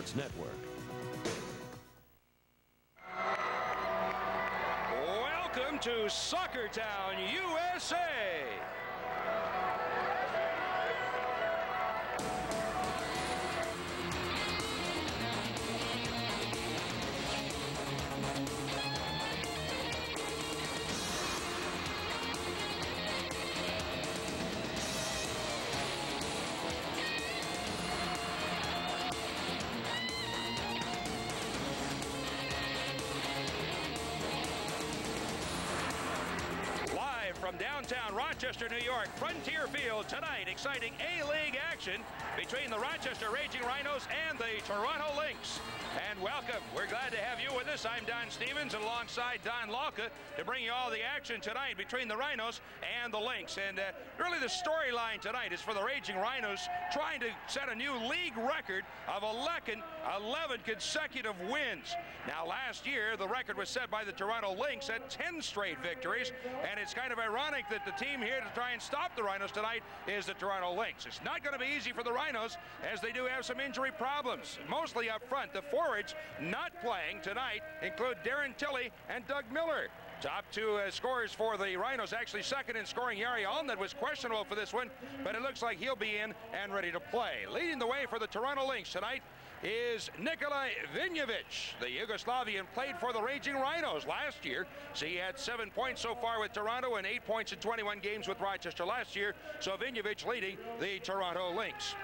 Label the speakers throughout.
Speaker 1: Sports Network.
Speaker 2: Welcome to Soccer Town, USA. Downtown Rochester, New York, Frontier Field tonight. Exciting A-League action between the Rochester Raging Rhinos and the Toronto Lynx. And welcome. We're glad to have you with us. I'm Don Stevens alongside Don Lalka to bring you all the action tonight between the Rhinos and the Lynx. And uh, really the storyline tonight is for the Raging Rhinos trying to set a new league record of 11, 11 consecutive wins. Now last year the record was set by the Toronto Lynx at 10 straight victories. And it's kind of ironic that the team here to try and stop the Rhinos tonight is the Toronto Lynx. It's not going to be easy for the Rhinos as they do have some injury problems, mostly up front. The not playing tonight include Darren Tilley and Doug Miller. Top two uh, scorers for the Rhinos, actually second in scoring, Yari Allnut was questionable for this one, but it looks like he'll be in and ready to play. Leading the way for the Toronto Lynx tonight is Nikolai Vinjevic. The Yugoslavian played for the Raging Rhinos last year. So he had seven points so far with Toronto and eight points in 21 games with Rochester last year. So Vinjevic leading the Toronto Lynx.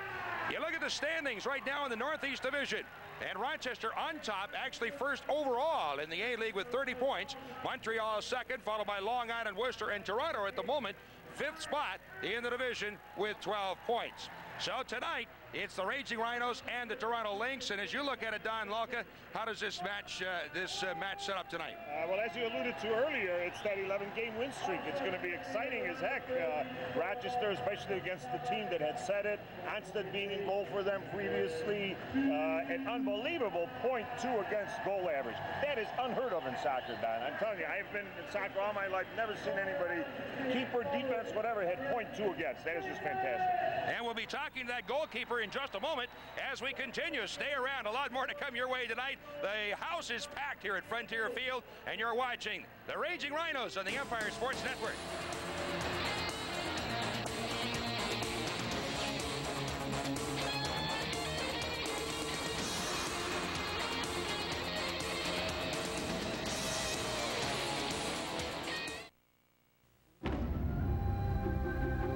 Speaker 2: You look at the standings right now in the Northeast Division. And Rochester on top, actually first overall in the A-League with 30 points. Montreal second, followed by Long Island, Worcester, and Toronto at the moment. Fifth spot in the division with 12 points. So tonight, it's the Raging Rhinos and the Toronto Lynx. And as you look at it, Don Lalka, how does this match uh, this uh, match set up tonight?
Speaker 3: Uh, well, as you alluded to earlier, it's that 11-game win streak. It's going to be exciting as heck. Uh, Rochester, especially against the team that had set it. Onstad being in goal for them previously. Uh, an unbelievable .2 against goal average. That is unheard of in soccer, Don. I'm telling you, I've been in soccer all my life, never seen anybody, keeper, defense, whatever, had .2 against. That is just fantastic.
Speaker 2: And we'll be talking to that goalkeeper in just a moment as we continue. Stay around. A lot more to come your way tonight. The house is packed here at Frontier Field, and you're watching the Raging Rhinos on the Empire Sports Network.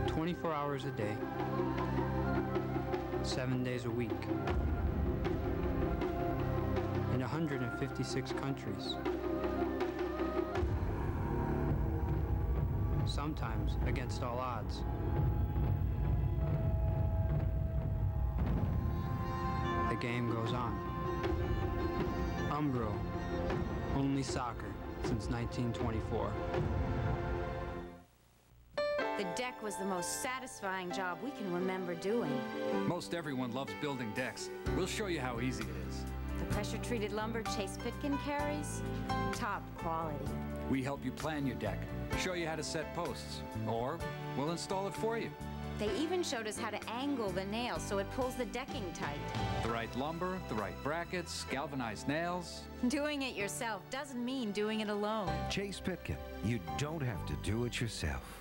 Speaker 4: Twenty-four hours a day, seven days a week, in 156 countries. Sometimes against all odds. The game goes on. Umbro, only soccer since 1924.
Speaker 5: The deck was the most satisfying job we can remember doing.
Speaker 6: Most everyone loves building decks. We'll show you how easy it is.
Speaker 5: The pressure-treated lumber Chase Pitkin carries, top quality.
Speaker 6: We help you plan your deck, show you how to set posts, or we'll install it for you.
Speaker 5: They even showed us how to angle the nail so it pulls the decking tight.
Speaker 6: The right lumber, the right brackets, galvanized nails.
Speaker 5: Doing it yourself doesn't mean doing it alone.
Speaker 7: Chase Pitkin. You don't have to do it yourself.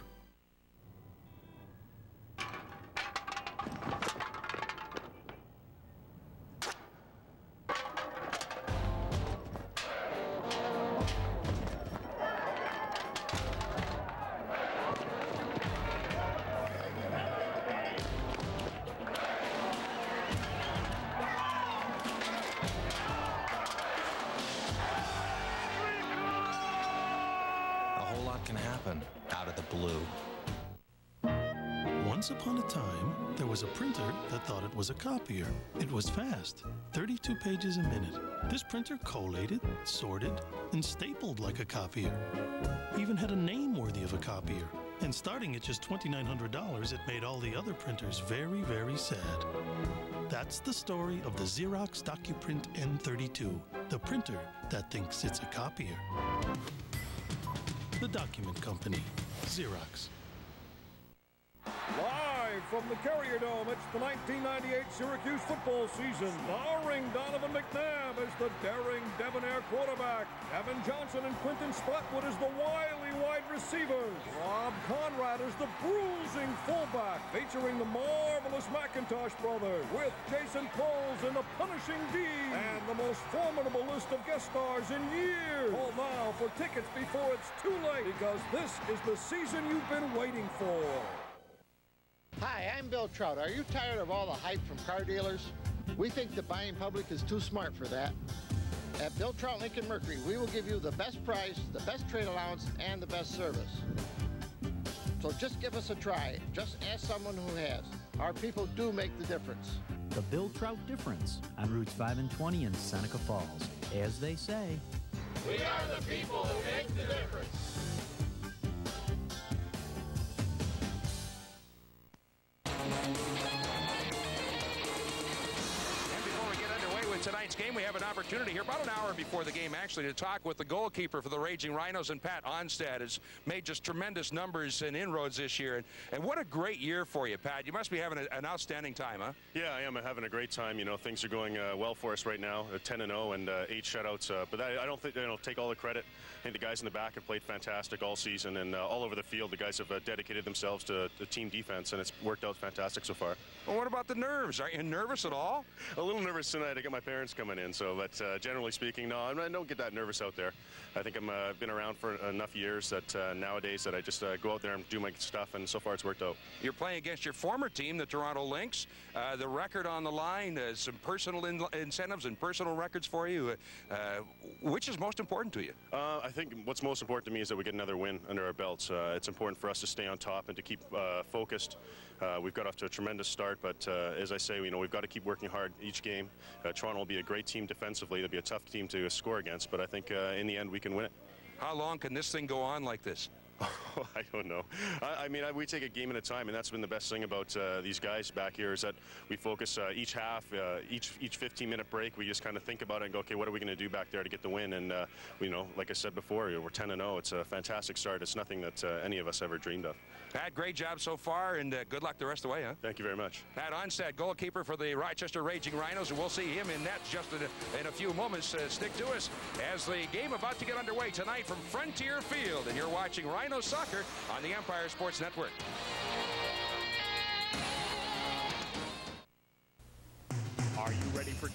Speaker 8: Was a copier. It was fast, 32 pages a minute. This printer collated, sorted, and stapled like a copier. Even had a name worthy of a copier. And starting at just $2,900, it made all the other printers very, very sad. That's the story of the Xerox DocuPrint N32, the printer that thinks it's a copier. The Document Company, Xerox.
Speaker 9: From the Carrier Dome, it's the 1998 Syracuse football season, starring Donovan McNabb as the daring debonair quarterback, Evan Johnson and Quinton Spotwood as the wily wide receivers, Rob Conrad as the bruising fullback, featuring the marvelous McIntosh brothers, with Jason Poles in the punishing D, and the most formidable list of guest stars in years. Call now for tickets before it's too late, because this is the season you've been waiting for.
Speaker 10: Hi, I'm Bill Trout. Are you tired of all the hype from car dealers? We think the buying public is too smart for that. At Bill Trout Lincoln Mercury, we will give you the best price, the best trade allowance, and the best service. So just give us a try. Just ask someone who has. Our people do make the difference.
Speaker 11: The Bill Trout difference on routes 5 and 20 in Seneca Falls. As they say,
Speaker 12: we are the people who make the difference. Thank you.
Speaker 2: Tonight's game. We have an opportunity here about an hour before the game actually to talk with the goalkeeper for the Raging Rhinos and Pat Onstad has made just tremendous numbers and inroads this year. And, and what a great year for you, Pat. You must be having a, an outstanding time, huh?
Speaker 13: Yeah, I am having a great time. You know, things are going uh, well for us right now. 10 and 0 and uh, eight shutouts. Uh, but I, I, don't think you know take all the credit. I think the guys in the back have played fantastic all season and uh, all over the field. The guys have uh, dedicated themselves to the team defense, and it's worked out fantastic so far.
Speaker 2: Well, what about the nerves? Are you nervous at all?
Speaker 13: A little nervous tonight. I got my parents coming in, so but uh, generally speaking, no, I don't get that nervous out there. I think I'm uh, been around for enough years that uh, nowadays that I just uh, go out there and do my stuff, and so far it's worked out.
Speaker 2: You're playing against your former team, the Toronto Lynx. Uh, the record on the line, uh, some personal in incentives and personal records for you. which is most important to you?
Speaker 13: I think what's most important to me is that we get another win under our belts. it's important for us to stay on top and to keep focused. Uh, we've got off to a tremendous start, but uh, as I say, you know, we've got to keep working hard each game. Uh, Toronto will be a great team defensively. They'll be a tough team to score against, but I think in the end we can win it.
Speaker 2: How long can this thing go on like this?
Speaker 13: I don't know. I, I mean, I, we take a game at a time, and that's been the best thing about uh, these guys back here is that we focus uh, each half, uh, each each 15-minute break. We just kind of think about it and go, okay, what are we going to do back there to get the win? And uh, you know, like I said before, we're 10 and 0. It's a fantastic start. It's nothing that uh, any of us ever dreamed of.
Speaker 2: Pat, great job so far, and uh, good luck the rest of the way, huh?
Speaker 13: Thank you very much.
Speaker 2: Pat Onstad, goalkeeper for the Rochester Raging Rhinos, and we'll see him in net just in a, in a few moments. stick to us as the game about to get underway tonight from Frontier Field, and you're watching Rhino Soccer on the Empire Sports Network.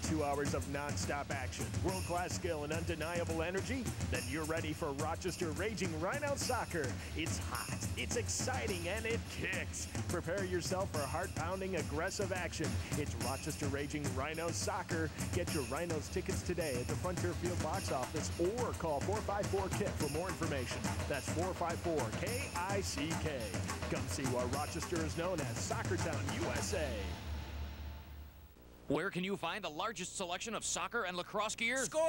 Speaker 14: Two hours of non-stop action, world-class skill, and undeniable energy? Then you're ready for Rochester Raging Rhino Soccer. It's hot, it's exciting, and it kicks. Prepare yourself for heart-pounding, aggressive action. It's Rochester Raging Rhino Soccer. Get your Rhinos tickets today at the Frontier Field box office or call 454-KICK for more information. That's 454-K-I-C-K. Come see why Rochester is known as Soccer Town USA.
Speaker 15: Where can you find the largest selection of soccer and lacrosse gear?
Speaker 16: Score!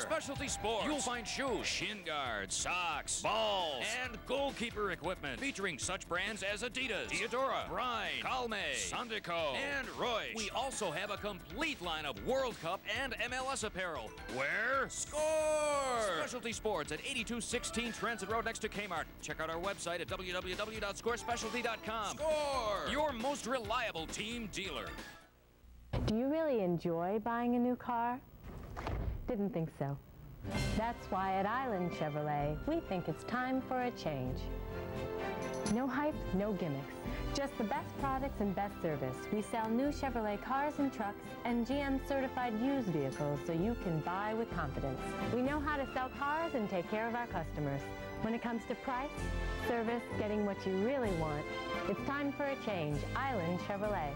Speaker 15: Specialty Sports.
Speaker 16: You'll find shoes,
Speaker 15: shin guards,
Speaker 16: socks,
Speaker 15: balls, and goalkeeper equipment featuring such brands as Adidas,
Speaker 16: Diadora,
Speaker 15: Brine,
Speaker 16: Kelme,
Speaker 15: Sondico,
Speaker 16: and Royce.
Speaker 15: We also have a complete line of World Cup and MLS apparel. Where?
Speaker 16: Score!
Speaker 15: Specialty Sports at 8216 Transit Road next to Kmart. Check out our website at www.scorespecialty.com.
Speaker 16: Score!
Speaker 15: Your most reliable team dealer.
Speaker 17: Do you really enjoy buying a new car? Didn't think so. That's why at Island Chevrolet, we think it's time for a change. No hype, no gimmicks. Just the best products and best service. We sell new Chevrolet cars and trucks and GM certified used vehicles so you can buy with confidence. We know how to sell cars and take care of our customers. When it comes to price, service, getting what you really want, it's time for a change. Island Chevrolet.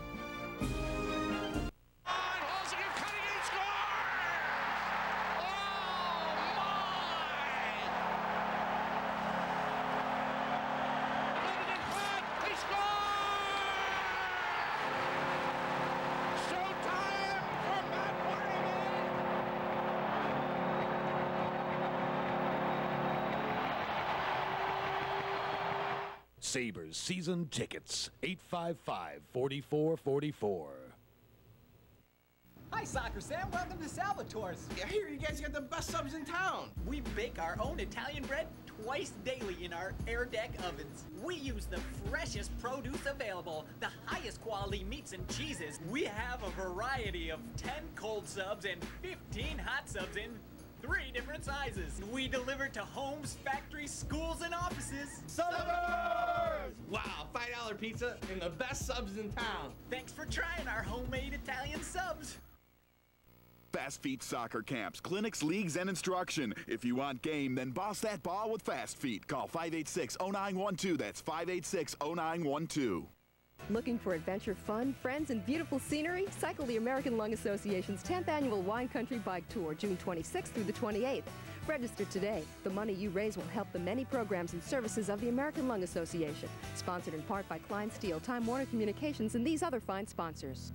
Speaker 18: Sabres season tickets 855 4444.
Speaker 19: Hi, Soccer Sam. Welcome to Salvatore's.
Speaker 20: Hear you guys got the best subs in town.
Speaker 19: We bake our own Italian bread twice daily in our air deck ovens. We use the freshest produce available, the highest quality meats and cheeses. We have a variety of 10 cold subs and 15 hot subs in three different sizes. We deliver to homes, factories, schools, and offices.
Speaker 20: Suburbs! Wow, $5 pizza and the best subs in town.
Speaker 19: Thanks for trying our homemade Italian subs.
Speaker 21: Fast Feet Soccer Camps, clinics, leagues, and instruction. If you want game, then boss that ball with Fast Feet. Call 586-0912. That's 586-0912.
Speaker 22: Looking for adventure, fun, friends, and beautiful scenery? Cycle the American Lung Association's 10th annual Wine Country Bike Tour, June 26th through the 28th. Register today. The money you raise will help the many programs and services of the American Lung Association. Sponsored in part by Klein Steel, Time Warner Communications, and these other fine sponsors.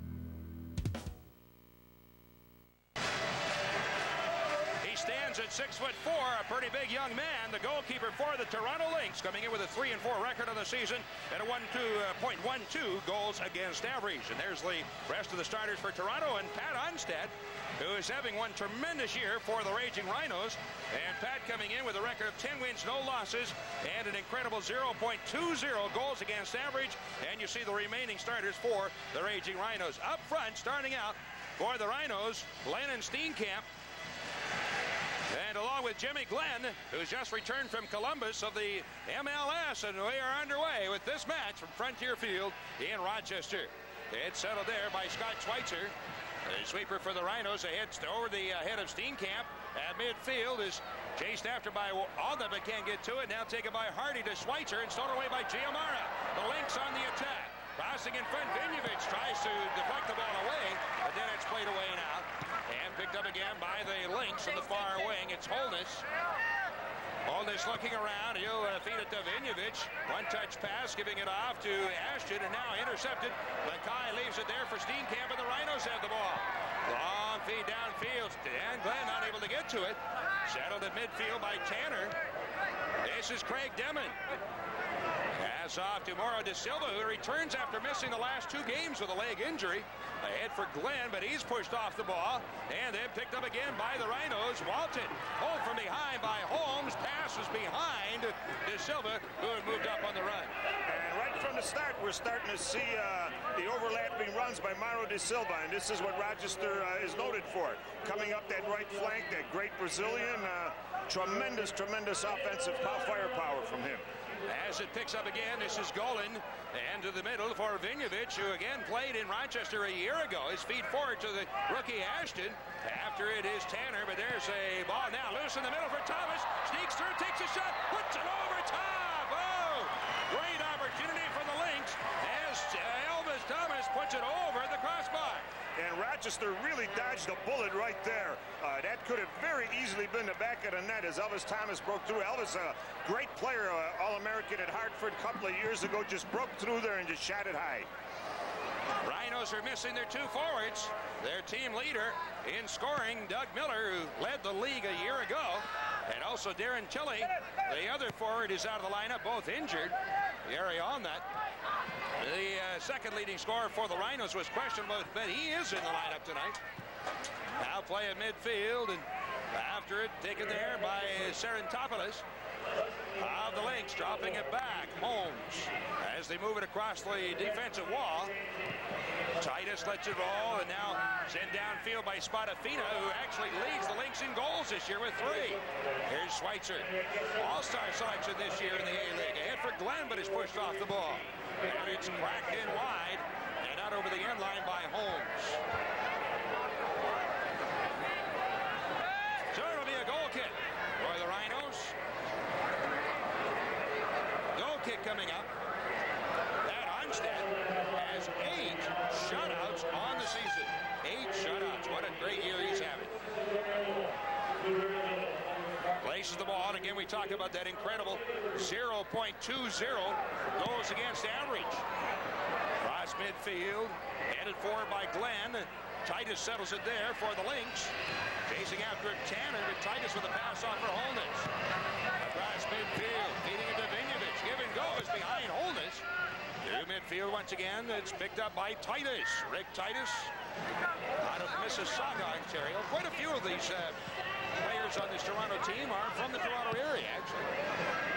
Speaker 2: Stands at six foot four, a pretty big young man. The goalkeeper for the Toronto Lynx, coming in with a three and four record on the season and a one two uh, point one two goals against average. And there's the rest of the starters for Toronto and Pat Onstad, who is having one tremendous year for the Raging Rhinos. And Pat coming in with a record of 10 wins, no losses, and an incredible 0.20 goals against average. And you see the remaining starters for the Raging Rhinos. Up front, starting out for the Rhinos, Lenin Steenkamp, and along with Jimmy Glenn, who's just returned from Columbus of the MLS, and we are underway with this match from Frontier Field in Rochester. It's settled there by Scott Schweitzer. The sweeper for the Rhinos ahead over the uh, head of Steenkamp. At midfield is chased after by Alda, but can't get to it. Now taken by Hardy to Schweitzer and stolen away by Giamara. The Lynx on the attack. Crossing in front, Vinjevic tries to deflect the ball away, but then it's played away now. And picked up again by the Lynx in the far wing. It's Holness. Holness looking around. He'll uh, feed it to Vinjevic. One-touch pass, giving it off to Ashton, and now intercepted. Mackay leaves it there for Steenkamp, and the Rhinos have the ball. Long feed downfield. Dan Glenn not able to get to it. Settled at midfield by Tanner. This is Craig Demmin. Pass off to Mauro De Silva, who returns after missing the last two games with a leg injury. Ahead for Glenn, but he's pushed off the ball. And then picked up again by the Rhinos. Walton, hold from behind by Holmes. Passes behind De Silva, who had moved up on the run.
Speaker 23: And right from the start, we're starting to see uh, the overlapping runs by Mauro De Silva, and this is what Rochester uh, is noted for. Coming up that right flank, that great Brazilian, uh, tremendous, tremendous offensive firepower from him.
Speaker 2: As it picks up again, this is Golan. And to the middle for Vinjevic, who again played in Rochester a year ago. His feet forward to the rookie Ashton. After it is Tanner, but there's a ball now loose in the middle for Thomas. Sneaks through, takes a shot, puts it over top. Oh! Great opportunity for the Lynx as Elvis Thomas puts it over the crossbar.
Speaker 23: And Rochester really dodged a bullet right there. Uh, that could have very easily been the back of the net as Elvis Thomas broke through. Elvis, a great player, uh, All-American at Hartford a couple of years ago, just broke through there and just shot it high.
Speaker 2: Rhinos are missing their two forwards. Their team leader in scoring, Doug Miller, who led the league a year ago. And also Darren Tilley, the other forward, is out of the lineup, both injured. Yari Allnut. The uh, second leading scorer for the Rhinos was questionable, but he is in the lineup tonight. Now play at midfield, and after it, taken there by Serentopoulos of the Lynx, dropping it back. Holmes, as they move it across the defensive wall. Titus lets it roll, and now sent downfield by Spadafina, who actually leads the Lynx in goals this year with three. Here's Schweitzer, all-star selection this year in the A-League. Ahead for Glenn, but is pushed off the ball. And it's cracked in wide, and out over the end line by Holmes. So it'll be a goal kick for the Rhinos. Goal kick coming up. That Onstad has eight shutouts on the season. Eight shutouts. What a great year he's having. Places the ball, and again, we talked about that incredible 0.20 goes against average. Cross midfield, headed forward by Glenn. Titus settles it there for the Lynx. Chasing after Tanner, but Titus with a pass off for Holness. Across midfield, feeding it to Vinjevic. Give and go is behind Holness. Through midfield once again, it's picked up by Titus. Rick Titus out of Mississauga, Ontario. Quite a few of these uh, players on this Toronto team are from the Toronto area, actually.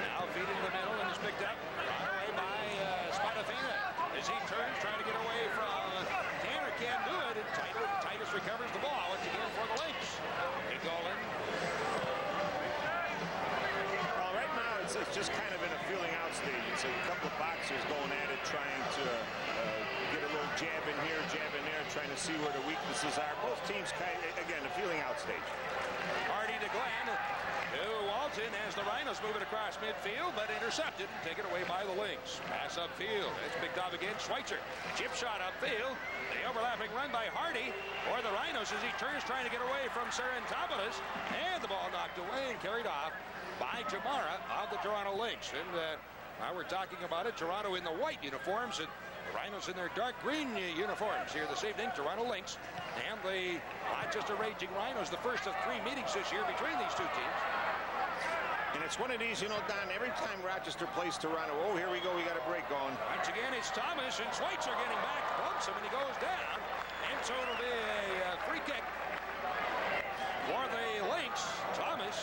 Speaker 2: Now feed into the middle and is picked up right away by uh, Spadafina. As he turns, trying to get away from Tanner, can't do it. And Titus, Titus recovers the ball once again for the Lynx. Golan.
Speaker 3: Well, right now it's, it's just kind of in a feeling out stage. It's a couple of boxers going at it, trying to uh, get a little jab in here, jab in there, trying to see where the weaknesses are. Both teams, kind of, again, a feeling out stage.
Speaker 2: Hardy to Glenn. To Walton as the Rhinos move it across midfield, but intercepted and taken away by the Lynx. Pass upfield. It's picked off again. Schweitzer. Chip shot upfield. The overlapping run by Hardy for the Rhinos as he turns trying to get away from Sarantopoulos. And the ball knocked away and carried off by Jamara of the Toronto Lynx. And uh, now we're talking about it. Toronto in the white uniforms and Rhinos in their dark green uniforms here this evening. Toronto Lynx and the Rochester Raging Rhinos, the first of three meetings this year between these two teams.
Speaker 3: And it's one of these, you know, Don, every time Rochester plays Toronto, oh, here we go, we got a break going.
Speaker 2: Once again, it's Thomas, and Schweitzer getting back, bumps him, and he goes down. And so it'll be a free kick for the Lynx. Thomas.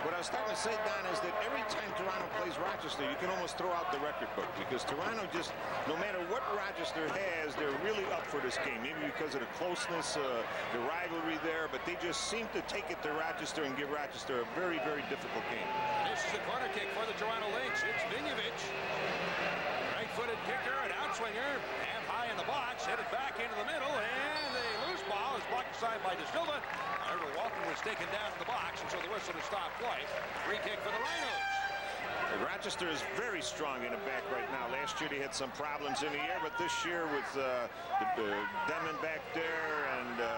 Speaker 3: What I was starting to say, Don, is that every time Toronto plays Rochester, you can almost throw out the record book because Toronto just, no matter what Rochester has, they're really up for this game. Maybe because of the closeness, uh, the rivalry there, but they just seem to take it to Rochester and give Rochester a very, very difficult game.
Speaker 2: This is the corner kick for the Toronto Lynx. It's Vinovich. Right-footed kicker, an outswinger, and high in the box, headed back into the middle, and the loose ball is blocked aside by De Silva. However, Walton was taken down in the box, and so the whistle to stop play. Free kick for the Rhinos.
Speaker 3: Rochester is very strong in the back right now. Last year they had some problems in the air, but this year with uh, the, the Demmin back there and uh,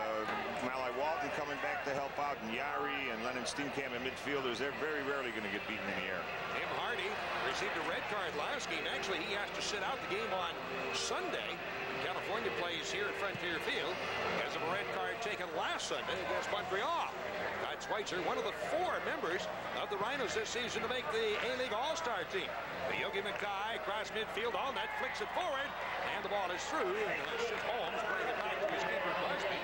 Speaker 3: Mali Walton coming back to help out, and Yari and Lenin Steenkamp in midfielders, they're very rarely going to get beaten in the air.
Speaker 2: Tim Hardy received a red card last game. Actually, he has to sit out the game on Sunday. California plays here at Frontier Field of a red card taken last Sunday against Montreal. Todd Schweitzer, one of the four members of the Rhinos this season to make the A-League All-Star team. The Yogi Mackay across midfield, on that, flicks it forward, and the ball is through. And that's just Holmes playing it back to his keeper, Busby.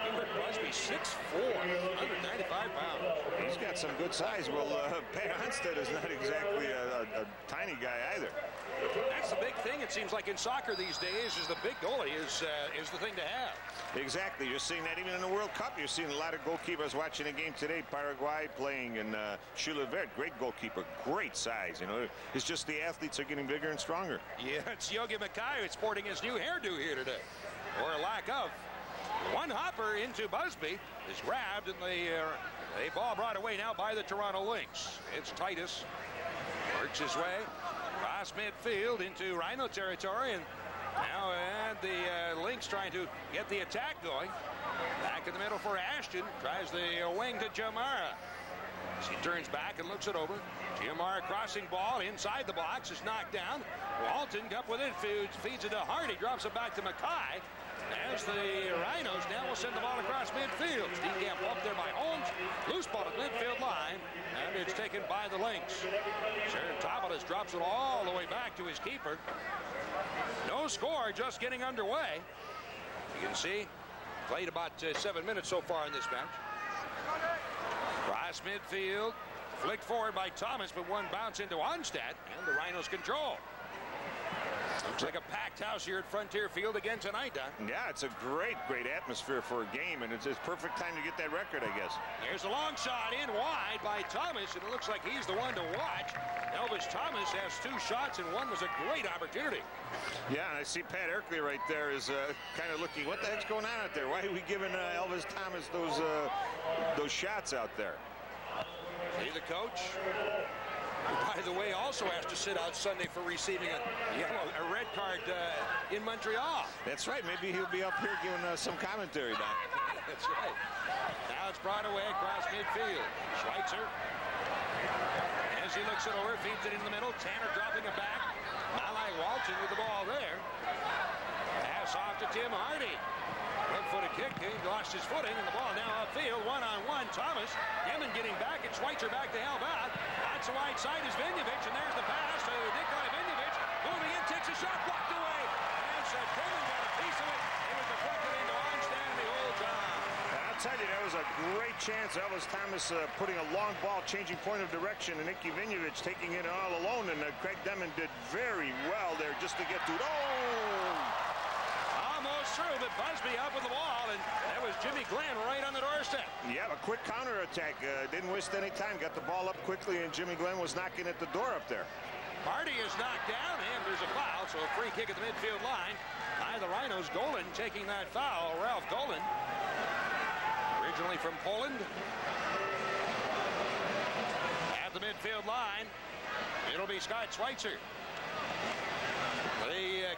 Speaker 2: Keeper Busby, 6'4", 195 pounds.
Speaker 3: Got some good size. Well, uh, Pat Onstad is not exactly a, a, a tiny guy either.
Speaker 2: That's the big thing, it seems like in soccer these days, is the big goalie is uh, is the thing to have.
Speaker 3: Exactly. You're seeing that even in the World Cup. You're seeing a lot of goalkeepers watching a game today. Paraguay playing in uh, Chilavert. Great goalkeeper. Great size. You know, it's just the athletes are getting bigger and stronger.
Speaker 2: Yeah, it's Yogi Mackay who's sporting his new hairdo here today. Or a lack of. One hopper into Busby is grabbed and the, uh, the ball brought away now by the Toronto Lynx. It's Titus. Works his way across midfield into Rhino territory and now and the uh, Lynx trying to get the attack going. Back in the middle for Ashton. Tries the uh, wing to Jamara. She turns back and looks it over. Jamara crossing ball inside the box is knocked down. Walton up with it, feeds it to Hardy, drops it back to Mackay. As the Rhinos now will send the ball across midfield. Steenkamp up there by Holmes. Loose ball at midfield line. And it's taken by the Lynx. Sharon Tobias drops it all the way back to his keeper. No score, just getting underway. You can see, played about uh, seven minutes so far in this match. Cross midfield, flicked forward by Thomas, but one bounce into Onstad, and the Rhinos control. Looks like a packed house here at Frontier Field again tonight, Don.
Speaker 3: Yeah, it's a great, great atmosphere for a game, and it's a perfect time to get that record, I guess.
Speaker 2: There's a long shot in wide by Thomas, and it looks like he's the one to watch. Elvis Thomas has two shots, and one was a great opportunity.
Speaker 3: Yeah, and I see Pat Ercoli right there is uh, kind of looking, what the heck's going on out there? Why are we giving uh, Elvis Thomas those, uh, those shots out there?
Speaker 2: See the coach? By the way, also has to sit out Sunday for receiving a yellow, a red card uh, in Montreal.
Speaker 3: That's right. Maybe he'll be up here giving uh, some commentary, Doc.
Speaker 2: That's right. Now it's brought away across midfield. Schweitzer, as he looks it over, feeds it in the middle. Tanner dropping it back. Mali Walton with the ball there. Pass off to Tim Hardy. Left-footed kick. He lost his footing, and the ball now upfield. One-on-one. Thomas. Demmin getting back, and Schweitzer back to help out. Lots of wide side is Vinovich, and there's the pass to Nikolai Vinovich. Moving in, takes a shot, blocked away. And so Demmin got a piece of it. It was deflected into Armstead and the old John.
Speaker 3: I'll tell you, that was a great chance. Elvis Thomas uh, putting a long ball, changing point of direction, and Nicky Vinovich taking it all alone. And uh, Craig Demmin did very well there just to get to it. Oh!
Speaker 2: Through, but Busby up with the ball, and that was Jimmy Glenn right on the doorstep.
Speaker 3: Yeah, a quick counterattack. Uh, didn't waste any time. Got the ball up quickly, and Jimmy Glenn was knocking at the door up there.
Speaker 2: Hardy is knocked down, and there's a foul, so a free kick at the midfield line by the Rhinos. Golan taking that foul. Ralph Golan, originally from Poland. At the midfield line, it'll be Scott Schweitzer.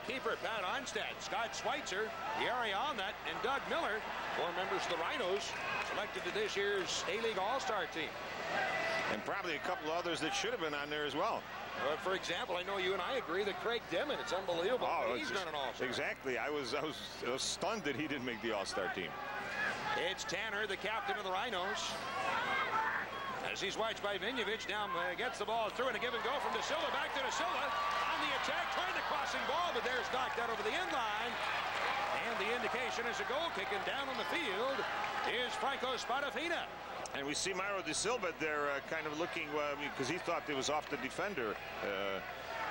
Speaker 2: Keeper, Pat Onstad, Scott Schweitzer, Yari Allnut, and Doug Miller, four members of the Rhinos, selected to this year's A-League All-Star team.
Speaker 3: And probably a couple others that should have been on there as well.
Speaker 2: Uh, for example, I know you and I agree that Craig Demmin, it's unbelievable.
Speaker 3: Oh,
Speaker 2: He's done an all-star.
Speaker 3: Exactly. I was, I was I was stunned that he didn't make the All-Star team.
Speaker 2: It's Tanner, the captain of the Rhinos. As he's watched by Vinovich, now uh, gets the ball through and a give and go from De Silva. Back to De Silva the attack, trying the crossing ball, but there's knocked out over the end line. And the indication is a goal kicking down on the field is Franco Spadafina.
Speaker 3: And we see Mauro De Silva there uh, kind of looking, because he thought it was off the defender. Uh,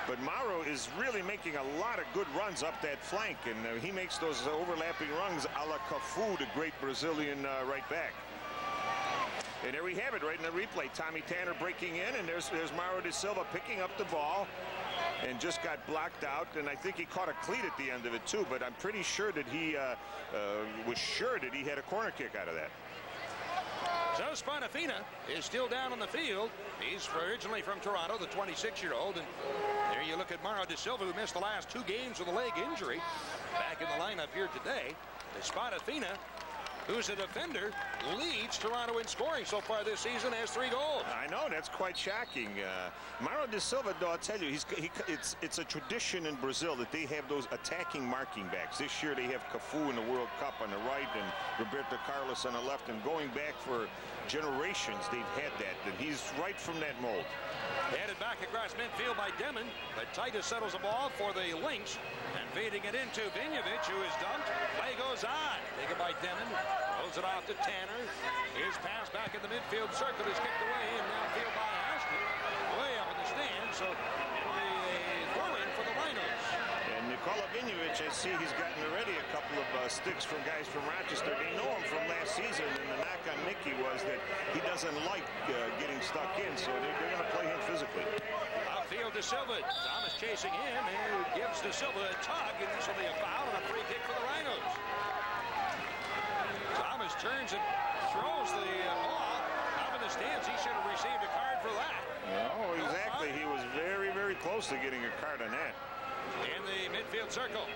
Speaker 3: but Mauro is really making a lot of good runs up that flank, and uh, he makes those overlapping runs a la Cafu, the great Brazilian uh, right back. And there we have it right in the replay. Tommy Tanner breaking in, and there's, there's Mauro De Silva picking up the ball and just got blocked out. And I think he caught a cleat at the end of it, too. But I'm pretty sure that he uh, uh, was sure that he had a corner kick out of that.
Speaker 2: So Spadafina is still down on the field. He's originally from Toronto, the 26-year-old. And there you look at Mauro De Silva, who missed the last two games with a leg injury. Back in the lineup here today. Spadafina, who's a defender, leads Toronto in scoring so far this season, has three goals.
Speaker 3: I know, that's quite shocking. Uh, Mauro De Silva, though, I'll tell you, he's, he, it's, it's a tradition in Brazil that they have those attacking marking backs. This year they have Cafu in the World Cup on the right and Roberto Carlos on the left. And going back for generations, they've had that. And he's right from that mold.
Speaker 2: Headed back across midfield by Demmin, but Titus settles the ball for the Lynx and feeding it into Vinovich, who is dumped. Play goes on. Taken by Demmin. Throws it off to Tanner. His pass back in the midfield circle is kicked away and now field by Ashton. Way up in the stand, so it'll be a throw-in for the Rhinos.
Speaker 3: And I see he's gotten already a couple of uh, sticks from guys from Rochester. They know him from last season, and the knock on Nicky was that he doesn't like uh, getting stuck in, so they're, they're going to play him physically.
Speaker 2: Outfield to Silva. Thomas chasing him and gives De Silva a tug, and this will be a foul and a free kick for the Rhinos. Thomas turns and throws the uh, ball up in the stands. He should have received a card for that.
Speaker 3: Oh, exactly. He was very, very close to getting a card on that.
Speaker 2: In the midfield circle,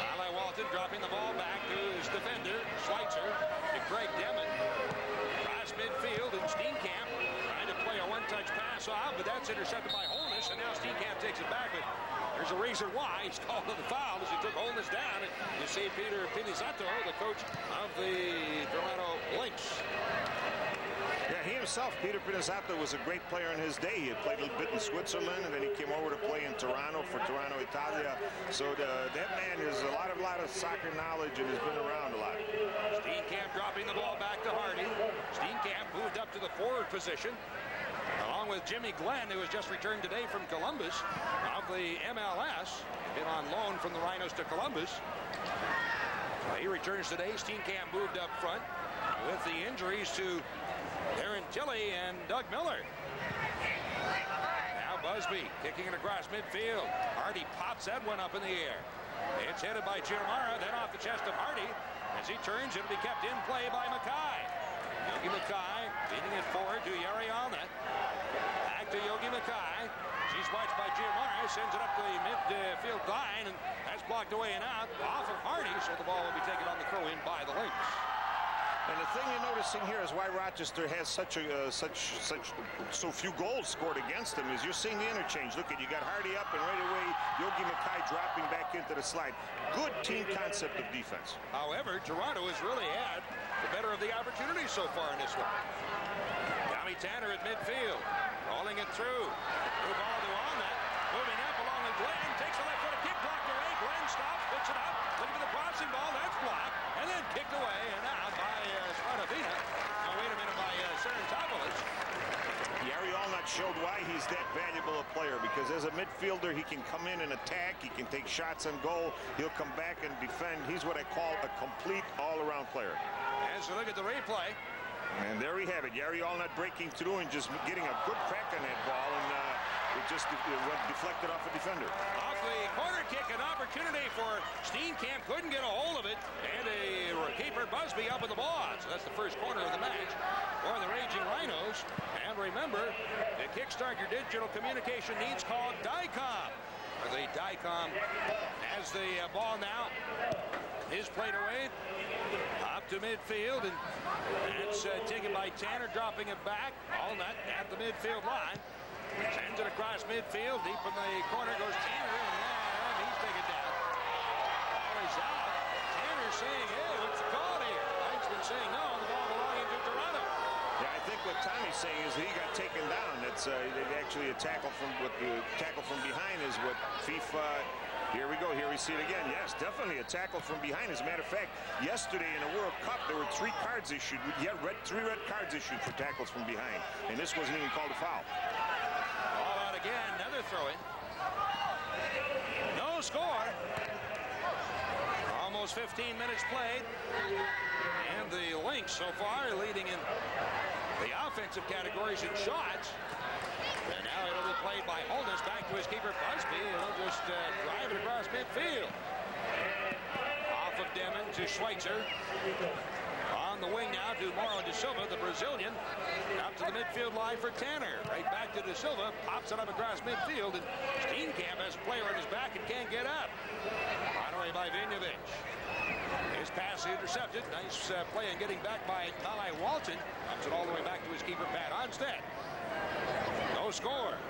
Speaker 2: Ali Walton dropping the ball back to his defender, Schweitzer, to Craig Demmin. Cross midfield, and Steenkamp trying to play a one-touch pass off, but that's intercepted by Holness, and now Steenkamp takes it back. But there's a reason why he's called the foul as he took Holness down. And you see Peter Pinizzotto, the coach of the Toronto Lynx.
Speaker 3: He himself, Peter Pinizzotto, was a great player in his day. He had played a little bit in Switzerland, and then he came over to play in Toronto for Toronto Italia. So the, that man has a lot of lot of soccer knowledge and has been around a lot.
Speaker 2: Steenkamp dropping the ball back to Hardy. Steenkamp moved up to the forward position, along with Jimmy Glenn, who has just returned today from Columbus of the MLS. Been on loan from the Rhinos to Columbus. Uh, He returns today. Steenkamp moved up front with the injuries to Darren Tilley and Doug Miller. Now Busby kicking it across midfield. Hardy pops that one up in the air. It's headed by Giamara, then off the chest of Hardy. As he turns, it'll be kept in play by Mackay. Yogi Mackay beating it forward to Yari Back to Yogi Mackay. She's watched by Giamara, sends it up the midfield line, and that's blocked away and out off of Hardy, so the ball will be taken on the throw-in by the Lynx.
Speaker 3: And the thing you're noticing here is why Rochester has such a uh, such such so few goals scored against them is you're seeing the interchange. Look at you got Hardy up and right away Yogi Mackay dropping back into the slide. Good team concept of defense.
Speaker 2: However, Toronto has really had the better of the opportunities so far in this one. Tommy Tanner at midfield, rolling it through. Through ball to moving up along with Glenn, takes a left foot kick, blocked away. Glenn stops, puts it up, looking for the crossing ball, that's blocked, and then kicked away and out by uh, Spadafina.
Speaker 3: Now, wait a minute, by uh, Yari Allnut showed why he's that valuable a player because as a midfielder, he can come in and attack, he can take shots on goal, he'll come back and defend. He's what I call a complete all-around player.
Speaker 2: As we look at the replay.
Speaker 3: And there we have it. Yari Allnut breaking through and just getting a good crack on that ball. And, uh, it just went deflected off a defender.
Speaker 2: Off the corner kick, an opportunity for Steenkamp. Couldn't get a hold of it. And a keeper Busby up with the ball. So that's the first corner of the match for the Raging Rhinos. And remember, the Kickstart Your Digital Communication needs called DICOM. Or the DICOM has the uh, ball now. Is played away up to midfield, and that's uh, taken by Tanner, dropping it back. Allnut at the midfield line. Sends it across midfield. Deep in the corner goes Tanner, and he's taken down. Ball is out. Tanner saying, hey, what's the call here? Linesman saying, no, the ball belonging to Toronto.
Speaker 3: Yeah, I think what Tommy's saying is he got taken down. That's uh, actually a tackle from what the tackle from behind is what FIFA. Here we go. Here we see it again. Yes, definitely a tackle from behind. As a matter of fact, yesterday in the World Cup, there were three cards issued. Yeah, red, three red cards issued for tackles from behind, and this wasn't even called a foul.
Speaker 2: Again. Another throw in. No score. Almost 15 minutes played. And the Lynx so far leading in the offensive categories in shots. And now it'll be played by Holness back to his keeper Busby. He'll just uh, drive it across midfield. Off of Demmin to Schweitzer. On the wing now to Mauro de Silva, the Brazilian. Up to the midfield line for Tanner. Right back to de Silva. Pops it up across midfield. And Steenkamp has a player on his back and can't get up. Right away by Vinjevic. His pass intercepted. Nice uh, play and getting back by Mali Walton. Pops it all the way back to his keeper, Pat Onstad. No score.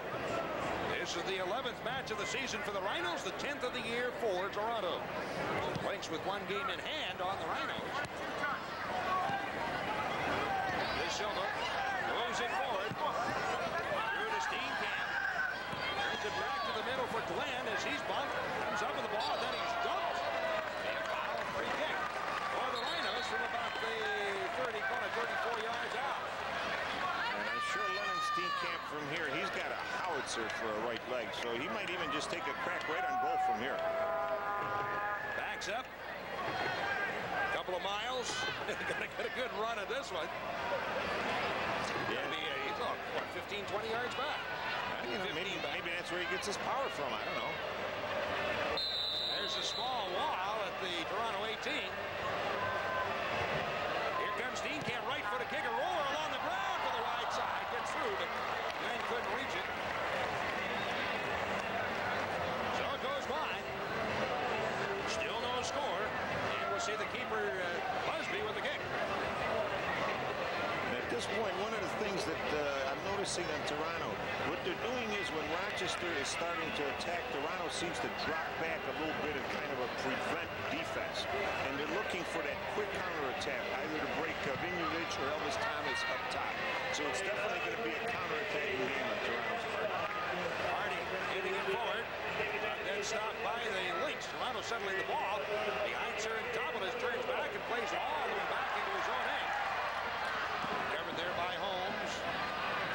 Speaker 2: This is the 11th match of the season for the Rhinos, the 10th of the year for Toronto. Lynx with one game in hand on the Rhinos. Silva moves it forward. Through to Steenkamp. Turns it back to the middle for Glenn as he's bumped. Comes up with the ball, then he's dumped. And foul free kick for the Rhinos from about the 30, corner, 34 yards out.
Speaker 3: And I'm sure Lenin Steenkamp from here, he's got a howitzer for a right leg, so he might even just take a crack right on goal from here.
Speaker 2: Backs up. Couple of miles. Gonna get a good run at this one. Yeah. Be, uh, he's, oh, what, 15, 20 yards back.
Speaker 3: Know, maybe, maybe that's where he gets his power from. I don't know.
Speaker 2: There's a small wall at the Toronto 18. Here comes Steenkamp, right foot a kick, a roller along the ground for the right side. Gets through, but Glenn couldn't reach it. So it goes wide. Still no score. And we'll see the keeper, uh, Busby, with the kick.
Speaker 3: At this point, one of the things that uh, I'm noticing in Toronto, what they're doing is when Rochester is starting to attack, Toronto seems to drop back a little bit and kind of a prevent defense. And they're looking for that quick counterattack, either to break uh, Vinjevic or Elvis Thomas up top. So it's definitely going to be a counterattacking game on Toronto's part.
Speaker 2: Hardy hitting it forward. Then stopped by the. Toronto settling the ball. Behind Tobias turns back and plays all the way back into his own end. Covered there by Holmes.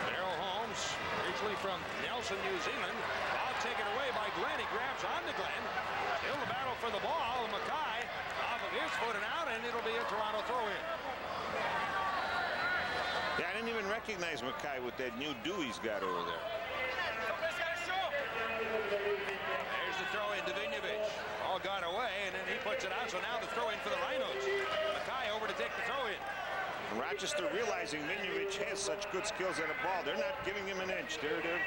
Speaker 2: Daryl Holmes, originally from Nelson, New Zealand. Ball taken away by Glenn. He grabs onto Glenn. Still the battle for the ball. Mackay off of his foot and out, and it'll be a Toronto throw-in.
Speaker 3: Yeah, I didn't even recognize Mackay with that new do he's got over there.
Speaker 2: There's the throw in to Vinjevic. All got away, and then he puts it out, so now the throw in for the Rhinos. Mackay over to take the throw in.
Speaker 3: Rochester realizing Vinjevic has such good skills on the ball. They're not giving him an inch. They're, they're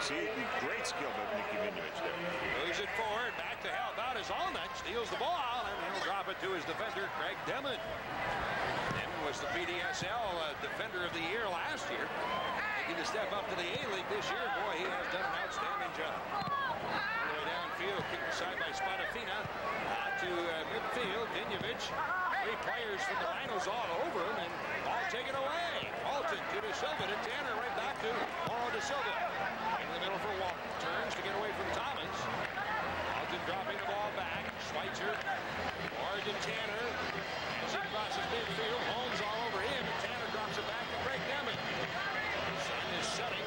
Speaker 3: see, great skill by Nicky Vinjevic there.
Speaker 2: Moves it forward, back to help out as Allnutt steals the ball, and he'll drop it to his defender, Craig Demmin. Demmin was the PDSL uh, Defender of the Year last year. Taking the step up to the A-League this year. Boy, he has done an outstanding job. All the way downfield, kicked aside by Spadafina. Out to uh, midfield, Vinjevic. Three players from the Rhinos all over him, and all taken away. Alton to De Silva to Tanner, right back to Mauro De Silva. In the middle for Walton. Turns to get away from Thomas. Alton dropping the ball back. Schweitzer. Oregon Tanner. As he crosses midfield, Holmes all over him, and Tanner drops it back to Craig Demmin. Sun is setting.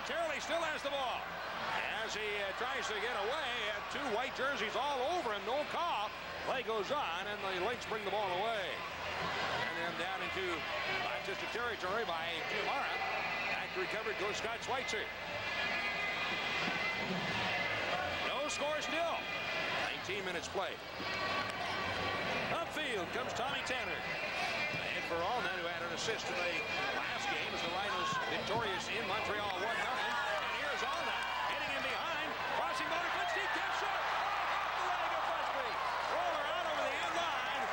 Speaker 2: momentarily, still has the ball. As he uh, tries to get away, and two white jerseys all over him, no call. Play goes on, and the Lynx bring the ball away. And then down into Rochester territory by Giamara. Back to recovered goes Scott Schweitzer. No score still. 19 minutes played. Upfield comes Tommy Tanner. And for all men who had an assist in the last game as the Rhinos victorious in Montreal 1 0. And here's Allnut hitting him behind. Crossing motor foot. Steenkamp shot. Oh, off the leg of Busby. Roller out over the end line.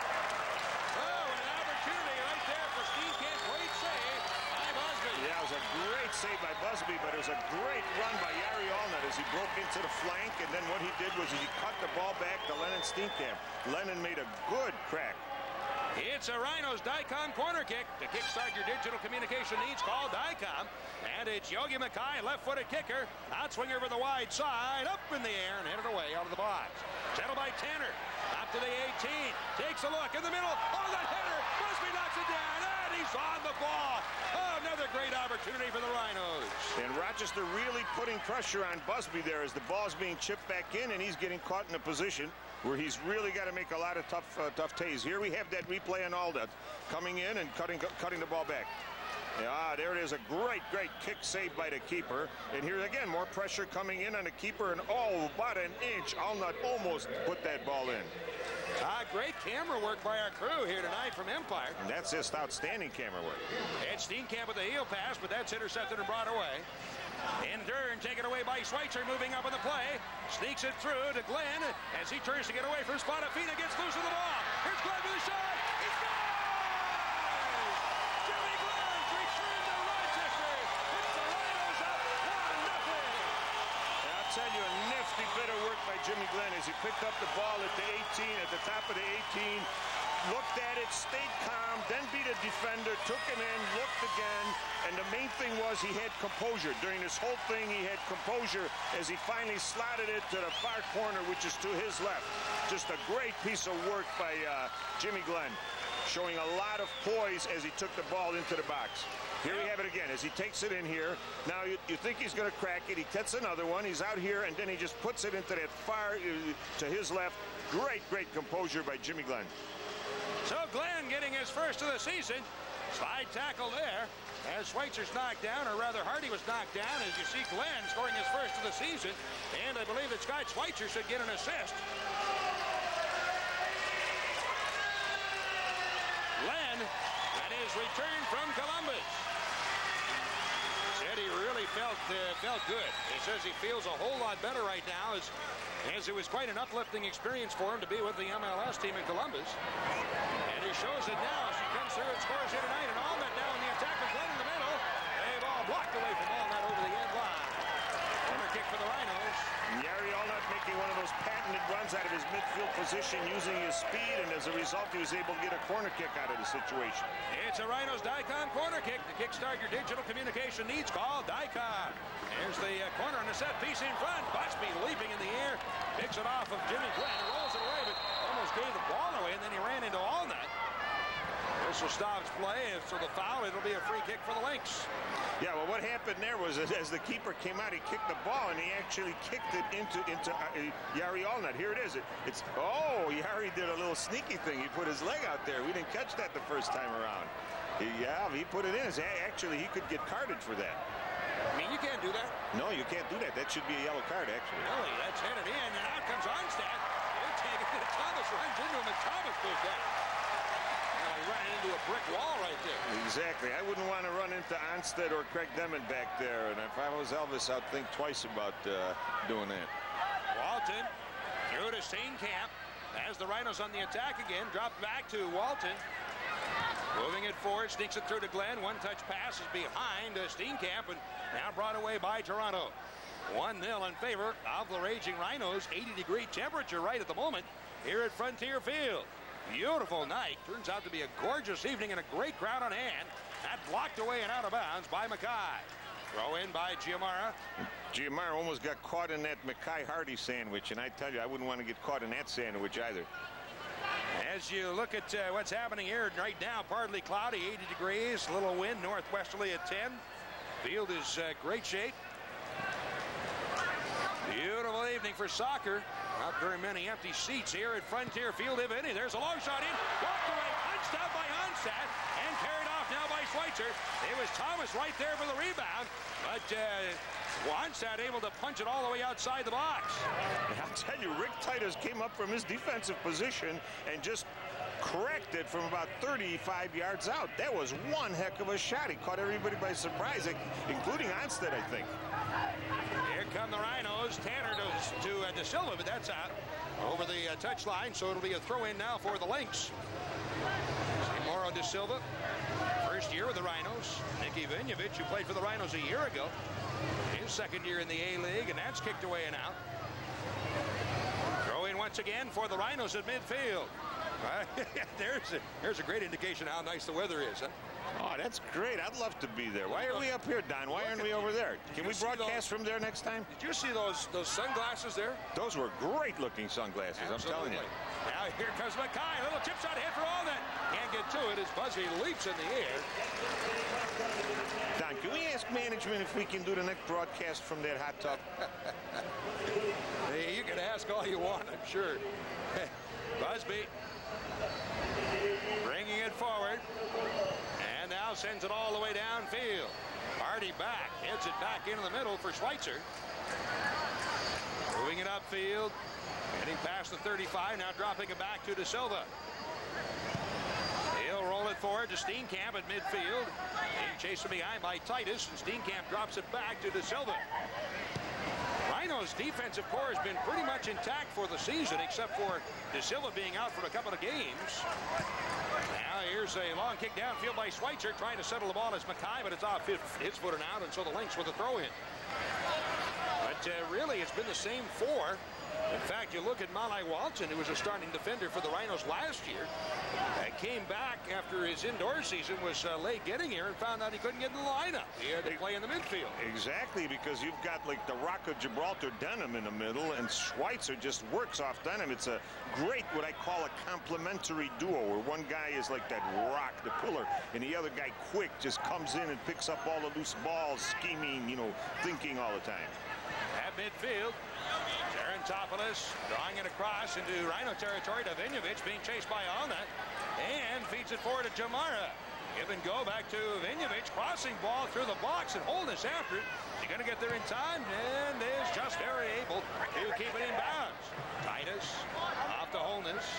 Speaker 2: Oh, and an opportunity right there for Steve. Great save by Busby.
Speaker 3: Yeah, it was a great save by Busby, but it was a great run by Yari Allnut as he broke into the flank, and then what he did was he cut the ball back to Lenin Steenkamp. Lenin made a good crack.
Speaker 2: It's a Rhinos Dicom corner kick to kickstart your digital communication needs. Call Dicom. And it's Yogi Mackay, left-footed kicker. Outswing over the wide side, up in the air, and headed away out of the box. Settled by Tanner. Up to the 18. Takes a look in the middle. Oh, that header. Busby knocks it down. And he's on the ball. Oh, another great opportunity for the Rhinos.
Speaker 3: And Rochester really putting pressure on Busby there as the ball's being chipped back in, and he's getting caught in a position where he's really got to make a lot of tough uh, tough tays. Here we have that replay on Alda coming in and cutting cutting the ball back. Ah, there it is. A great, great kick saved by the keeper. And here again, more pressure coming in on the keeper. And oh, about an inch. Allnut almost put that ball in.
Speaker 2: Ah, great camera work by our crew here tonight from Empire.
Speaker 3: And that's just outstanding camera work.
Speaker 2: It's Steenkamp with the heel pass, but that's intercepted and brought away. In turn, taken away by Schweitzer, moving up in the play. Sneaks it through to Glenn as he turns to get away from Spadafina, gets loose of the ball. Here's Glenn with a shot. He scores! Jimmy Glenn's returned to Rochester. It's the Rhinos up 1
Speaker 3: I'll tell you, a nifty bit of work by Jimmy Glenn as he picked up the ball at the 18, at the top of the 18, looked at it, stayed calm, then beat a defender, took him in, looked again, and the main thing was he had composure. During this whole thing, he had composure as he finally slotted it to the far corner, which is to his left. Just a great piece of work by uh, Jimmy Glenn, showing a lot of poise as he took the ball into the box. Here we have it again as he takes it in here. Now you, you think he's going to crack it. He gets another one. He's out here, and then he just puts it into that far uh, to his left. Great, great composure by Jimmy Glenn.
Speaker 2: So Glenn getting his first of the season. Slide tackle there. As Schweitzer's knocked down, or rather Hardy was knocked down, as you see Glenn scoring his first of the season. And I believe that Scott Schweitzer should get an assist. Glenn, that is returned from Columbus. Said he really felt uh, felt good. He says he feels a whole lot better right now as, as it was quite an uplifting experience for him to be with the MLS team in Columbus. And he shows it now as he comes through and scores here tonight. And all that down in the attack with Glenn in the middle. A ball blocked away from Allnut over the end line. Corner kick for the Rhinos.
Speaker 3: Yari Allnut making one of those patented out of his midfield position using his speed, and as a result, he was able to get a corner kick out of the situation.
Speaker 2: It's a Rhinos Dicom corner kick to kickstart your digital communication needs. Call Dicom. There's the uh, corner on the set piece in front. Busby leaping in the air, picks it off of Jimmy Glenn, rolls it away, but almost gave the ball away, and then he ran into Allnut. This will stop play. If for the foul, it'll be a free kick for the Lynx.
Speaker 3: Yeah, well, what happened there was as, as the keeper came out, he kicked the ball, and he actually kicked it into into uh, Yari Allnut. Here it is. It, it's oh, Yari did a little sneaky thing. He put his leg out there. We didn't catch that the first time around. Yeah, he put it in. Actually, he could get carded for that.
Speaker 2: I mean, you can't do that.
Speaker 3: No, you can't do that. That should be a yellow card, actually.
Speaker 2: Really, that's headed in, and out comes Onstad. They're taking it. Thomas runs into him, and Thomas goes down. Ran into a brick wall right there.
Speaker 3: Exactly. I wouldn't want to run into Onstad or Craig Demmin back there, and if I was Elvis, I'd think twice about uh, doing that.
Speaker 2: Walton through to Steenkamp. As the Rhinos on the attack again, dropped back to Walton. Moving it forward, sneaks it through to Glenn. One touch pass is behind uh, Steenkamp and now brought away by Toronto. 1-0 in favor of the Raging Rhinos. 80 degree temperature right at the moment here at Frontier Field. Beautiful night. Turns out to be a gorgeous evening and a great crowd on hand. That blocked away and out of bounds by Mackay. Throw in by Giamara.
Speaker 3: Giamara almost got caught in that Mackay Hardy sandwich, and I tell you, I wouldn't want to get caught in that sandwich either.
Speaker 2: As you look at uh, what's happening here right now, partly cloudy, 80 degrees, little wind northwesterly at 10. Field is uh, great shape. Beautiful evening for soccer. Not very many empty seats here at Frontier Field, if any. There's a long shot in. Walked away, punched out by Onstad, and carried off now by Schweitzer. It was Thomas right there for the rebound, but uh, Onstad able to punch it all the way outside the box.
Speaker 3: And I'll tell you, Rick Titus came up from his defensive position and just corrected from about 35 yards out. That was one heck of a shot. He caught everybody by surprise, including Onstad, I think.
Speaker 2: Come the Rhinos. Tanner to, to uh, De Silva, but that's out over the uh, touchline, so it'll be a throw-in now for the Lynx. Mauro De Silva, first year with the Rhinos. Nicky Vinovich, who played for the Rhinos a year ago. His second year in the A-League, and that's kicked away and out. Throw in once again for the Rhinos at midfield. there's, a, there's a great indication how nice the weather is, huh?
Speaker 3: Oh, that's great. I'd love to be there. Why are we up here, Don? Why aren't we over there? Can we broadcast from there next time?
Speaker 2: Did you see those those sunglasses there?
Speaker 3: Those were great looking sunglasses,
Speaker 2: Absolutely.
Speaker 3: I'm telling you.
Speaker 2: Now here comes Mackay. Little chip shot hit for all that. Can't get to it as Busby leaps in the air.
Speaker 3: Don, can we ask management if we can do the next broadcast from that hot tub?
Speaker 2: hey, you can ask all you want, I'm sure. Busby bringing it forward. Now sends it all the way downfield. Hardy back, heads it back into the middle for Schweitzer. Moving it upfield, getting past the 35, now dropping it back to De Silva. He'll roll it forward to Steenkamp at midfield. Being chased behind by Titus, and Steenkamp drops it back to De Silva. Rhino's defensive core has been pretty much intact for the season, except for De Silva being out for a couple of games. Here's a long kick downfield by Schweitzer, trying to settle the ball as Mackay, but it's off his, his foot and out, and so the Lynx with a throw in. But uh, really, it's been the same four. In fact, you look at Mali Walton, who was a starting defender for the Rhinos last year, uh, came back after his indoor season, was uh, late getting here, and found out he couldn't get in the lineup. He had to play in the midfield.
Speaker 3: Exactly, because you've got like the Rock of Gibraltar Demmin in the middle, and Schweitzer just works off Demmin. It's a great, what I call a complementary duo, where one guy is like that rock, the pillar, and the other guy quick just comes in and picks up all the loose balls, scheming, you know, thinking all the time.
Speaker 2: Midfield, Tarantopoulos drawing it across into Rhino territory to Vinovich, being chased by Alna, and feeds it forward to Giamara. Give and go back to Vinovich, crossing ball through the box, and Holness after. Is he going to get there in time? And is just very able to keep it in bounds. Titus off to Holness.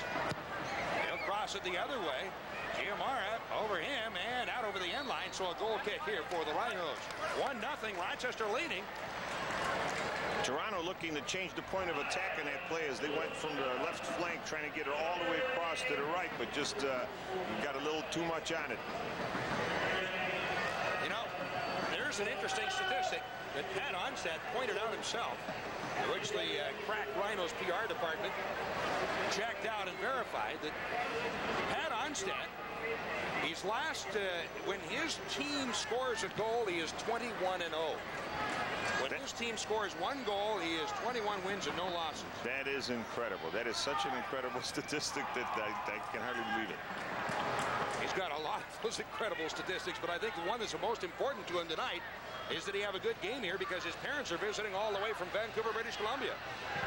Speaker 2: He'll cross it the other way. Giamara over him and out over the end line, so a goal kick here for the Rhinos. 1-0, Rochester leading.
Speaker 3: Toronto looking to change the point of attack in that play as they went from the left flank trying to get it all the way across to the right, but just uh, got a little too much on it.
Speaker 2: You know, there's an interesting statistic that Pat Onstad pointed out himself, which the uh, crack Rhinos PR department checked out and verified that Pat Onstad, he's last, uh, when his team scores a goal, he is 21 and 0. When his team scores one goal, he has 21 wins and no losses.
Speaker 3: That is incredible. That is such an incredible statistic that I, I can hardly believe it.
Speaker 2: He's got a lot of those incredible statistics, but I think the one that's the most important to him tonight is that he have a good game here because his parents are visiting all the way from Vancouver, British Columbia.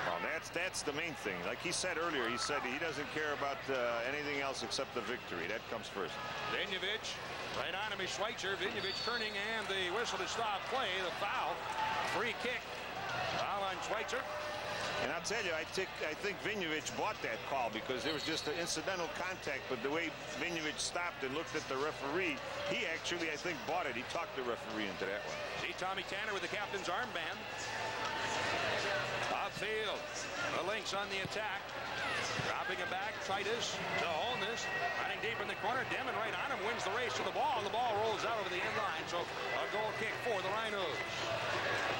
Speaker 3: Well, that's that's the main thing. Like he said earlier, he said he doesn't care about uh, anything else except the victory. That comes first.
Speaker 2: Vinovich, right on him is Schweitzer. Vinovich turning and the whistle to stop play. The foul. Free kick. Foul on Schweitzer.
Speaker 3: And I'll tell you, I think I think bought that call because there was just an incidental contact, but the way Vinovich stopped and looked at the referee, he actually, I think, bought it. He talked the referee into that one.
Speaker 2: See Tommy Tanner with the captain's armband. Upfield. The Lynx on the attack. Dropping it back, Titus to Holness. Running deep in the corner. Demmin right on him. Wins the race to the ball. And the ball rolls out over the end line. So a goal kick for the Rhinos.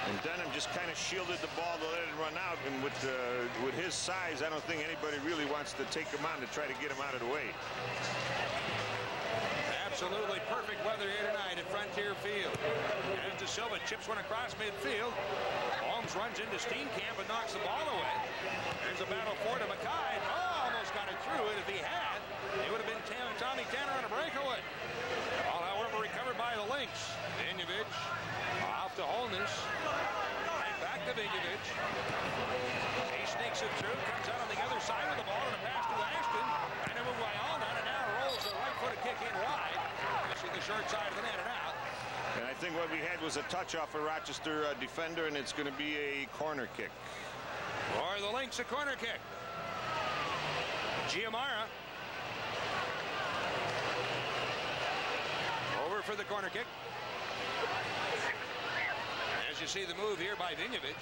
Speaker 3: And Demmin just kind of shielded the ball to let it run out. And with uh, with his size, I don't think anybody really wants to take him on to try to get him out of the way.
Speaker 2: Absolutely perfect weather here tonight at Frontier Field. As De Silva chips one across midfield. Holmes runs into Steenkamp and knocks the ball away. There's a battle for to Mackay. Oh, almost got it through it. If he had, it would have been Tam Tommy Tanner on a breakaway. All, however, recovered by the Lynx. Vinovich off to Holness. Right back to to Vinkovic. He sneaks it through, comes out on the other side with the ball and a pass to Ashton. And a move by Allnut, and now rolls a right-footed kick in wide. Missing the short side of the net and out.
Speaker 3: And I think what we had was a touch off a Rochester uh, defender, and it's going to be a corner kick.
Speaker 2: Or the Lynx a corner kick. Giamara. Over for the corner kick. You see the move here by Vinkovic.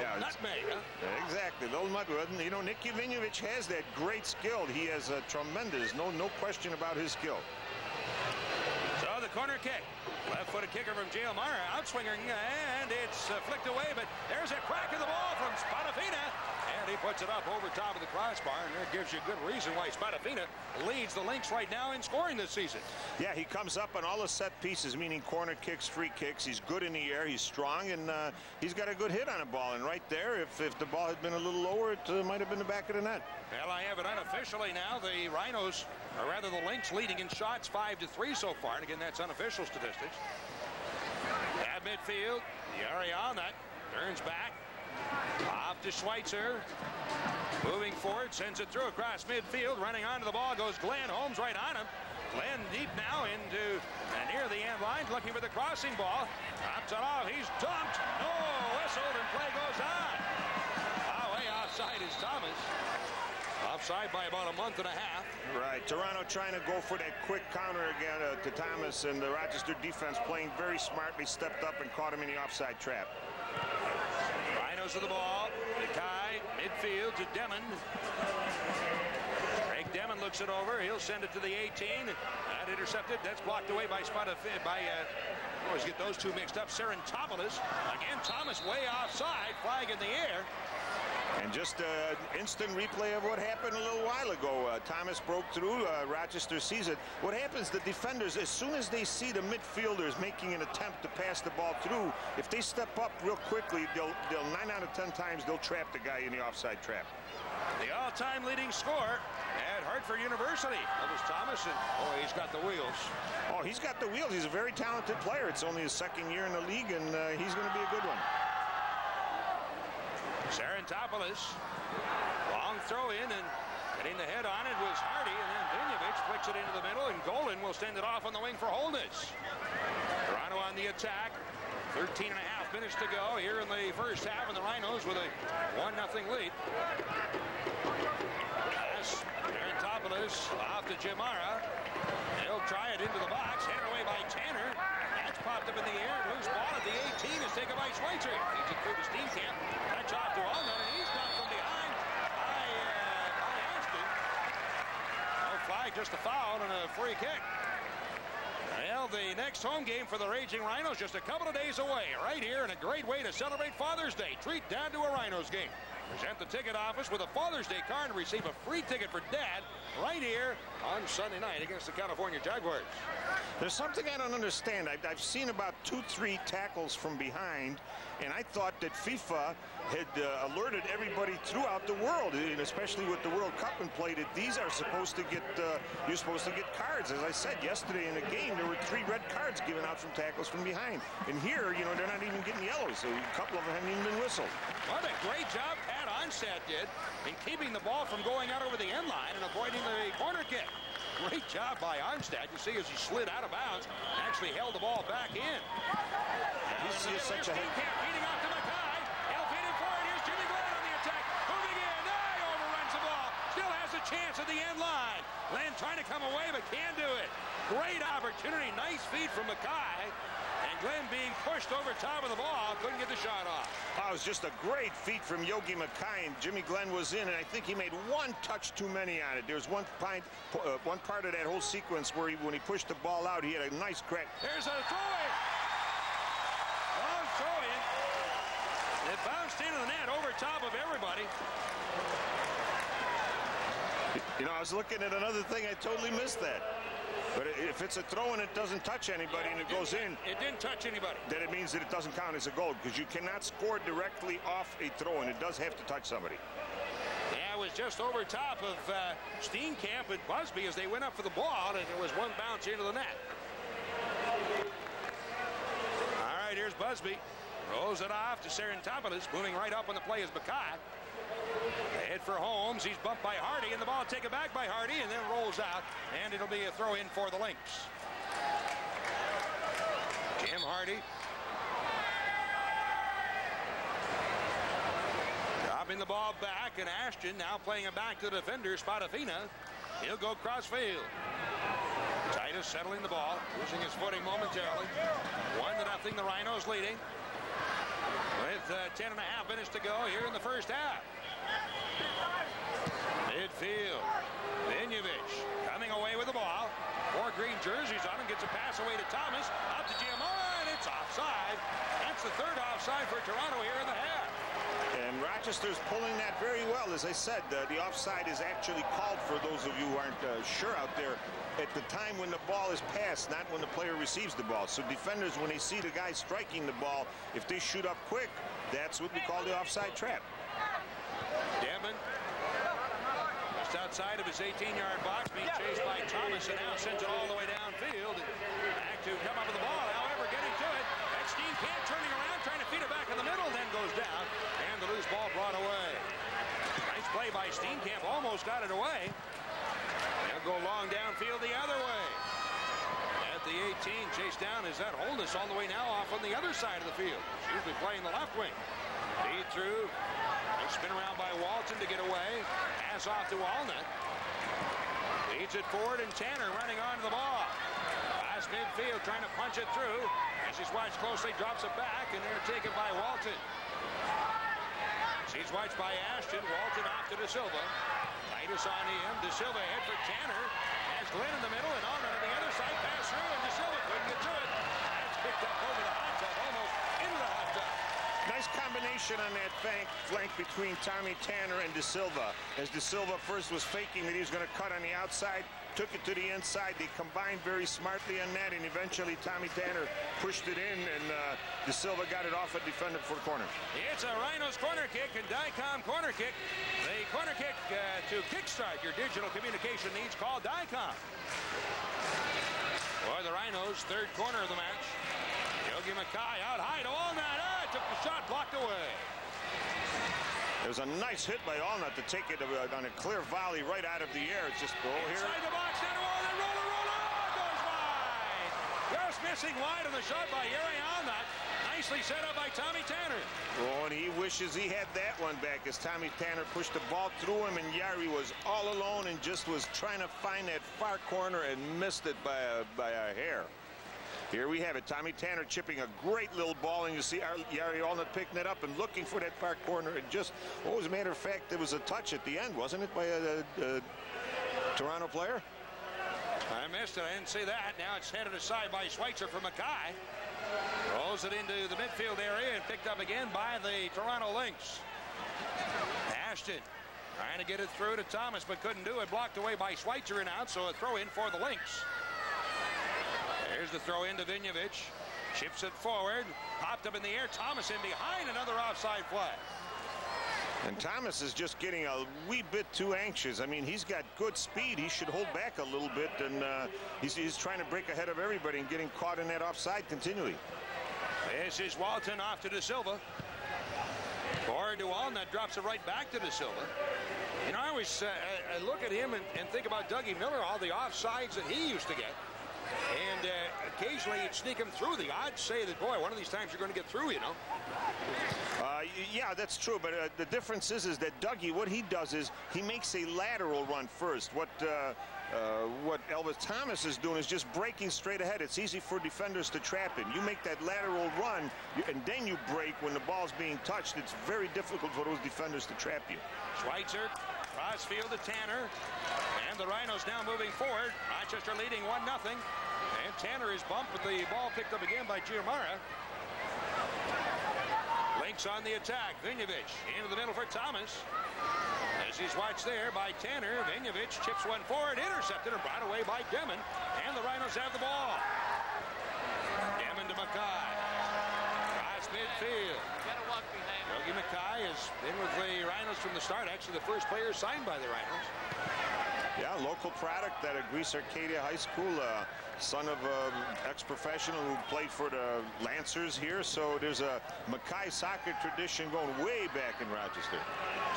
Speaker 3: Yeah,
Speaker 2: Nutmeg, huh?
Speaker 3: Exactly, little. And, You know, Nick Jovinovic has that great skill. He has a tremendous, no, no question about his skill.
Speaker 2: So the corner kick. Left-footed kicker from Giamara. Outswinger, and it's uh, flicked away, but there's a crack in the ball from Spadafina. And he puts it up over top of the crossbar, and that gives you a good reason why Spadafina leads the Lynx right now in scoring this season.
Speaker 3: Yeah, he comes up on all the set pieces, meaning corner kicks, free kicks. He's good in the air. He's strong, and uh, he's got a good hit on a ball. And right there, if, if the ball had been a little lower, it uh, might have been the back of the net.
Speaker 2: Well, I have it unofficially now. The Rhinos, or rather the Lynx, leading in shots 5 to 3 so far. And again, that's unofficial statistics. At midfield, on that. Turns back. Off to Schweitzer. Moving forward, sends it through across midfield. Running onto the ball goes Glenn. Holmes right on him. Glenn deep now into uh, near the end line, looking for the crossing ball. Drops it off. He's dumped. No, whistled, and play goes on. Ah, way offside is Thomas. Offside by about a month and a half.
Speaker 3: Right, Toronto trying to go for that quick counter again uh, to Thomas, and the Rochester defense playing very smartly, stepped up and caught him in the offside trap.
Speaker 2: Rhinos with the ball. Kai, midfield to Demmin. Craig Demmin looks it over. He'll send it to the 18. That intercepted. That's blocked away by Spada by uh, always get those two mixed up. Sarantopoulos. Again, Thomas way offside. Flag in the air.
Speaker 3: And just an instant replay of what happened a little while ago. Uh, Thomas broke through. Uh, Rochester sees it. What happens, the defenders, as soon as they see the midfielders making an attempt to pass the ball through, if they step up real quickly, they'll, they'll nine out of ten times, they'll trap the guy in the offside trap.
Speaker 2: The all-time leading scorer at Hartford University. That was Thomas, and oh, he's got the wheels.
Speaker 3: Oh, he's got the wheels. He's a very talented player. It's only his second year in the league, and uh, he's going to be a good one.
Speaker 2: Sarantopoulos. Long throw in and getting the head on it was Hardy and then Vinkovic flicks it into the middle and Golan will send it off on the wing for Holness. Toronto on the attack. 13 and a half minutes to go here in the first half and the Rhinos with a 1-0 lead. Pass. Sarantopoulos off to Giamara. He'll try it into the box. Handed away by Tanner. Popped up in the air. Loose ball at the 18 is taken by Schweitzer. Feeds it through to Steenkamp. That's off to Allnut, and he's got from behind by, uh, by Ashton. No flag, just a foul and a free kick. Well, the next home game for the Raging Rhinos just a couple of days away, right here, and a great way to celebrate Father's Day. Treat Dad to a Rhinos game. Present the ticket office with a Father's Day card and receive a free ticket for Dad right here on Sunday night against the California Jaguars.
Speaker 3: There's something I don't understand. I've, I've seen about two, three tackles from behind, and I thought that FIFA had uh, alerted everybody throughout the world, and especially with the World Cup in play, that these are supposed to get, uh, you're supposed to get cards. As I said yesterday in the game, there were three red cards given out from tackles from behind. And here, you know, they're not even getting yellows. So a couple of them haven't even been whistled.
Speaker 2: What a great job Pat Onstad did in keeping the ball from going out over the end line and avoiding the corner kick. Great job by Onstad. You see as he slid out of bounds, actually held the ball back in.
Speaker 3: He's, he's such a...
Speaker 2: Steenkamp feeding off to Mackay. It. Here's Jimmy Glenn on the attack. Moving in. Overruns the ball. Still has a chance at the end line. Glenn trying to come away, but can't do it. Great opportunity. Nice feed from Mackay. Glenn being pushed over top of the ball. Couldn't get the shot off.
Speaker 3: Oh, it was just a great feat from Yogi Mackay, and Jimmy Glenn was in, and I think he made one touch too many on it. There was one, pint, uh, one part of that whole sequence where he, when he pushed the ball out, he had a nice crack.
Speaker 2: There's a throw-in. Long throw-in. It bounced into the net over top of everybody.
Speaker 3: You know, I was looking at another thing. I totally missed that. But if it's a throw and it doesn't touch anybody and it goes in,
Speaker 2: It didn't touch anybody.
Speaker 3: then it means that it doesn't count as a goal because you cannot score directly off a throw and it does have to touch somebody.
Speaker 2: Yeah, it was just over top of uh, Steenkamp and Busby as they went up for the ball, and it was one bounce into the net. All right, here's Busby. Throws it off to Sarantopoulos. Moving right up on the play is Mackay. Head for Holmes. He's bumped by Hardy, and the ball taken back by Hardy, and then rolls out, and it'll be a throw in for the Lynx. Jim Hardy. Dropping the ball back, and Ashton now playing it back to the defender, Spadafina. He'll go crossfield. Titus settling the ball, losing his footing momentarily. One to nothing, the Rhinos leading. With uh, 10 and a half minutes to go here in the first half. Midfield. Vinyavich coming away with the ball. Four green jerseys on him. Gets a pass away to Thomas. Up to Giamara, and it's offside. That's the third offside for Toronto here in the half.
Speaker 3: And Rochester's pulling that very well. As I said, uh, the offside is actually called for those of you who aren't uh, sure out there at the time when the ball is passed, not when the player receives the ball. So defenders, when they see the guy striking the ball, if they shoot up quick, that's what we call the offside trap.
Speaker 2: Devin just outside of his 18-yard box, being chased by Thomas, and now sends it all the way downfield. Back to come up with the ball, however, getting to it. Eckstein can't turning around, trying to feed it back in the middle, then goes down, and the loose ball brought away. Nice play by Steenkamp, almost got it away. He'll go long downfield the other way. At the 18, chased down is that Holness all the way now off on the other side of the field. She's usually playing the left wing. Feed through, spin around by Walton to get away. Pass off to Walnut. Leads it forward, and Tanner running onto the ball. Last midfield, trying to punch it through. As he's watched closely, drops it back, and they're taken by Walton. She's watched by Ashton. Walton off to De Silva. Titus on him. De Silva head for Tanner. Has Glenn in the middle, and on the other side. Pass through, and De Silva couldn't get to it. That's picked up over the hot tub, almost into the hot tub.
Speaker 3: Nice combination on that flank, flank between Tommy Tanner and De Silva. As De Silva first was faking that he was going to cut on the outside, took it to the inside. They combined very smartly on that, and eventually Tommy Tanner pushed it in, and uh, De Silva got it off a defender for the corner.
Speaker 2: It's a Rhinos corner kick and Dicom corner kick. The corner kick uh, to kickstart your digital communication needs. Call Dicom. For the Rhinos, third corner of the match. Yogi Mackay out high to Allnut. Ah, took the shot, blocked away.
Speaker 3: It was a nice hit by Allnut to take it uh, on a clear volley right out of the air. It's just, oh, here.
Speaker 2: Inside the box, down the wall, then roll it, roll it, oh, goes wide. Just missing wide on the shot by Yari Allnut. Nicely set up by Tommy Tanner.
Speaker 3: Oh, and he wishes he had that one back as Tommy Tanner pushed the ball through him, and Yari was all alone and just was trying to find that far corner and missed it by a, by a hair. Here we have it. Tommy Tanner chipping a great little ball, and you see Yari Allnut picking it up and looking for that far corner. And just, oh, as a matter of fact, there was a touch at the end, wasn't it, by a, a, a Toronto player?
Speaker 2: I missed it. I didn't see that. Now it's headed aside by Schweitzer for Mackay. Rolls it into the midfield area and picked up again by the Toronto Lynx. Ashton trying to get it through to Thomas, but couldn't do it. Blocked away by Schweitzer and out, so a throw in for the Lynx. There's the throw into Vinyavich. Chips it forward. Popped up in the air. Thomas in behind. Another offside flag.
Speaker 3: And Thomas is just getting a wee bit too anxious. I mean, he's got good speed. He should hold back a little bit, and uh, he's, he's trying to break ahead of everybody and getting caught in that offside continually.
Speaker 2: This is Walton off to De Silva. Forward to Allnut drops it right back to De Silva. You know, I always uh, I look at him and, and think about Dougie Miller, all the offsides that he used to get. And uh, occasionally you'd sneak him through the odds say that, boy, one of these times you're going to get through, you know.
Speaker 3: Uh, yeah, that's true. But uh, the difference is, is that Dougie, what he does is he makes a lateral run first. What uh, uh, what Elvis Thomas is doing is just breaking straight ahead. It's easy for defenders to trap him. You make that lateral run, and then you break when the ball's being touched. It's very difficult for those defenders to trap you.
Speaker 2: Schweitzer, crossfield to Tanner. And the Rhinos now moving forward. Rochester leading 1-0. And Tanner is bumped with the ball picked up again by Giamara. Links on the attack. Vinyavich into the middle for Thomas. As he's watched there by Tanner, Vinyavich chips one forward, intercepted and brought away by Demmin. And the Rhinos have the ball. Demmin to Mackay. Cross midfield. Yogi Mackay has been with the Rhinos from the start. Actually, the first player signed by the Rhinos.
Speaker 3: Yeah, local product at a Greece Arcadia High School. Uh, son of an ex-professional who played for the Lancers here. So there's a Mackay soccer tradition going way back in Rochester.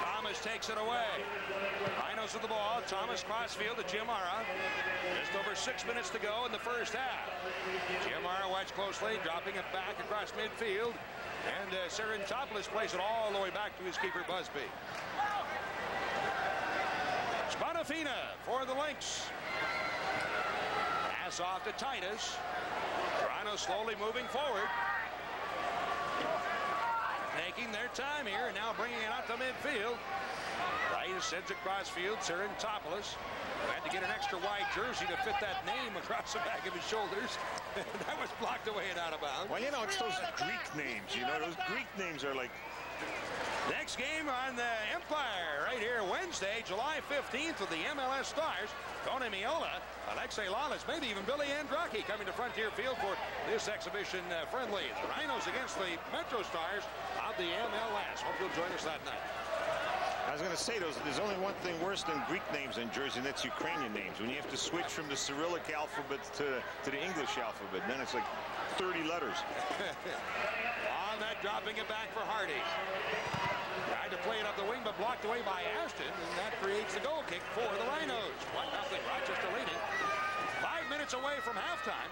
Speaker 2: Thomas takes it away. Rhinos with the ball. Thomas crossfield to Giamara. Just over six minutes to go in the first half. Giamara watch closely, dropping it back across midfield. And uh, Sarantopoulos plays it all the way back to his keeper, Busby. Spadafina for the Lynx. Pass off to Titus. Toronto slowly moving forward. Taking their time here, and now bringing it out to midfield. Titus sends across field, Sarantopoulos. Had to get an extra wide jersey to fit that name across the back of his shoulders. that was blocked away and out of bounds.
Speaker 3: Well, you know, it's those Greek names. You know, those Greek names are like
Speaker 2: Next game on the Empire right here Wednesday, July 15th with the MLS Stars. Tony Meola, Alexei Lalas, maybe even Billy Andraki coming to Frontier Field for this exhibition uh, friendly. The Rhinos against the Metro Stars of the MLS. Hope you'll join us that night.
Speaker 3: I was going to say, those, there's only one thing worse than Greek names in Jersey, and that's Ukrainian names. When you have to switch from the Cyrillic alphabet to, to the English alphabet, then it's like 30 letters.
Speaker 2: On that, dropping it back for Hardy. Tried to play it up the wing, but blocked away by Ashton, and that creates the goal kick for the Rhinos. 1 nothing. Rochester leading. Five minutes away from halftime.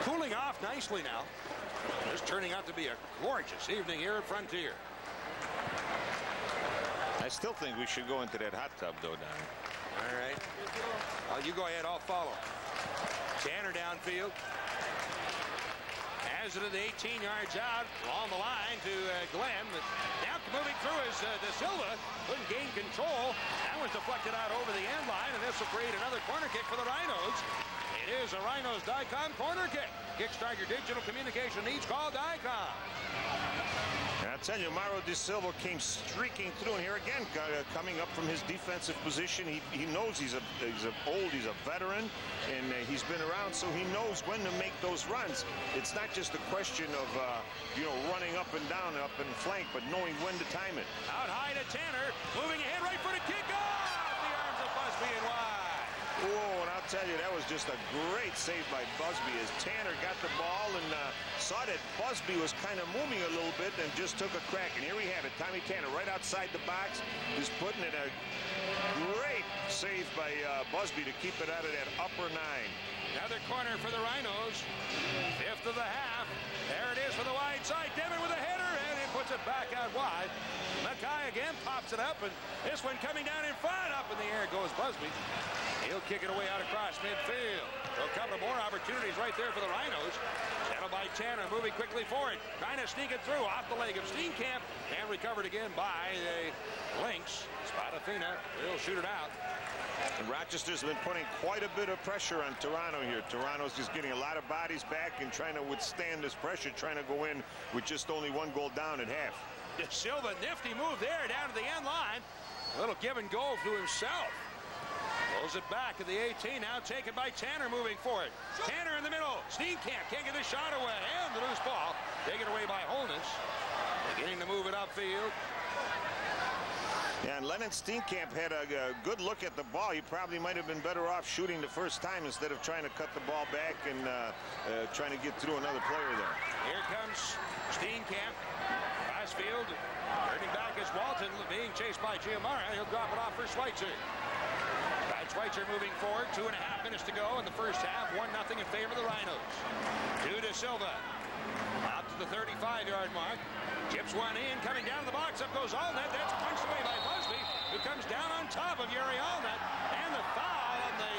Speaker 2: Cooling off nicely now. This turning out to be a gorgeous evening here at Frontier.
Speaker 3: Still think we should go into that hot tub, though, Don.
Speaker 2: All right. You go ahead. I'll follow. Tanner downfield. Has it at the 18 yards out along the line to uh, Glenn. Now moving through is uh, De Silva. Couldn't gain control. That was deflected out over the end line, and this will create another corner kick for the Rhinos. It is a Rhinos Dicom corner kick. Kickstart your digital communication needs. Call Dicom.
Speaker 3: Tell you, Mauro De Silva came streaking through, and here again, coming up from his defensive position, he, he knows he's a he's a old, he's a veteran, and uh, he's been around, so he knows when to make those runs. It's not just a question of uh, you know running up and down, up and flank, but knowing when to time it.
Speaker 2: Out high to Tanner, moving ahead, right for the kick off the arms of Busby and wide.
Speaker 3: Whoa, tell you, that was just a great save by Busby as Tanner got the ball and uh, saw that Busby was kind of moving a little bit and just took a crack. And here we have it, Tommy Tanner right outside the box is putting in a great save by uh, Busby to keep it out of that upper nine.
Speaker 2: Another corner for the Rhinos. Fifth of the half. There it is for the wide side. Devin with a header, and he puts it back out wide. Mackay again pops it up, and this one coming down in front. Up in the air goes Busby. He'll kick it away out across midfield. So a couple more opportunities right there for the Rhinos. Settled by Tanner, moving quickly forward. Trying to sneak it through off the leg of Steenkamp. And recovered again by the Lynx. Spadafina will shoot it out.
Speaker 3: And Rochester's been putting quite a bit of pressure on Toronto here. Toronto's just getting a lot of bodies back and trying to withstand this pressure, trying to go in with just only one goal down at half.
Speaker 2: De Silva, nifty move there down to the end line. A little give and go to himself. Throws it back to the 18, now taken by Tanner moving forward. Tanner in the middle. Steenkamp can't get the shot away. And the loose ball taken away by Holness. Beginning to move it upfield.
Speaker 3: Yeah, and Lenin Steenkamp had a, a, good look at the ball. He probably might have been better off shooting the first time instead of trying to cut the ball back and uh, uh, trying to get through another player there.
Speaker 2: Here comes Steenkamp. Crossfield. Turning back is Walton being chased by Giamara. He'll drop it off for Schweitzer. Brad Schweitzer moving forward. Two and a half minutes to go in the first half. One nothing in favor of the Rhinos. Two to Silva. Out to the 35-yard mark. Chips one in, coming down to the box. Up goes Allnut. That's punched away by Busby, who comes down on top of Yari Allnut. And the foul on the.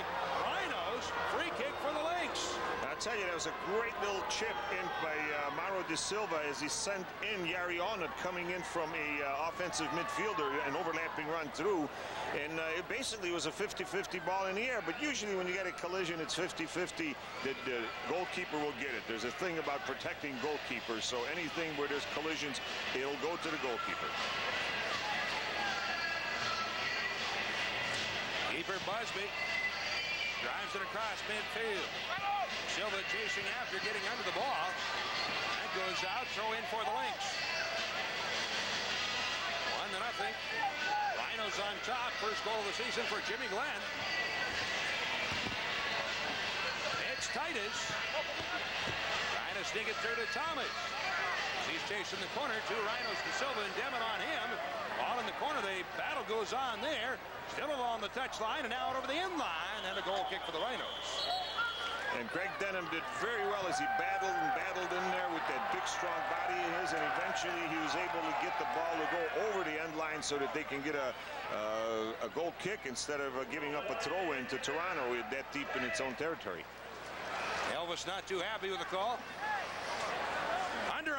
Speaker 2: Free kick for the Lynx.
Speaker 3: I'll tell you, that was a great little chip in by uh, Mauro De Silva as he sent in Yari Allnut coming in from a uh, offensive midfielder, an overlapping run through. And uh, it basically was a 50-50 ball in the air. But usually when you get a collision, it's 50-50. The, the goalkeeper will get it. There's a thing about protecting goalkeepers. So anything where there's collisions, it'll go to the goalkeeper.
Speaker 2: Keeper Busby drives it across midfield. Silva chasing after, getting under the ball. That goes out, throw in for the Lynx. One to nothing. Rhinos on top. First goal of the season for Jimmy Glenn. It's Titus. Trying to sneak it through to Thomas. He's chasing the corner. Two Rhinos to Silva and Demmin on him. Ball in the corner. The battle goes on there. Still along the touchline and now out over the end line. And a goal kick for the Rhinos.
Speaker 3: And Craig Demmin did very well as he battled and battled in there with that big, strong body of his, and eventually he was able to get the ball to go over the end line so that they can get a, uh, a goal kick instead of uh, giving up a throw-in to Toronto that deep in its own territory.
Speaker 2: Elvis not too happy with the call.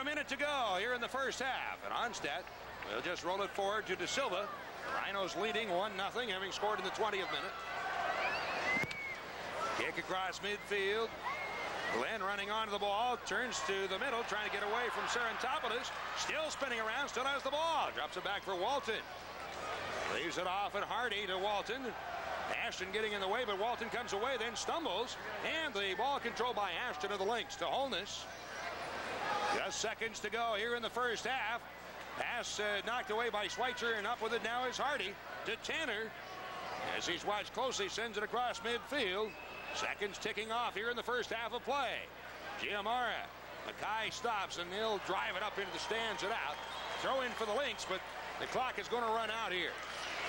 Speaker 2: Minute to go here in the first half. And Onstad will just roll it forward to De Silva. Rhinos leading 1-0, having scored in the 20th minute. Kick across midfield. Glenn running onto the ball, turns to the middle, trying to get away from Sarantopoulos. Still spinning around, still has the ball. Drops it back for Walton. Leaves it off at Hardy to Walton. Ashton getting in the way, but Walton comes away, then stumbles. And the ball controlled by Ashton of the Lynx to Holness. Just seconds to go here in the first half. Pass uh, knocked away by Schweitzer, and up with it now is Hardy to Tanner. As he's watched closely, sends it across midfield. Seconds ticking off here in the first half of play. Giamara. Mackay stops, and he'll drive it up into the stands and out. Throw in for the Lynx, but the clock is going to run out here.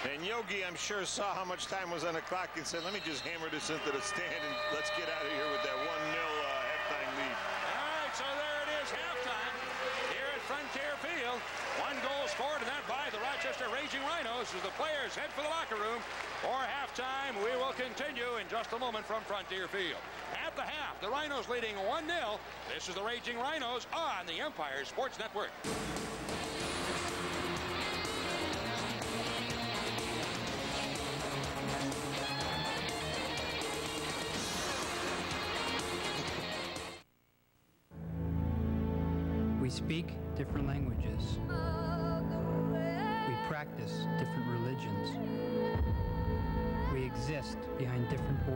Speaker 3: And Yogi, I'm sure, saw how much time was on the clock and said, let me just hammer this into the stand and let's get out of here with that 1-0 uh, halftime lead.
Speaker 2: All right, so there it is, halftime here at Frontier Field. One goal scored, and that by the Rochester Raging Rhinos as the players head for the locker room. For halftime, we will continue in just a moment from Frontier Field. At the half, the Rhinos leading 1-0. This is the Raging Rhinos on the Empire Sports Network.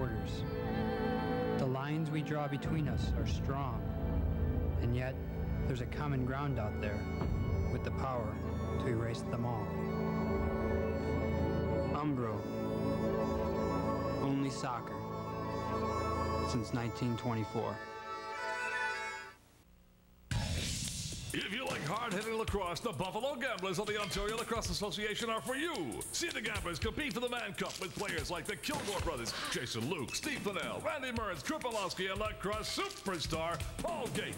Speaker 24: Borders. The lines we draw between us are strong, and yet there's a common ground out there with the power to erase them all. Umbro. Only soccer. Since 1924.
Speaker 25: If you hard-hitting lacrosse, the Buffalo Gamblers of the Ontario Lacrosse Association are for you. See the Gamblers compete for the Mann Cup with players like the Kilgore brothers, Jason Luke, Steve Fennell, Randy Mearns, Kripalowski, and lacrosse superstar Paul Gait.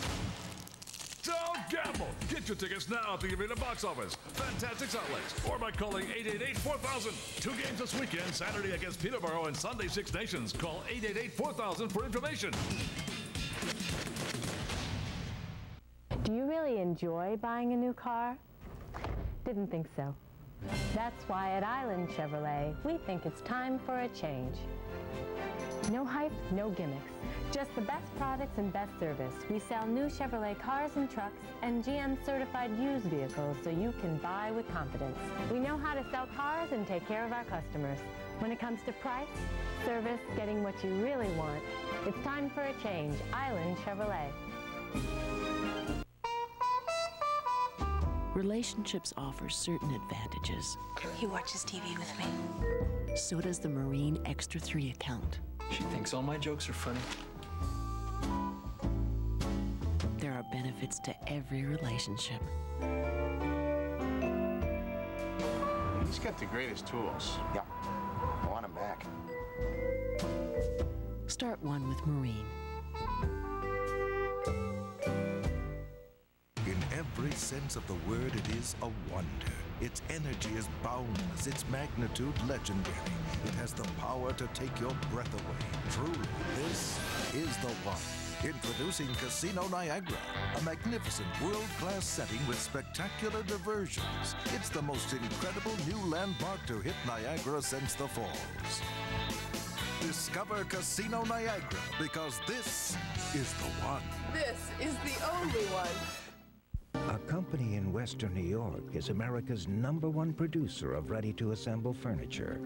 Speaker 25: Don't gamble! Get your tickets now at the Arena box office, Fantastics Outlets, or by calling 888-4000. Two games this weekend, Saturday against Peterborough and Sunday Six Nations. Call 888-4000 for information.
Speaker 17: Do you really enjoy buying a new car? Didn't think so. That's why at Island Chevrolet, we think it's time for a change. No hype, no gimmicks. Just the best products and best service. We sell new Chevrolet cars and trucks and GM certified used vehicles so you can buy with confidence. We know how to sell cars and take care of our customers. When it comes to price, service, getting what you really want, it's time for a change. Island Chevrolet.
Speaker 26: Relationships offer certain advantages.
Speaker 27: He watches TV with me.
Speaker 26: So does the Marine Extra 3 account.
Speaker 28: She thinks all my jokes are funny.
Speaker 26: There are benefits to every relationship.
Speaker 29: He's got the greatest tools. Yeah. I want him back.
Speaker 26: Start one with Marine.
Speaker 7: Every sense of the word, it is a wonder. Its energy is boundless, its magnitude legendary. It has the power to take your breath away. Truly, this is the one. Introducing Casino Niagara, a magnificent world-class setting with spectacular diversions. It's the most incredible new landmark to hit Niagara since the falls. Discover Casino Niagara because this is the one.
Speaker 30: This is the only one.
Speaker 31: A company in Western New York is America's number one producer of ready-to-assemble furniture.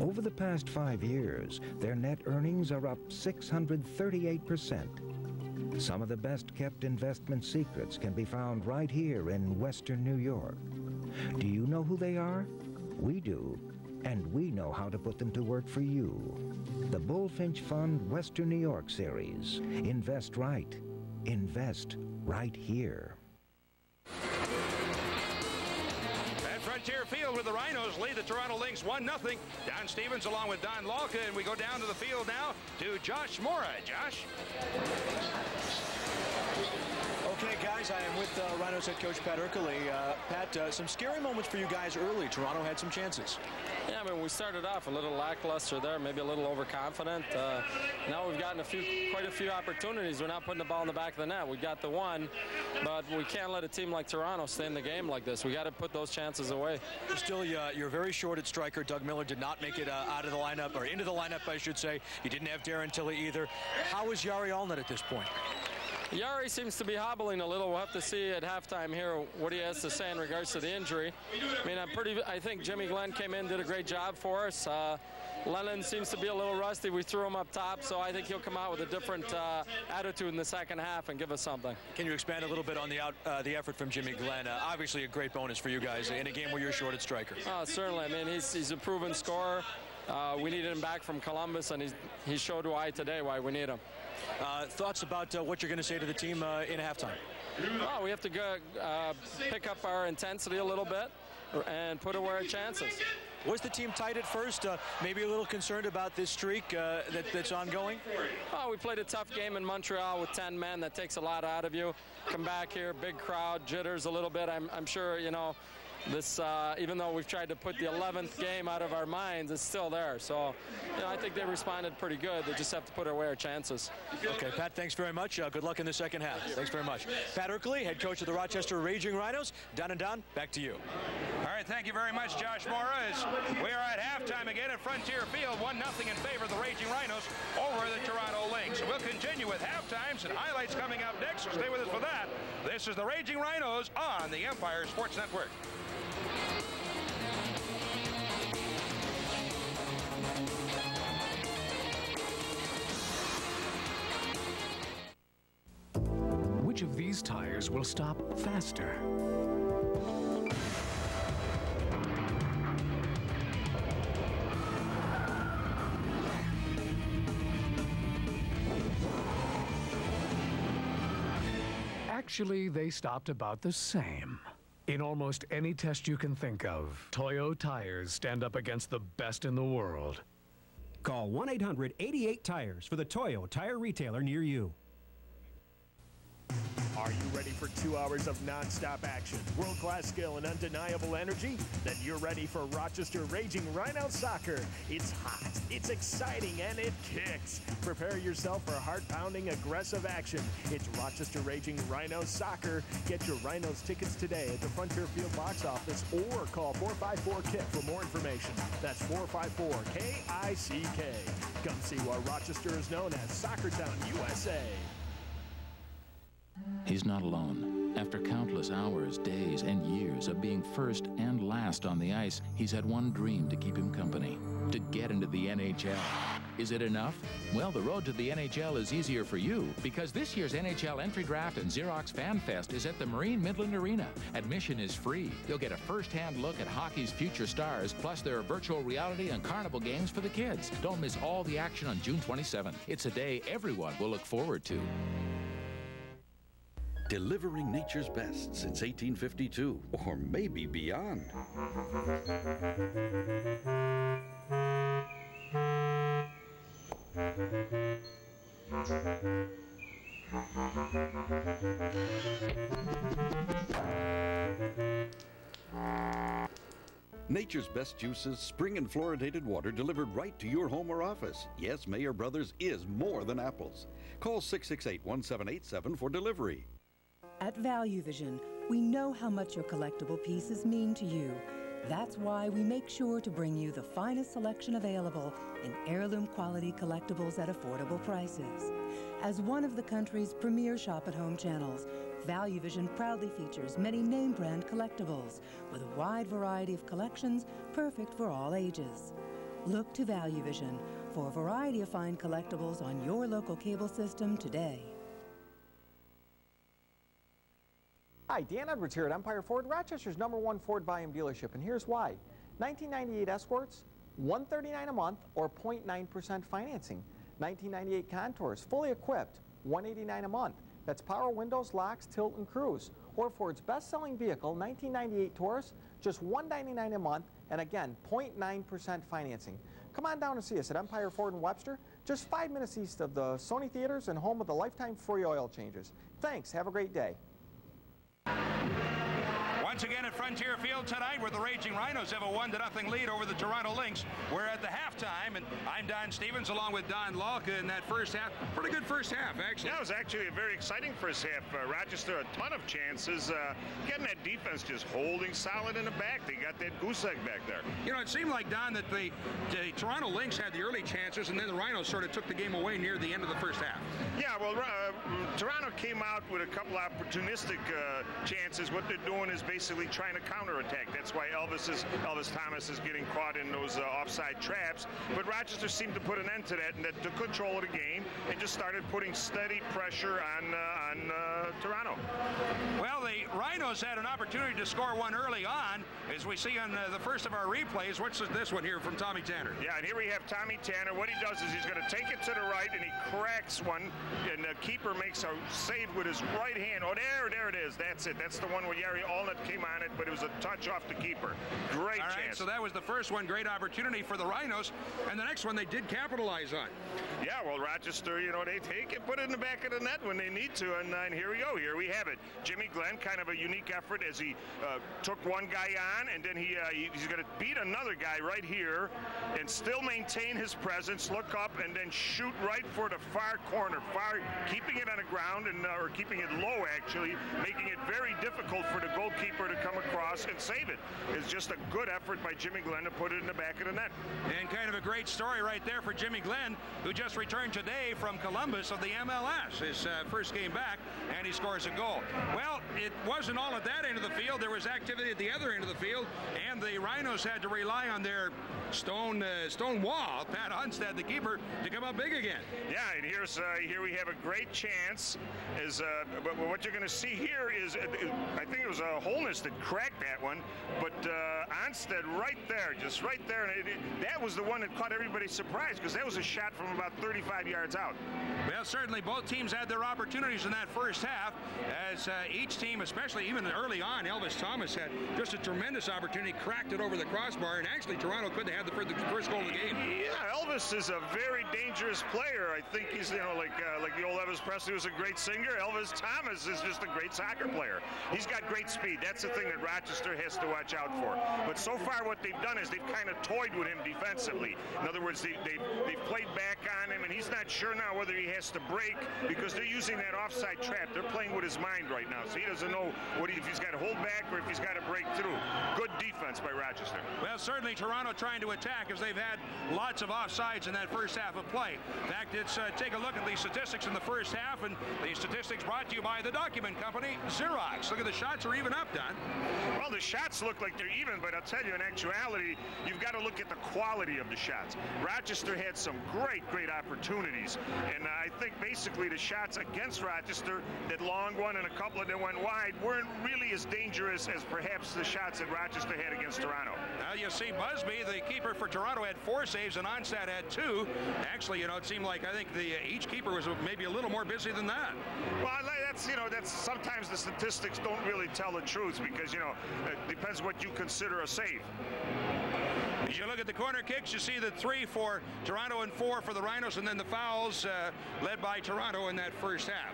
Speaker 31: Over the past five years, their net earnings are up 638%. Some of the best kept investment secrets can be found right here in Western New York. Do you know who they are? We do, and we know how to put them to work for you. The Bullfinch Fund Western New York series. Invest right. Invest right here.
Speaker 2: At Frontier Field where the Rhinos lead the Toronto Lynx 1-0. Don Stevens along with Don Lalka, and we go down to the field now to Josh Mora. Josh?
Speaker 32: Okay, guys, I am with uh, Rhinos head coach Pat Ercoli. Uh, Pat, uh, some scary moments for you guys early. Toronto had some chances.
Speaker 33: Yeah, I mean, we started off a little lackluster there, maybe a little overconfident. Uh, now we've gotten a few, quite a few opportunities. We're not putting the ball in the back of the net. We got the one, but we can't let a team like Toronto stay in the game like this. We got to put those chances away.
Speaker 32: Still, uh, you're very short at striker. Doug Miller did not make it uh, out of the lineup, or into the lineup, I should say. You didn't have Darren Tilley either. How is Yari Allnut at this point?
Speaker 33: Yari seems to be hobbling a little. We'll have to see at halftime here what he has to say in regards to the injury. I mean, I'm pretty. I think Jimmy Glenn came in, did a great job for us. Uh, Lenin seems to be a little rusty. We threw him up top, so I think he'll come out with a different uh, attitude in the second half and give us something.
Speaker 32: Can you expand a little bit on the out, uh, the effort from Jimmy Glenn? Uh, obviously, a great bonus for you guys in a game where you're short at striker.
Speaker 33: Oh, certainly. I mean, he's, he's a proven scorer. Uh, we needed him back from Columbus, and he's, he showed why today why we need him.
Speaker 32: Uh, thoughts about uh, what you're going to say to the team uh, in halftime?
Speaker 33: Well, we have to go, uh, pick up our intensity a little bit and put away our chances.
Speaker 32: Was the team tight at first? Uh, maybe a little concerned about this streak uh, that, that's ongoing?
Speaker 33: Oh, we played a tough game in Montreal with 10 men. That takes a lot out of you. Come back here, big crowd, jitters a little bit. I'm, I'm sure, you know, this, uh, even though we've tried to put the 11th game out of our minds, it's still there. So, you know, I think they responded pretty good. They just have to put away our chances.
Speaker 32: Okay, Pat, thanks very much. Uh, good luck in the second half. Thanks very much. Pat Ercoli, head coach of the Rochester Raging Rhinos. Don and Don, back to you.
Speaker 2: All right, thank you very much, Josh Morris. We are at halftime again at Frontier Field, 1-0 in favor of the Raging Rhinos over the Toronto Lynx. We'll continue with halftimes and highlights coming up next, so stay with us for that. This is the Raging Rhinos on the Empire Sports Network.
Speaker 18: Which of these tires will stop faster? Actually, they stopped about the same. In almost any test you can think of, Toyo tires stand up against the best in the world.
Speaker 34: Call 1 800 88 Tires for the Toyo tire retailer near you.
Speaker 35: Are you ready for two hours of non-stop action, world-class skill, and undeniable energy? Then you're ready for Rochester Raging Rhino Soccer. It's hot, it's exciting, and it kicks. Prepare yourself for heart-pounding, aggressive action. It's Rochester Raging Rhino Soccer. Get your Rhinos tickets today at the Frontier Field box office or call 454-KICK for more information. That's 454-K-I-C-K. Come see why Rochester is known as Soccer Town USA.
Speaker 36: He's not alone. After countless hours, days, and years of being first and last on the ice, he's had one dream to keep him company to get into the NHL. Is it enough? Well, the road to the NHL is easier for you because this year's NHL Entry Draft and Xerox Fan Fest is at the Marine Midland Arena. Admission is free. You'll get a first hand look at hockey's future stars, plus there are virtual reality and carnival games for the kids. Don't miss all the action on June 27th. It's a day everyone will look forward to.
Speaker 1: Delivering nature's best since 1852, or maybe beyond. Nature's best juices, spring and fluoridated water delivered right to your home or office. Yes, Mayer Brothers is more than apples. Call 668 1787 for delivery.
Speaker 37: At Value Vision, we know how much your collectible pieces mean to you. That's why we make sure to bring you the finest selection available in heirloom quality collectibles at affordable prices. As one of the country's premier shop at home channels, Value Vision proudly features many name brand collectibles with a wide variety of collections perfect for all ages. Look to Value Vision for a variety of fine collectibles on your local cable system today.
Speaker 38: Hi, Dan Edwards here at Empire Ford, Rochester's number one Ford volume dealership, and here's why. 1998 Escorts, 139 a month or 0.9% financing. 1998 Contours, fully equipped, 189 a month. That's power windows, locks, tilt, and cruise. Or Ford's best-selling vehicle, 1998 Taurus, just 199 a month, and again, 0.9% financing. Come on down and see us at Empire Ford in Webster, just five minutes east of the Sony Theaters and home of the lifetime free oil changes. Thanks. Have a great day.
Speaker 2: you Once again at Frontier Field tonight, where the Raging Rhinos have a one to nothing lead over the Toronto Lynx. We're at the halftime, and I'm Don Stevens along with Don Lalka in that first half. Pretty good first half, actually.
Speaker 3: That was actually a very exciting first half. Uh, Rochester a ton of chances, uh, getting that defense just holding solid in the back. They got that goose egg back there.
Speaker 2: You know, it seemed like Don that the, the Toronto Lynx had the early chances, and then the Rhinos sort of took the game away near the end of the first half.
Speaker 3: Yeah, well, uh, Toronto came out with a couple opportunistic uh, chances. What they're doing is basically trying to counterattack. That's why Elvis is Elvis Thomas is getting caught in those uh, offside traps. But Rochester seemed to put an end to that and that took control of the game and just started putting steady pressure on uh, on uh, Toronto.
Speaker 2: Well, the Rhinos had an opportunity to score one early on, as we see on the, the first of our replays. What's this one here from Tommy Tanner?
Speaker 3: Yeah, and here we have Tommy Tanner. What he does is he's going to take it to the right and he cracks one, and the keeper makes a save with his right hand. Oh, there, there it is. That's it. That's the one where Yari Allnut came on it, but it was a touch off the keeper. Great
Speaker 2: All right,
Speaker 3: chance.
Speaker 2: so that was the first one. Great opportunity for the Rhinos. And the next one they did capitalize on.
Speaker 3: Yeah, well, Rochester, you know, they take it, put it in the back of the net when they need to, and, and here we go. Here we have it. Jimmy Glenn, kind of a unique effort as he uh, took one guy on, and then he, uh, he he's going to beat another guy right here, and still maintain his presence, look up, and then shoot right for the far corner, far keeping it on the ground and uh, or keeping it low actually, making it very difficult for the goalkeeper to come across and save it. It's just a good effort by Jimmy Glenn to put it in the back of the net.
Speaker 2: And kind of a great story right there for Jimmy Glenn, who just returned today from Columbus of the MLS, his uh, first game back, and he scores a goal. Well, it wasn't all at that end of the field. There was activity at the other end of the field, and the Rhinos had to rely on their stone uh, stone wall, Pat Onstad, the keeper, to come up big again.
Speaker 3: Yeah, and here's uh, here we have a great chance. Is uh, but what you're going to see here is uh, I think it was uh, Holness that cracked that one, but uh, Onstad right there, just right there, and it, it, that was the one that caught everybody surprised because that was a shot from about 35 yards out.
Speaker 2: Well, certainly both teams had their opportunities in that first half, as uh, each team, especially even early on, Elvis Thomas had just a tremendous opportunity, cracked it over the crossbar, and actually Toronto could have had the, the first goal of the game.
Speaker 3: Yeah, Elvis is a very dangerous player. I think he's, you know, like uh, like the old Elvis Presley was a great singer. Elvis Thomas is just a great soccer player. He's got great speed. That's the thing that Rochester has to watch out for. But so far, what they've done is they've kind of toyed with him defensively. In other words, they, they, they've played back on him, and he's not sure now whether he has to break because they're using that offside trap. They're playing with his mind right now, so he doesn't know what he, if he's got to hold back or if he's got to break through. Good defense by Rochester.
Speaker 2: Well, certainly Toronto trying to attack as they've had lots of offsides in that first half of play. In fact, it's uh, take a look at the statistics in the first half, and the statistics brought to you by the document company Xerox. Look at the shots are even up,
Speaker 3: Well, the shots look like they're even, but I'll tell you, in actuality, you've got to look at the quality of the shots. Rochester had some great, great opportunities, and I think basically the shots against Rochester, that long one and a couple of that went wide, weren't really as dangerous as perhaps the shots that Rochester had against Toronto.
Speaker 2: Now you see Busby, the keeper for Toronto, had four saves, and Onstad had two. Actually, you know, it seemed like I think the uh, each keeper was maybe a little more busy than that.
Speaker 3: Well, that's you know that's sometimes the statistics don't really tell the truth because you know it depends what you consider a save.
Speaker 2: As you look at the corner kicks, you see the three for Toronto and four for the Rhinos, and then the fouls uh, led by Toronto in that first half.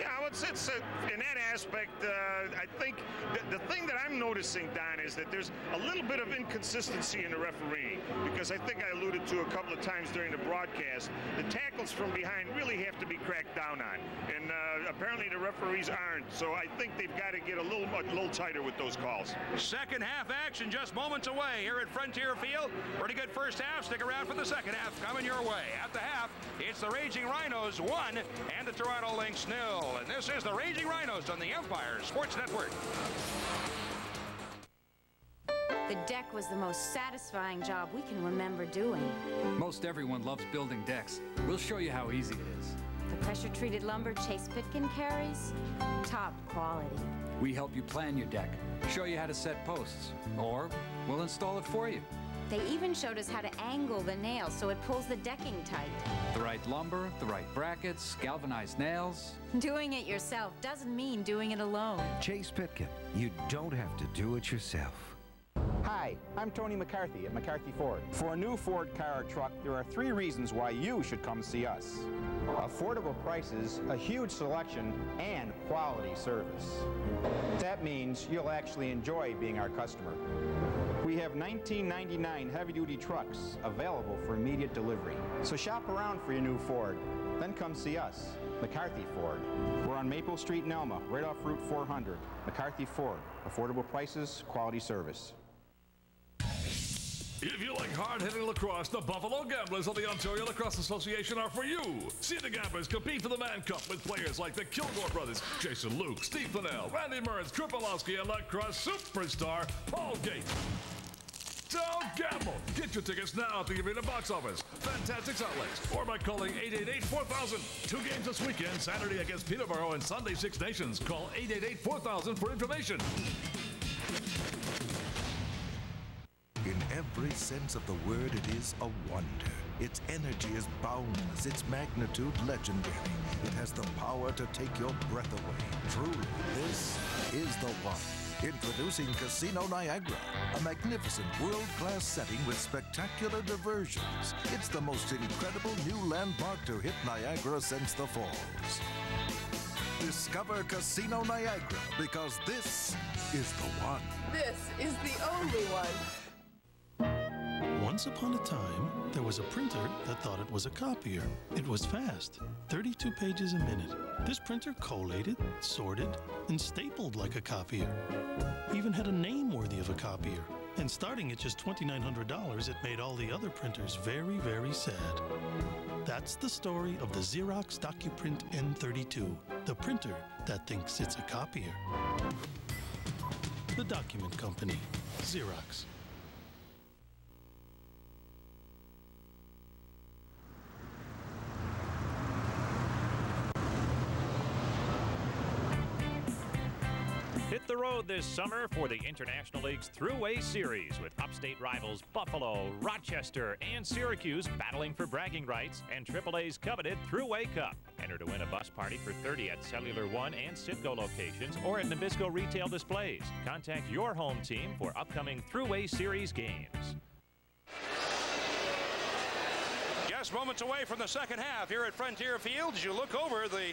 Speaker 3: Yeah, it's, it's uh, in that aspect, uh, I think the, the thing that I'm noticing, Don, is that there's a little bit of inconsistency in the refereeing because I think I alluded to a couple of times during the broadcast, the tackles from behind really have to be cracked down on, and uh, apparently the referees aren't. So I think they've got to get a little, a little tighter with those calls.
Speaker 2: Second half action just moments away here at Frontier Field. Pretty good first half. Stick around for the second half coming your way. At the half, it's the Raging Rhinos one and the Toronto Lynx nil. And this is the Raging Rhinos on the Empire Sports Network.
Speaker 5: The deck was the most satisfying job we can remember doing.
Speaker 39: Most everyone loves building decks. We'll show you how easy it is.
Speaker 5: The pressure-treated lumber Chase Pitkin carries, top quality.
Speaker 6: We help you plan your deck, show you how to set posts, or we'll install it for you.
Speaker 5: They even showed us how to angle the nails so it pulls the decking tight.
Speaker 6: The right lumber, the right brackets, galvanized nails.
Speaker 5: Doing it yourself doesn't mean doing it alone.
Speaker 40: Chase Pitkin, you don't have to do it yourself.
Speaker 41: Hi, I'm Tony McCarthy at McCarthy Ford. For a new Ford car or truck, there are three reasons why you should come see us. Affordable prices, a huge selection, and quality service. That means you'll actually enjoy being our customer. We have 1999 heavy-duty trucks available for immediate delivery. So shop around for your new Ford, then come see us, McCarthy Ford. We're on Maple Street in Elma, right off Route 400. McCarthy Ford, affordable prices, quality service.
Speaker 25: If you like hard-hitting lacrosse, the Buffalo Gamblers of the Ontario Lacrosse Association are for you. See the Gamblers compete for the Mann Cup with players like the Kilgore brothers, Jason Luke, Steve Fennell, Randy Mearns, Kripalowski, and lacrosse superstar Paul Gait. Don't gamble. Get your tickets now at the Arena box office, Fantastics Outlets, or by calling 888-4000. Two games this weekend, Saturday against Peterborough and Sunday Six Nations. Call 888-4000 for information.
Speaker 7: In every sense of the word, it is a wonder. Its energy is boundless, its magnitude legendary. It has the power to take your breath away. Truly, this is the one. Introducing Casino Niagara, a magnificent world-class setting with spectacular diversions. It's the most incredible new landmark to hit Niagara since the falls. Discover Casino Niagara because this is the one.
Speaker 30: This is the only one.
Speaker 8: Once upon a time, there was a printer that thought it was a copier. It was fast, 32 pages a minute. This printer collated, sorted, and stapled like a copier. Even had a name worthy of a copier. And starting at just $2,900, it made all the other printers very, very sad. That's the story of the Xerox DocuPrint N32, the printer that thinks it's a copier. The Document Company, Xerox.
Speaker 42: Hit the road this summer for the International League's Thruway Series with upstate rivals Buffalo, Rochester, and Syracuse battling for bragging rights and AAA's coveted Thruway Cup. Enter to win a bus party for 30 at Cellular One and Citgo locations or at Nabisco retail displays. Contact your home team for upcoming Thruway Series games.
Speaker 2: Just moments away from the second half here at Frontier Field. As you look over the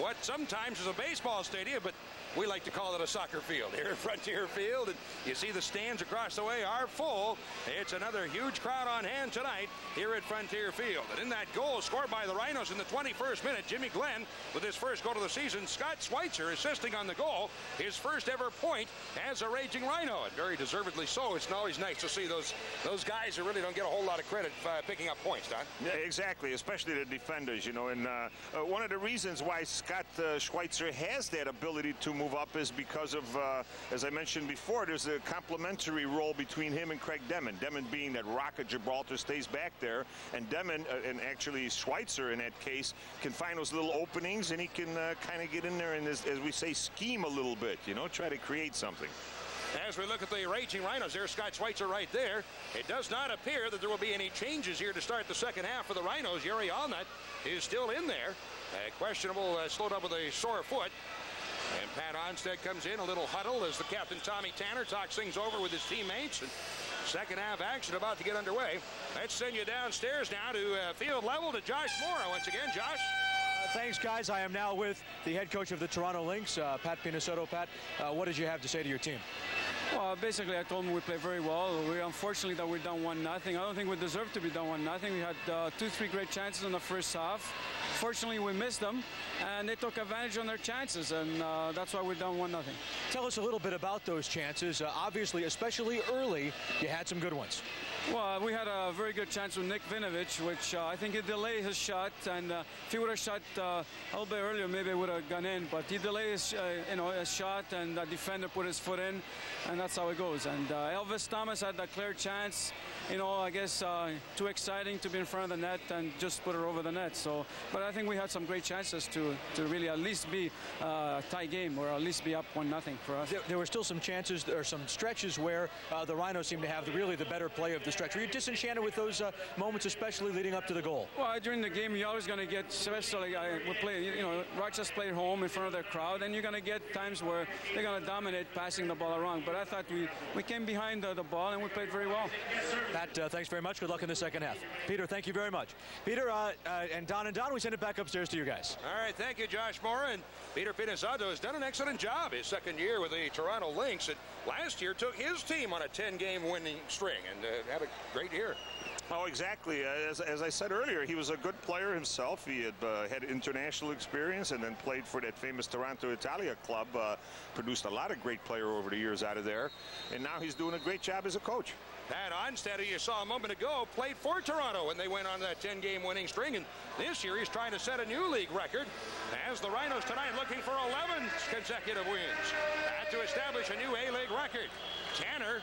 Speaker 2: what sometimes is a baseball stadium, but we like to call it a soccer field here at Frontier Field. And you see the stands across the way are full. It's another huge crowd on hand tonight here at Frontier Field. And in that goal scored by the Rhinos in the 21st minute, Jimmy Glenn with his first goal of the season. Scott Schweitzer assisting on the goal, his first ever point as a Raging Rhino, and very deservedly so. It's always nice to see those those guys who really don't get a whole lot of credit uh, picking up points, Don.
Speaker 3: Yeah, exactly, especially the defenders, you know. And uh, uh, one of the reasons why Scott uh, Schweitzer has that ability to move up is because of, uh, as I mentioned before, there's a complementary role between him and Craig Demmin. Demmin being that rock of Gibraltar stays back there, and Demmin, uh, and actually Schweitzer in that case, can find those little openings, and he can uh, kind of get in there and, as, as we say, scheme a little bit, you know, try to create something.
Speaker 2: As we look at the Raging Rhinos, there's Scott Schweitzer right there. It does not appear that there will be any changes here to start the second half for the Rhinos. Yari Allnut is still in there. Questionable, uh, slowed up with a sore foot. And Pat Onstad comes in, a little huddle as the captain Tommy Tanner talks things over with his teammates. And second half action about to get underway. Let's send you downstairs now to uh, field level to Josh Mora once again. Josh.
Speaker 32: Thanks, guys. I am now with the head coach of the Toronto Lynx, uh, Pat Pinizzotto. Pat, uh, what did you have to say to your team?
Speaker 43: Well, basically, I told them we played very well. We unfortunately that we're down one nothing. I don't think we deserve to be down one nothing. We had uh, two, three great chances in the first half. Fortunately, we missed them, and they took advantage on their chances, and uh, that's why we're down one nothing.
Speaker 32: Tell us a little bit about those chances. Uh, obviously, especially early, you had some good ones.
Speaker 43: Well, we had a very good chance with Nick Vinovich, which uh, I think he delayed his shot, and uh, if he would have shot uh, a little bit earlier, maybe it would have gone in. But he delayed his, uh, you know, his shot, and the defender put his foot in, and that's how it goes. And uh, Elvis Thomas had a clear chance. You know, I guess uh, too exciting to be in front of the net and just put her over the net. So, but I think we had some great chances to to really at least be uh, a tie game or at least be up one nothing for us.
Speaker 32: There, there, were still some chances or some stretches where uh, the Rhinos seemed to have the, really the better play of the stretch. Were you disenchanted with those uh, moments, especially leading up to the goal?
Speaker 43: Well, during the game, you're always going to get, especially uh, we play, you know, Rochester played home in front of their crowd, and you're going to get times where they're going to dominate passing the ball around. But I thought we, we came behind the, the ball and we played very well.
Speaker 32: Pat, uh, thanks very much. Good luck in the second half. Peter, thank you very much. Peter uh, uh, and Don and Don, we send it back upstairs to you guys.
Speaker 2: All right, thank you, Josh Moore. And Peter Pinizzotto has done an excellent job his second year with the Toronto Lynx. And last year took his team on a 10-game winning string and uh, had a great year.
Speaker 3: Oh, exactly. As, as I said earlier, he was a good player himself. He had uh, had international experience and then played for that famous Toronto Italia club. Uh, produced a lot of great player over the years out of there. And now he's doing a great job as a coach.
Speaker 2: Pat Onstad, who you saw a moment ago, played for Toronto when they went on that 10-game winning string. And this year he's trying to set a new league record as the Rhinos tonight looking for 11 consecutive wins. Had to establish a new A-League record. Tanner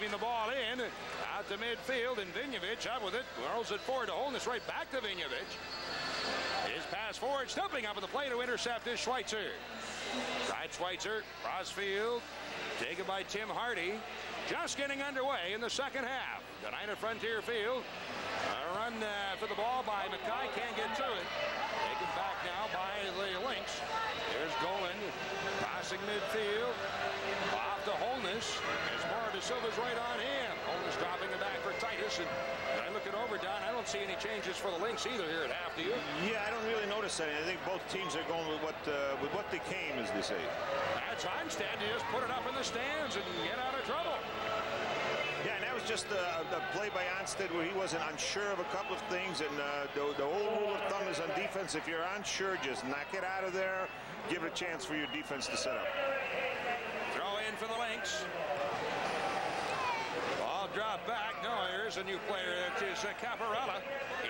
Speaker 2: keeping the ball in out to midfield and Vinyovich out with it. Rolls it forward to Holness right back to Vinyovich. His pass forward, stumping up at the play to intercept is Schweitzer. Right Schweitzer, crossfield, taken by Tim Hardy. Just getting underway in the second half. Denina Frontier Field. A run uh, for the ball by Mackay. Can't get to it. Taken back now by the Lynx. There's Golan. Passing midfield. Off to Holness. As Silva's right on him. Holness dropping it back for Titus. And I look it over, Don. I don't see any changes for the Lynx either here at half, do you?
Speaker 3: Yeah, I don't really notice any. I think both teams are going with what uh, with what they came, as they say.
Speaker 2: That's Onstad to just put it up in the stands and get out of trouble.
Speaker 3: Yeah, and that was just a, a play by Onstad where he wasn't unsure of a couple of things. And uh, the, the old rule of thumb is on defense, if you're unsure, just knock it out of there. Give it a chance for your defense to set up.
Speaker 2: Throw in for the Lynx. Drop back. No, here's a new player. It is uh, Caparella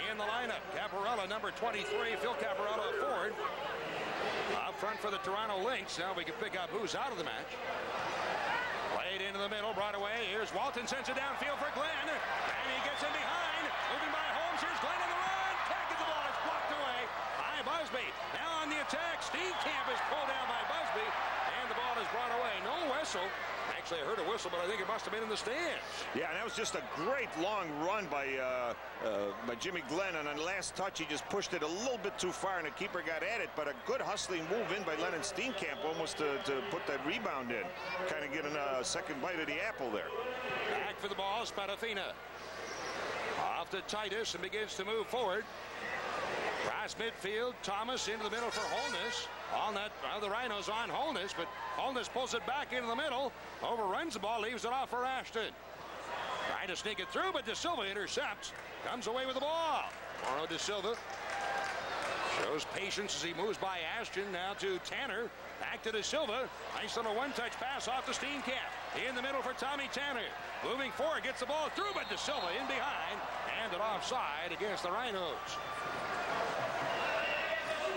Speaker 2: in the lineup. Caparella, number 23, Phil Caparella, forward. Up front for the Toronto Lynx. Now we can pick up who's out of the match. Played into the middle, brought away. Here's Walton, sends it downfield for Glenn. And he gets in behind. Moving by Holmes. Here's Glenn on the run. Taking the ball. It's blocked away by Busby. Now on the attack. Steenkamp is pulled down by Busby. And the ball is brought away. No whistle. Actually, I heard a whistle, but I think it must have been in the stands.
Speaker 3: Yeah, and that was just a great long run by uh, uh, by Jimmy Glenn. And on the last touch, he just pushed it a little bit too far, and the keeper got at it. But a good hustling move in by Lenin Steenkamp almost to, to put that rebound in. Kind of getting a second bite of the apple there.
Speaker 2: Back for the ball, Spadafina. Off to Titus and begins to move forward. Cross midfield, Thomas into the middle for Holness. On that, well, the Rhinos on Holness, but Holness pulls it back into the middle, overruns the ball, leaves it off for Ashton. Trying to sneak it through, but De Silva intercepts. Comes away with the ball. Mauro De Silva shows patience as he moves by Ashton. Now to Tanner. Back to De Silva. Nice little one-touch pass off to Steenkamp. In the middle for Tommy Tanner. Moving forward, gets the ball through, but De Silva in behind. And an offside against the Rhinos.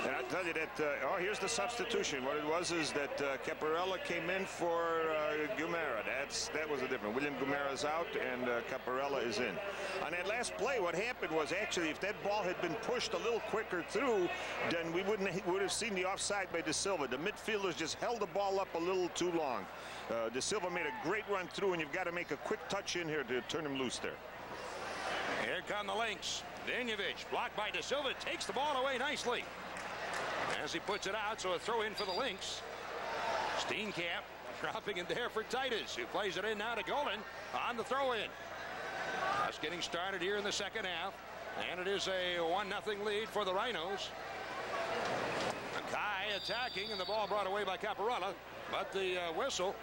Speaker 3: And I'll tell you that, uh, oh, here's the substitution. What it was is that uh, Caparella came in for uh, Giamara. That's, that was the difference. William Giamara's out and uh, Caparella is in. On that last play, what happened was actually if that ball had been pushed a little quicker through, then we wouldn't would have seen the offside by De Silva. The midfielders just held the ball up a little too long. Uh, De Silva made a great run through, and you've got to make a quick touch in here to turn him loose there.
Speaker 2: Here come the Lynx. Vinyovich blocked by De Silva, takes the ball away nicely. As he puts it out, so a throw in for the Lynx. Steenkamp dropping it there for Titus, who plays it in now to Golan on the throw in. Just getting started here in the second half. And it is a 1-0 lead for the Rhinos. Mackay attacking, and the ball brought away by Caparella. But the uh, whistle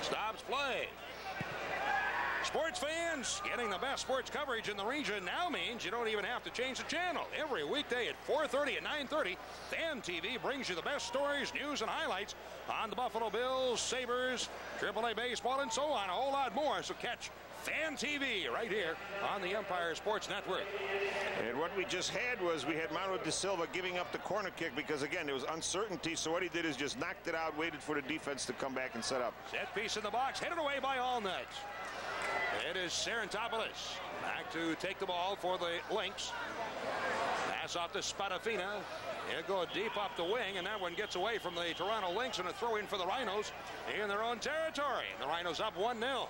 Speaker 2: stops play. Sports fans, getting the best sports coverage in the region now means you don't even have to change the channel. Every weekday at 4.30 and 9.30, Fan TV brings you the best stories, news, and highlights on the Buffalo Bills, Sabres, AAA baseball, and so on. A whole lot more. So catch Fan TV right here on the Empire Sports Network.
Speaker 3: And what we just had was we had Mauro De Silva giving up the corner kick because, again, there was uncertainty. So what he did is just knocked it out, waited for the defense to come back and set up.
Speaker 2: Set piece in the box, headed away by Allnut. It is Sarantopoulos back to take the ball for the Lynx. Pass off to Spadafina. He'll go deep up the wing, and that one gets away from the Toronto Lynx and a throw in for the Rhinos in their own territory. The Rhinos up 1 0.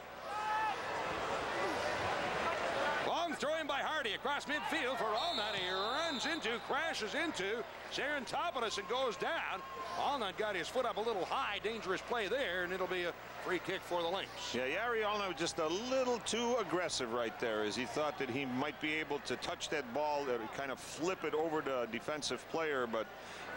Speaker 2: Long throw in by Hardy across midfield for Allnut. He runs into, crashes into Sarantopoulos and goes down. Allnut got his foot up a little high. Dangerous play there, and it'll be a free kick for the Lynx.
Speaker 3: Yeah, Yari Allnut was just a little too aggressive right there as he thought that he might be able to touch that ball, uh, kind of flip it over to a defensive player, but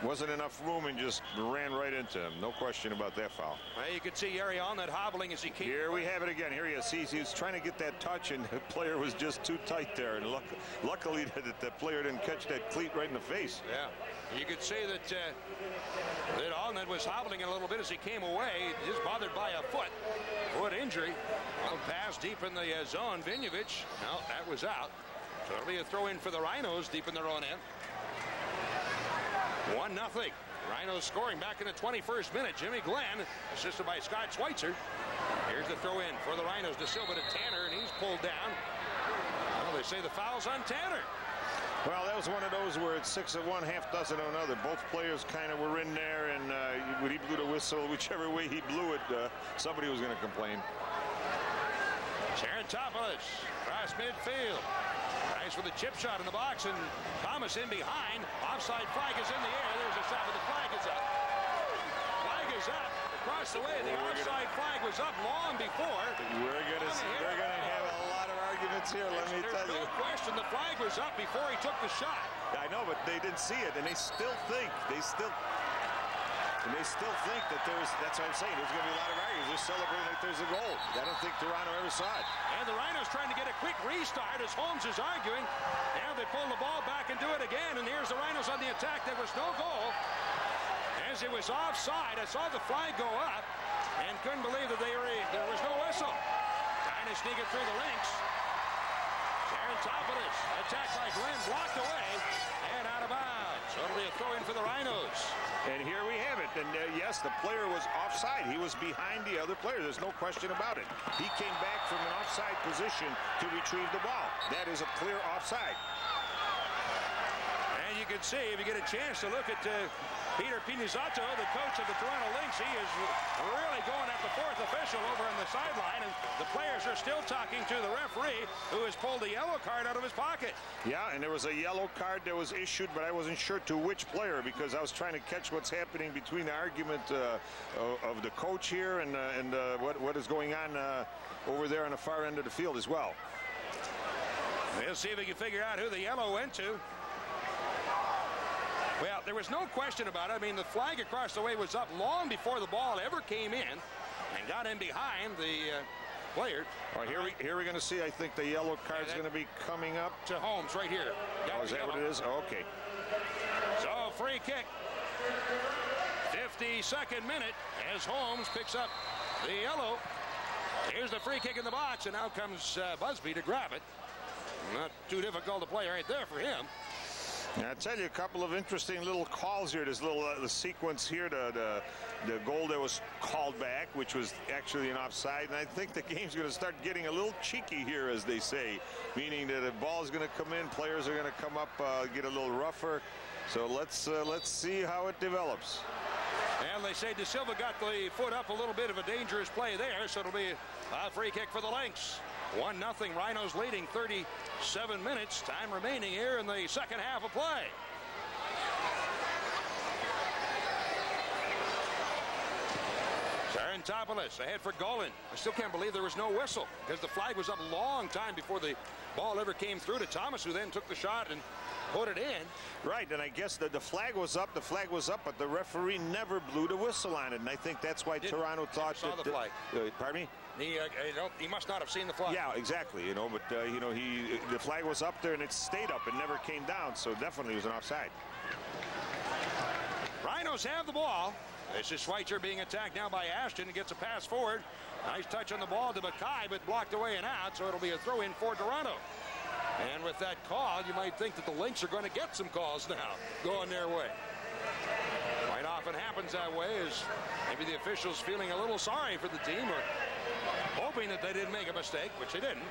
Speaker 3: wasn't enough room and just ran right into him. No question about that foul.
Speaker 2: Well, you could see Yari that hobbling as he came.
Speaker 3: Here we have it again. Here he is. He's, he was trying to get that touch, and the player was just too tight there. And luck, luckily that the player didn't catch that cleat right in the face.
Speaker 2: Yeah, you could see that uh, that Allnut was hobbling a little bit as he came away, just bothered by a foot, foot injury. Well, pass deep in the uh, zone. Vinovich, no, that was out. So it'll be a throw in for the Rhinos deep in their own end. 1 nothing. Rhinos scoring back in the 21st minute. Jimmy Glenn, assisted by Scott Schweitzer. Here's the throw in for the Rhinos. De Silva to Tanner, and he's pulled down. Well, they say the foul's on Tanner.
Speaker 3: Well, that was one of those where it's six of one, half dozen of another. Both players kind of were in there, and uh, when he blew the whistle, whichever way he blew it, uh, somebody was going to complain.
Speaker 2: Sarantopoulos, across midfield. Tries for the chip shot in the box, and Thomas in behind. Offside flag is in the air. There's a shot, but the flag is up. Flag is up. Across the way, the offside flag was up long before.
Speaker 3: We're going to we're going to have a lot of arguments here, let me
Speaker 2: There's
Speaker 3: tell
Speaker 2: no
Speaker 3: you.
Speaker 2: question the flag was up before he took the shot.
Speaker 3: I know, but they didn't see it, and they still think, they still, and they still think that there's, that's what I'm saying, there's going to be a lot of arguments. They're celebrating like there's a goal. I don't think Toronto ever saw it.
Speaker 2: And the Rhinos trying to get a quick restart as Holmes is arguing. Now they pull the ball back and do it again. And here's the Rhinos on the attack. There was no goal. As it was offside, I saw the flag go up and couldn't believe that they were, there was no whistle. Trying to sneak it through the Lynx. Sarantopoulos attacked by Glenn, blocked away and out of bounds. So it'll be a throw in for the Rhinos.
Speaker 3: And here we have it. And uh, yes, the player was offside. He was behind the other player. There's no question about it. He came back from an offside position to retrieve the ball. That is a clear offside.
Speaker 2: Can see, if you get a chance to look at uh, Peter Pinizzotto, the coach of the Toronto Lynx, he is really going at the fourth official over on the sideline, and the players are still talking to the referee, who has pulled a yellow card out of his pocket.
Speaker 3: Yeah, and there was a yellow card that was issued, but I wasn't sure to which player because I was trying to catch what's happening between the argument uh, of, the coach here and, uh, and uh, what, what is going on uh, over there on the far end of the field as well.
Speaker 2: We'll see if we can figure out who the yellow went to. Well, there was no question about it. I mean, the flag across the way was up long before the ball ever came in and got in behind the uh, player.
Speaker 3: Here, we, here we're going to see, I think the yellow card's going to be coming up.
Speaker 2: To Holmes right here. Got
Speaker 3: Oh, is that what it is? Oh, okay.
Speaker 2: So, free kick. 52nd minute as Holmes picks up the yellow. Here's the free kick in the box, and now comes uh, Busby to grab it. Not too difficult to play right there for him.
Speaker 3: Yeah, I tell you, a couple of interesting little calls here. This little uh, the sequence here, the, the the goal that was called back, which was actually an offside, and I think the game's going to start getting a little cheeky here, as they say, meaning that the ball's going to come in, players are going to come up, uh, get a little rougher. So let's uh, let's see how it develops.
Speaker 2: And they say De Silva got the foot up a little bit of a dangerous play there, so it'll be a free kick for the Lynx. 1 nothing. Rhinos leading 37 minutes. Time remaining here in the second half of play. Sarantopoulos ahead for Golan. I still can't believe there was no whistle because the flag was up a long time before the ball ever came through to Thomas, who then took the shot and put it in.
Speaker 3: Right, and I guess the, the flag was up, the flag was up, but the referee never blew the whistle on it, and I think that's why
Speaker 2: Didn't-
Speaker 3: Toronto thought
Speaker 2: saw
Speaker 3: that
Speaker 2: the flag.
Speaker 3: Uh, pardon me?
Speaker 2: He, uh, you know, he must not have seen the flag.
Speaker 3: Yeah, exactly. You know, but uh, you know, he the flag was up there and it stayed up and never came down, so definitely was an offside.
Speaker 2: Rhinos have the ball. This is Schweitzer being attacked now by Ashton. He gets a pass forward. Nice touch on the ball to Mackay, but blocked away and out, so it'll be a throw in for Toronto. And with that call, you might think that the Lynx are going to get some calls now going their way. Quite often happens that way is maybe the officials feeling a little sorry for the team or hoping that they didn't make a mistake, which they didn't.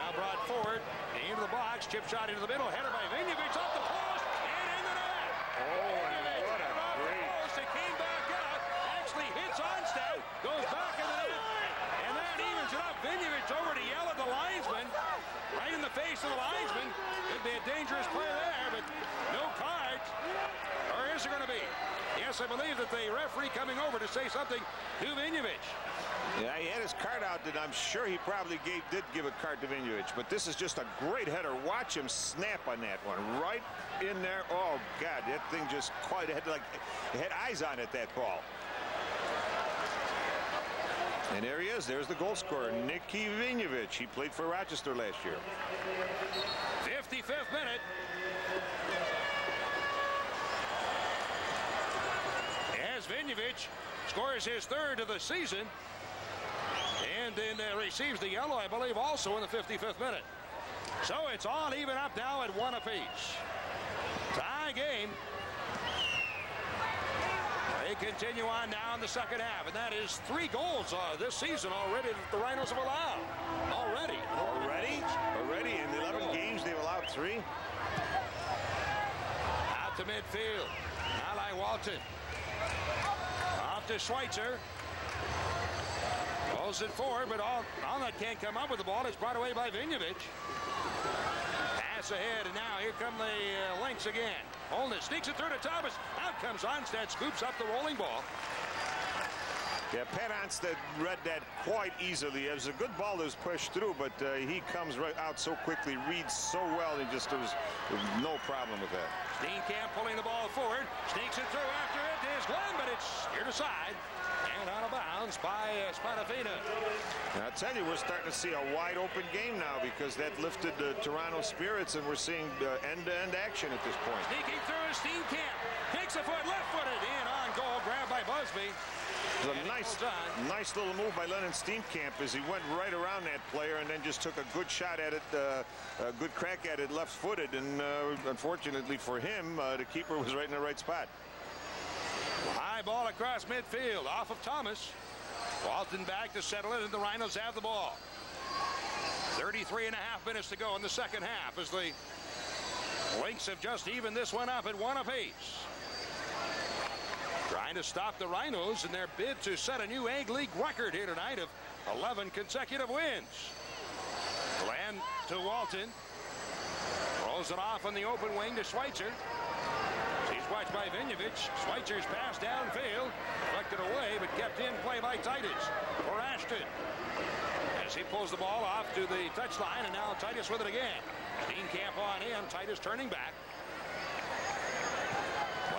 Speaker 2: Now brought forward into the box, chip shot into the middle, headed by Vinovich off the post and in the net.
Speaker 3: Oh, what a great.
Speaker 2: Post, it came back out, actually hits Onstad, goes back in the net, and that evens it up. Vinovich over to yell at the linesman, right in the face of the linesman. Could be a dangerous play there, but no cards. Or is it going to be? Yes, I believe that the referee coming over to say something to Vinovich.
Speaker 3: Yeah, he had his card out, and I'm sure he probably gave, did give a card to Vinovich. But this is just a great header. Watch him snap on that one, right in there. Oh God, that thing just quite had like had eyes on it. That ball. And there he is. There's the goal scorer, Nicky Vinovich. He played for Rochester last year.
Speaker 2: 55th minute. As Vinovich scores his third of the season. And then uh, receives the yellow, I believe, also in the 55th minute. So it's all even up now at one apiece. Tie game. They continue on now in the second half, and that is three goals uh, this season already that the Rhinos have allowed. Already.
Speaker 3: Already? Already in 11 games they've allowed three?
Speaker 2: Out to midfield. Ally Walton. Off to Schweitzer. Pulls it forward, but all, all that can't come up with the ball. It's brought away by Vinovich. Pass ahead, and now here come the uh, again. Holness sneaks it through to Thomas. Out comes Onstad, scoops up the rolling ball.
Speaker 3: Yeah, Pat Onstad read that quite easily. It was a good ball that was pushed through, but uh, he comes right out so quickly, reads so well, and just there was, there was no problem with that.
Speaker 2: Steenkamp pulling the ball forward, sneaks it through after it. There's Glenn, but it's steered aside and out of bounds by uh, Spadafina.
Speaker 3: I tell you, we're starting to see a wide open game now because that lifted the Toronto spirits, and we're seeing uh, end-to-end action at this point.
Speaker 2: Sneaking through is Steenkamp. Takes a foot, left-footed, in on goal, grabbed by Busby.
Speaker 3: A nice, nice little move by Lenin Steenkamp as he went right around that player and then just took a good shot at it, uh, a good crack at it left-footed. And uh, unfortunately for him, uh, the keeper was right in the right spot.
Speaker 2: High ball across midfield, off of Thomas. Walton back to settle it, and the Rhinos have the ball. 33 and a half minutes to go in the second half as the Lynx have just evened this one up at one apiece. Trying to stop the Rhinos in their bid to set a new A-League record here tonight of 11 consecutive wins. Glenn to Walton. Rolls it off on the open wing to Schweitzer. He's watched by Vinovich. Schweitzer's pass downfield. Deflected away, but kept in play by Titus for Ashton. As he pulls the ball off to the touchline, and now Titus with it again. Dean Steenkamp on in. Titus turning back.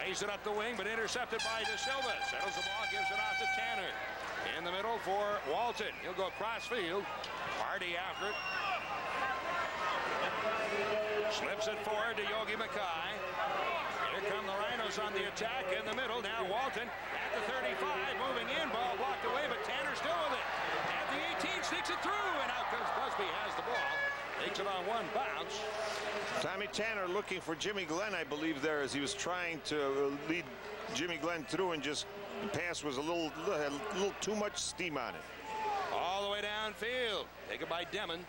Speaker 2: Plays it up the wing, but intercepted by De Silva. Settles the ball, gives it off to Tanner. In the middle for Walton. He'll go cross field. Hardy after it. Slips it forward to Yogi Mackay. Here come the Rhinos on the attack in the middle. Now Walton at the 35, moving in. Ball blocked away, but Tanner still with it. At the 18, sticks it through, and out comes Busby, has the ball. Takes it on one bounce.
Speaker 3: Tommy Tanner looking for Jimmy Glenn, I believe, there as he was trying to uh, lead Jimmy Glenn through and just the pass was a little, a little too much steam on it.
Speaker 2: All the way downfield. Taken by Demmin.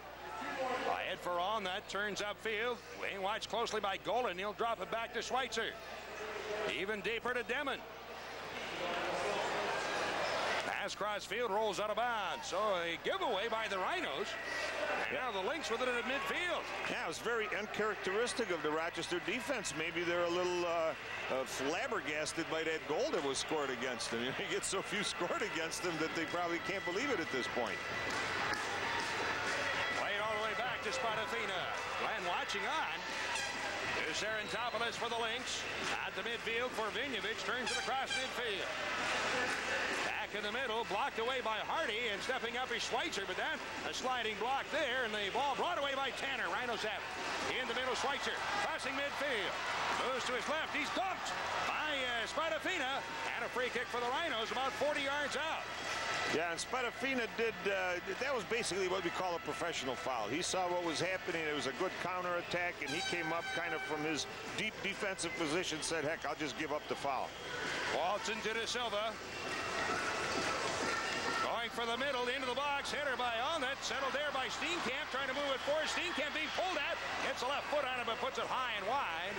Speaker 2: By Ed Ferron, that turns upfield. Being watched closely by Golan. He'll drop it back to Schweitzer. Even deeper to Demmin. Pass cross field rolls out of bounds. So a giveaway by the Rhinos. Now the Lynx with it at midfield.
Speaker 3: Yeah, it was very uncharacteristic of the Rochester defense. Maybe they're a little uh, uh, flabbergasted by that goal that was scored against them. You know, get so few scored against them that they probably can't believe it at this point.
Speaker 2: Played all the way back to Spadafina. Glenn watching on. There's Sarantopoulos for the Lynx. At the midfield for Vinovich. Turns it across midfield. Back in the middle, blocked away by Hardy, and stepping up is Schweitzer, but then a sliding block there, and the ball brought away by Tanner. Rhinos it. In the middle, Schweitzer, passing midfield. Moves to his left, he's dumped by uh, Spadafina, and a free kick for the Rhinos about 40 yards out.
Speaker 3: Yeah, and Spadafina did, uh, that was basically what we call a professional foul. He saw what was happening. It was a good counterattack, and he came up kind of from his deep defensive position, said, heck, I'll just give up the foul.
Speaker 2: Walton to De Silva. For the middle, into the box, header by Allnut, settled there by Steenkamp, trying to move it forward. Steenkamp being pulled at, gets the left foot on it, but puts it high and wide.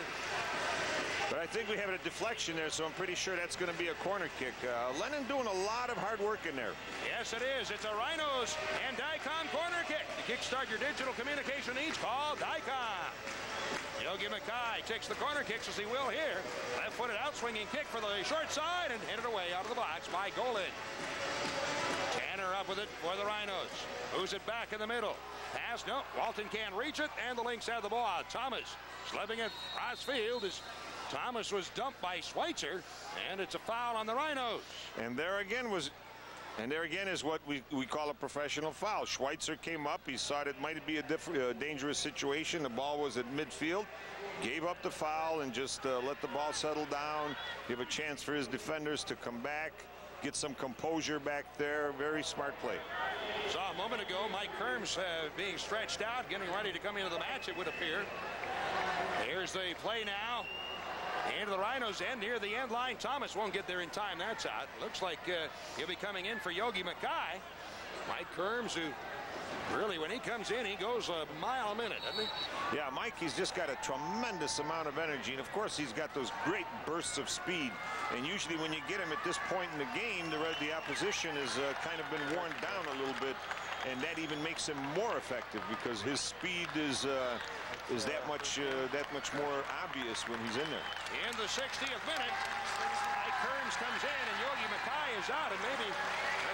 Speaker 3: But I think we have a deflection there, so I'm pretty sure that's going to be a corner kick. Uh, Lenin doing a lot of hard work in there.
Speaker 2: Yes, it is. It's a Rhinos and Dicom corner kick. To kickstart your digital communication needs, call Dicom. Yogi Mackay takes the corner kicks as he will here. Left-footed out-swinging kick for the short side and headed away out of the box by Golan. Up with it for the Rhinos. Moves it back in the middle. Pass, no. Walton can't reach it, and the Lynx have the ball. Thomas slipping it cross field as Thomas was dumped by Schweitzer, and it's a foul on the Rhinos.
Speaker 3: And there again was and there again is what we, we call a professional foul. Schweitzer came up. He saw it might be a uh, dangerous situation. The ball was at midfield. Gave up the foul and just uh, let the ball settle down. Give a chance for his defenders to come back. Get some composure back there. Very smart play.
Speaker 2: Saw a moment ago Mike Kerms uh, being stretched out, getting ready to come into the match, it would appear. Here's the play now. Into the Rhinos end near the end line. Thomas won't get there in time. That's out. Looks like uh, he'll be coming in for Yogi Mackay. Mike Kerms, who really, when he comes in, he goes a mile a minute, doesn't he?
Speaker 3: Yeah, Mike, he's just got a tremendous amount of energy. And, of course, he's got those great bursts of speed. And usually when you get him at this point in the game, the, the opposition has uh, kind of been worn down a little bit. And that even makes him more effective because his speed is uh, is that much uh, that much more obvious when he's in there.
Speaker 2: In the 60th minute, Mike Kerms comes in and Yogi Mackay is out, and maybe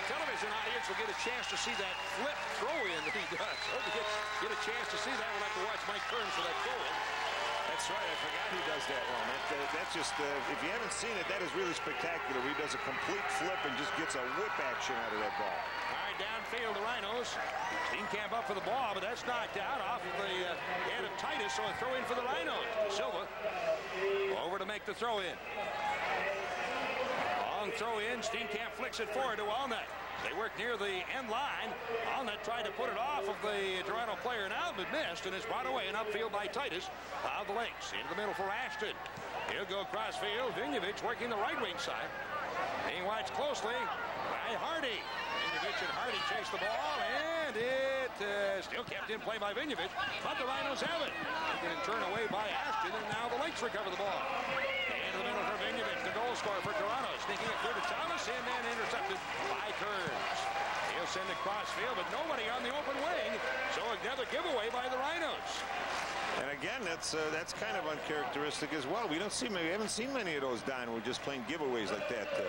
Speaker 2: television audience will get a chance to see that flip throw in that he does. Hope he gets get a chance to see that. We'll have to watch Mike Kerms for that throw in.
Speaker 3: That's right. I forgot he does that one. That, uh, that's just, uh, if you haven't seen it, that is really spectacular. He does a complete flip and just gets a whip action out of that ball.
Speaker 2: All right, downfield, the Rhinos. Team camp up for the ball, but that's knocked out off of the uh, head of Titus, so a throw in for the Rhinos. Silva over to make the throw in. Long throw in. Steenkamp flicks it forward to Allnut. They work near the end line. Allnut tried to put it off of the Toronto player now, but missed, and is brought away and upfield by Titus of the Lynx. Into the middle for Ashton. He'll go cross field. Working the right wing side. Being watched closely by Hardy. Vinovich and Hardy chase the ball, and it uh, still kept in play by Vinovich, but the Rhinos have it. And away by Ashton, and now the Lynx recover the ball. Into the middle for Vinovich, the goal scorer for Toronto. Sneaking it through to Thomas, and then intercepted by Kerns. He'll send it cross field, but nobody on the open wing, so another giveaway by the Rhinos.
Speaker 3: And again, that's uh, that's kind of uncharacteristic as well. We don't see we haven't seen many of those Don. We're just playing giveaways like that. Uh.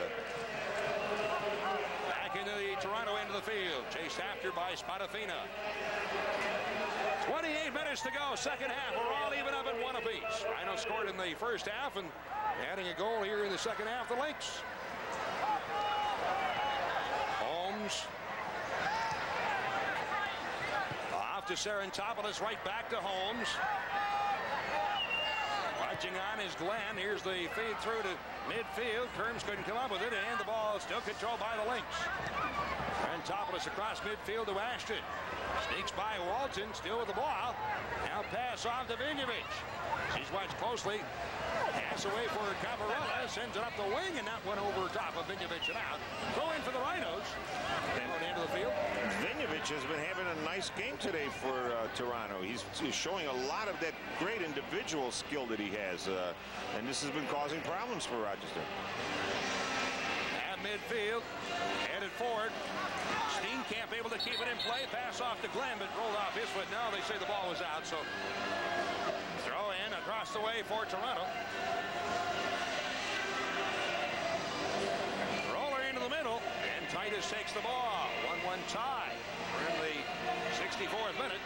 Speaker 2: Back into the Toronto end of the field, chased after by Spadafina. 28 minutes to go, second half. We're all even up at one apiece. Rhino scored in the first half and adding a goal here in the second half, the Lynx. Holmes. Off to Sarantopoulos, right back to Holmes. Watching on is Glenn. Here's the feed through to midfield. Kerms couldn't come up with it, and the ball still controlled by the Lynx. Sarantopoulos across midfield to Ashton. Sneaks by Walton, still with the ball. Now pass off to Vinovich. She's watched closely. Pass away for Caparella. Sends it up the wing, and that went over top of Vinovich and out. Throw in for the Rhinos. Down into the field.
Speaker 3: Vinovich has been having a nice game today for uh, Toronto. He's, he's, showing a lot of that great individual skill that he has, uh, and this has been causing problems for Rochester.
Speaker 2: At midfield, headed forward. Steenkamp able to keep it in play. Pass off to Glenn, but rolled off his foot. Now they say the ball was out, so across the way for Toronto. Roller into the middle, and Titus takes the ball. 1-1 tie. We're in the 64th minute.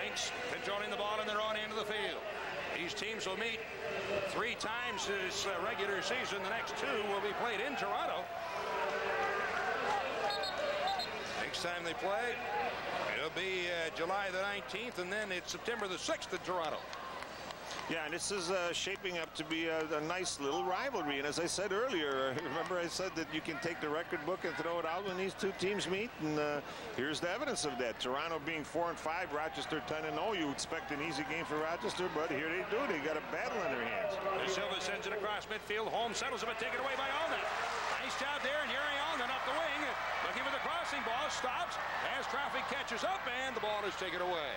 Speaker 2: Lynx controlling the ball in their own end of the field. These teams will meet three times this uh, regular season. The next two will be played in Toronto. Next time they play, be uh, July the 19th, and then it's September the 6th in Toronto.
Speaker 3: Yeah, and this is uh, shaping up to be a, a, nice little rivalry. And as I said earlier, remember I said that you can take the record book and throw it out when these two teams meet, and uh, here's the evidence of that. Toronto being four and five, Rochester 10 and 0. You expect an easy game for Rochester, but here they do. They got a battle in their hands.
Speaker 2: Silva sends it across midfield. Holmes settles it, but taken away by Allman. Nice job there, and here Allman up the wing, looking the ball, stops as traffic catches up, and the ball is taken away.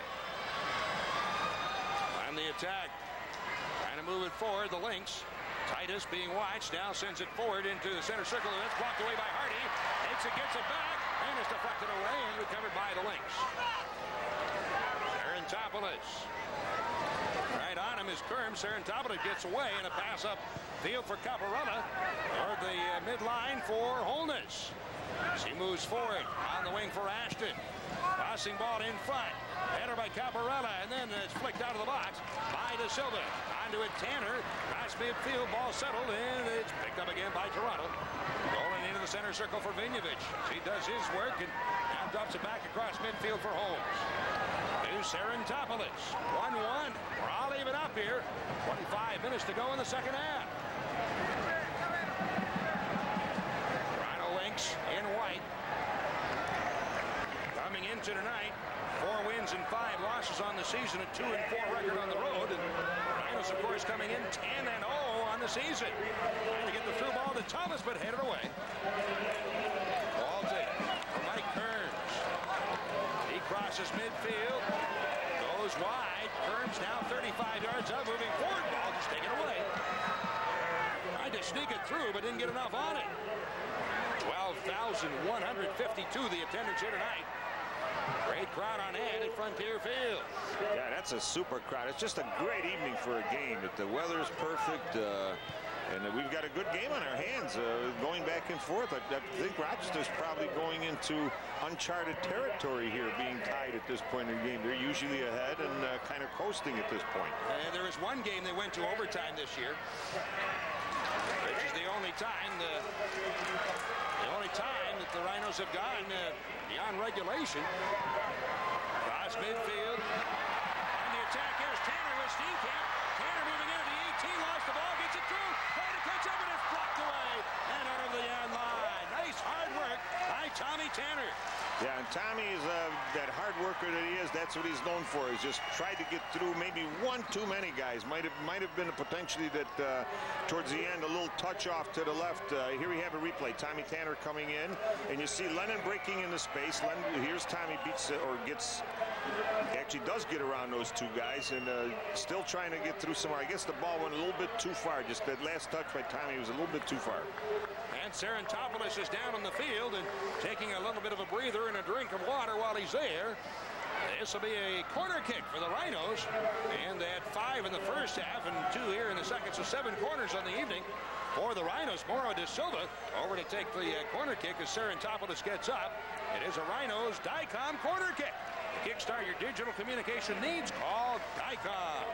Speaker 2: And the attack Trying to move it forward, the Lynx. Titus being watched, now sends it forward into the center circle, and that's blocked away by Hardy. Takes it, gets it back, and is deflected away and recovered by the Lynx. Sarantopoulos. Right him is Kerm. Sarantopoulos gets away, and a pass up field for Caparella, or the uh, midline for Holness. She moves forward on the wing for Ashton. Passing ball in front. Header by Caparella, and then it's flicked out of the box by De Silva. Onto it, Tanner. Nice midfield, ball settled, and it's picked up again by Toronto. Rolling into the center circle for Vinovich. He does his work and now drops it back across midfield for Holmes. To Sarantopoulos. 1-1. We're all even up here. 25 minutes to go in the second half. Toronto Lynx in white. Coming into tonight, four wins and five losses on the season, a two and four record on the road. And Rhinos, of course, coming in 10 and 0 on the season. Trying to get the through ball to Thomas, but headed away. Walton for Mike Kearns. He crosses midfield, goes wide. Kearns now 35 yards up, moving forward. Ball just taken away. Tried to sneak it through, but didn't get enough on it. 12,152 the attendance here tonight. Great crowd on hand at Frontier Field.
Speaker 3: Yeah, that's a super crowd. It's just a great evening for a game. The weather's perfect. Uh, and we've got a good game on our hands uh, going back and forth. I, I, think Rochester's probably going into uncharted territory here, being tied at this point in the game. They're usually ahead and uh, kind of coasting at this point.
Speaker 2: And there was one game they went to overtime this year. which is the only time the, the only time that the Rhinos have gone uh, beyond regulation. Cross midfield. On the attack, here's Tanner with Steenkamp. Tanner moving into the 18, lost the ball, gets it through. Catch up, and it's blocked away. And out of the end line. Nice hard work by Tommy Tanner.
Speaker 3: Yeah, and Tommy is uh, that hard worker that he is. That's what he's known for. He's just tried to get through maybe one too many guys. Might have might have been potentially that uh, towards the end a little touch off to the left. Uh, here we have a replay. Tommy Tanner coming in, and you see Lenin breaking into space. Lenin, here's Tommy beats or gets actually does get around those two guys and uh, still trying to get through somewhere. I guess the ball went a little bit too far. Just that last touch by Tommy was a little bit too far.
Speaker 2: And Sarantopoulos is down on the field and taking a little bit of a breather and a drink of water while he's there. This will be a corner kick for the Rhinos. And they had five in the first half and two here in the second. So seven corners on the evening for the Rhinos. Mauro de Silva over to take the uh, corner kick as Sarantopoulos gets up. It is a Rhinos Dicom corner kick. Kickstart your digital communication needs. Call Dicom.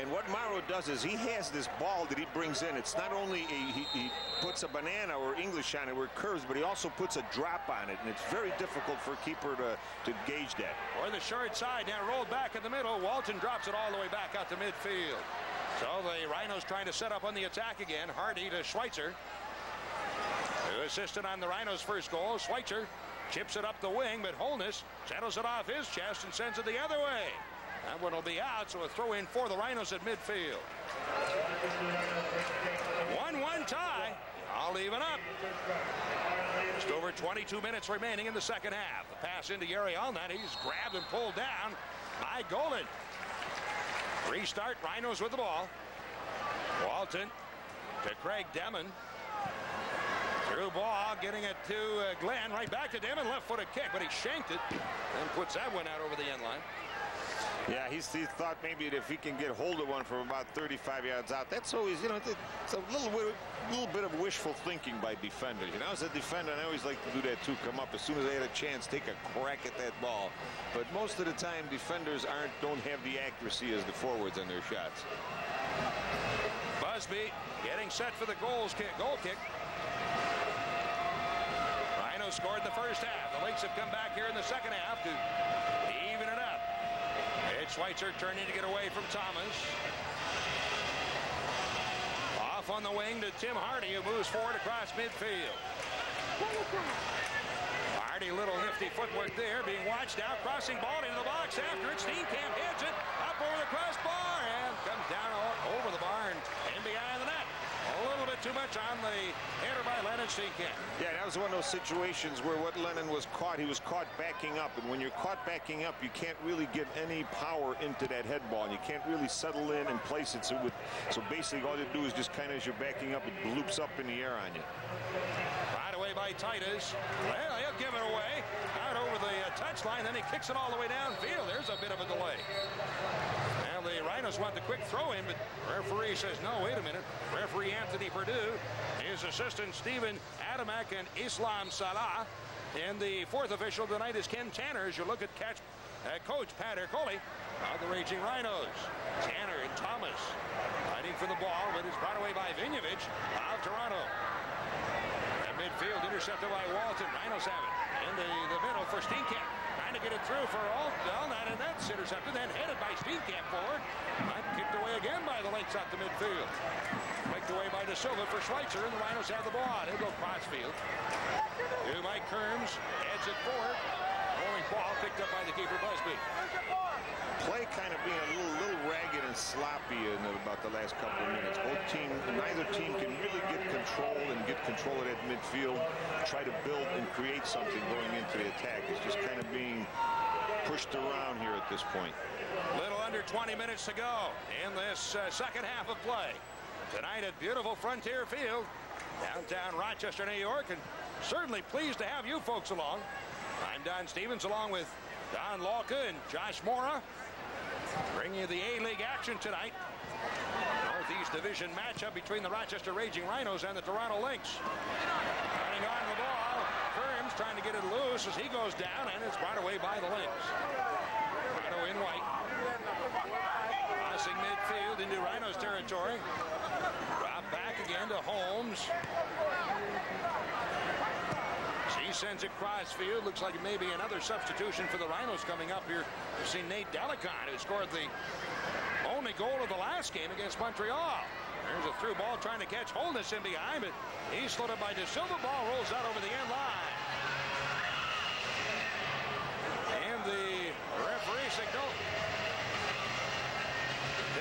Speaker 3: And what Mauro does is he has this ball that he brings in. It's not only a, he, he, puts a banana or English on it where it curves, but he also puts a drop on it. And it's very difficult for a keeper to, to gauge that.
Speaker 2: Or the short side, now rolled back in the middle. Walton drops it all the way back out to midfield. So the Rhinos trying to set up on the attack again. Hardy to Schweitzer. Who assisted on the Rhinos' first goal. Schweitzer chips it up the wing, but Holness settles it off his chest and sends it the other way. That one will be out, so a throw in for the Rhinos at midfield. 1-1 tie. I'll even up. Just over 22 minutes remaining in the second half. The pass into Yari that He's grabbed and pulled down by Golan. Restart, Rhinos with the ball. Walton to Craig Demmin. Through ball, getting it to uh, Glenn. Right back to Demmin, left-footed kick, but he shanked it and puts that one out over the end line.
Speaker 3: Yeah, he's, he thought maybe if he can get hold of one from about 35 yards out, that's always, you know, it's a little bit, little bit of wishful thinking by defenders. You know, as a defender, I always like to do that too, come up as soon as I had a chance, take a crack at that ball. But most of the time, defenders aren't, don't have the accuracy as the forwards on their shots.
Speaker 2: Busby getting set for the goals kick, goal kick. Rhino scored the first half. The Lynx have come back here in the second half to even it up. Schweitzer turning to get away from Thomas. Off on the wing to Tim Hardy, who moves forward across midfield. Hardy, little nifty footwork there, being watched out, crossing ball into the box after it. Steenkamp hits it up over the crossbar and comes down over the bar and behind the net. A little bit too much on the header by Lenin Steenkamp.
Speaker 3: Yeah, that was one of those situations where what Lenin was caught, he was caught backing up. And when you're caught backing up, you can't really get any power into that head ball. And you can't really settle in and place it. So, with, so basically all you do is just kind of as you're backing up, it loops up in the air on you.
Speaker 2: Right away by Titus. Well, he'll give it away. Out over the uh, touchline, then he kicks it all the way downfield. There's a bit of a delay. Rhinos want the quick throw in, but referee says, no, wait a minute. Referee Anthony Purdue, his assistant Stephen Adamak and Islam Salah. And the fourth official tonight is Ken Tanner as you look at catch, uh, coach Pat Ercoli of the Raging Rhinos. Tanner and Thomas fighting for the ball, but it's brought away by Vinovich of Toronto. At midfield, intercepted by Walton. Rhinos have it. In the, the middle for Steenkamp. Trying to get it through for all Altdell. And that's intercepted. Then headed by Steenkamp forward. And kicked away again by the Lynx out to midfield. Kicked away by De Silva for Schweitzer. And the Rhinos have the ball. He'll go crossfield. To Mike Kerms. Heads it forward. Ball picked up by the keeper Busby.
Speaker 3: Play kind of being a little, little ragged and sloppy in about the last couple of minutes. Both teams, neither team can really get control and get control of that midfield, try to build and create something going into the attack. It's just kind of being pushed around here at this point.
Speaker 2: Little under 20 minutes to go in this uh, second half of play. Tonight at beautiful Frontier Field, downtown Rochester, New York, and certainly pleased to have you folks along. I'm Don Stevens along with Don Lorca and Josh Mora. Bringing you the A-League action tonight. Northeast Division matchup between the Rochester Raging Rhinos and the Toronto Lynx. Running on the ball. Kerms trying to get it loose as he goes down, and it's brought away by the Lynx. Rhino in white. Crossing midfield into Rhinos territory. Drop back again to Holmes. She sends it crossfield. Looks like maybe another substitution for the Rhinos coming up here. We've seen Nate Delicon, who scored the only goal of the last game against Montreal. There's a through ball trying to catch Holness in behind, but he's slowed by De Silva. Ball rolls out over the end line. And the referee signal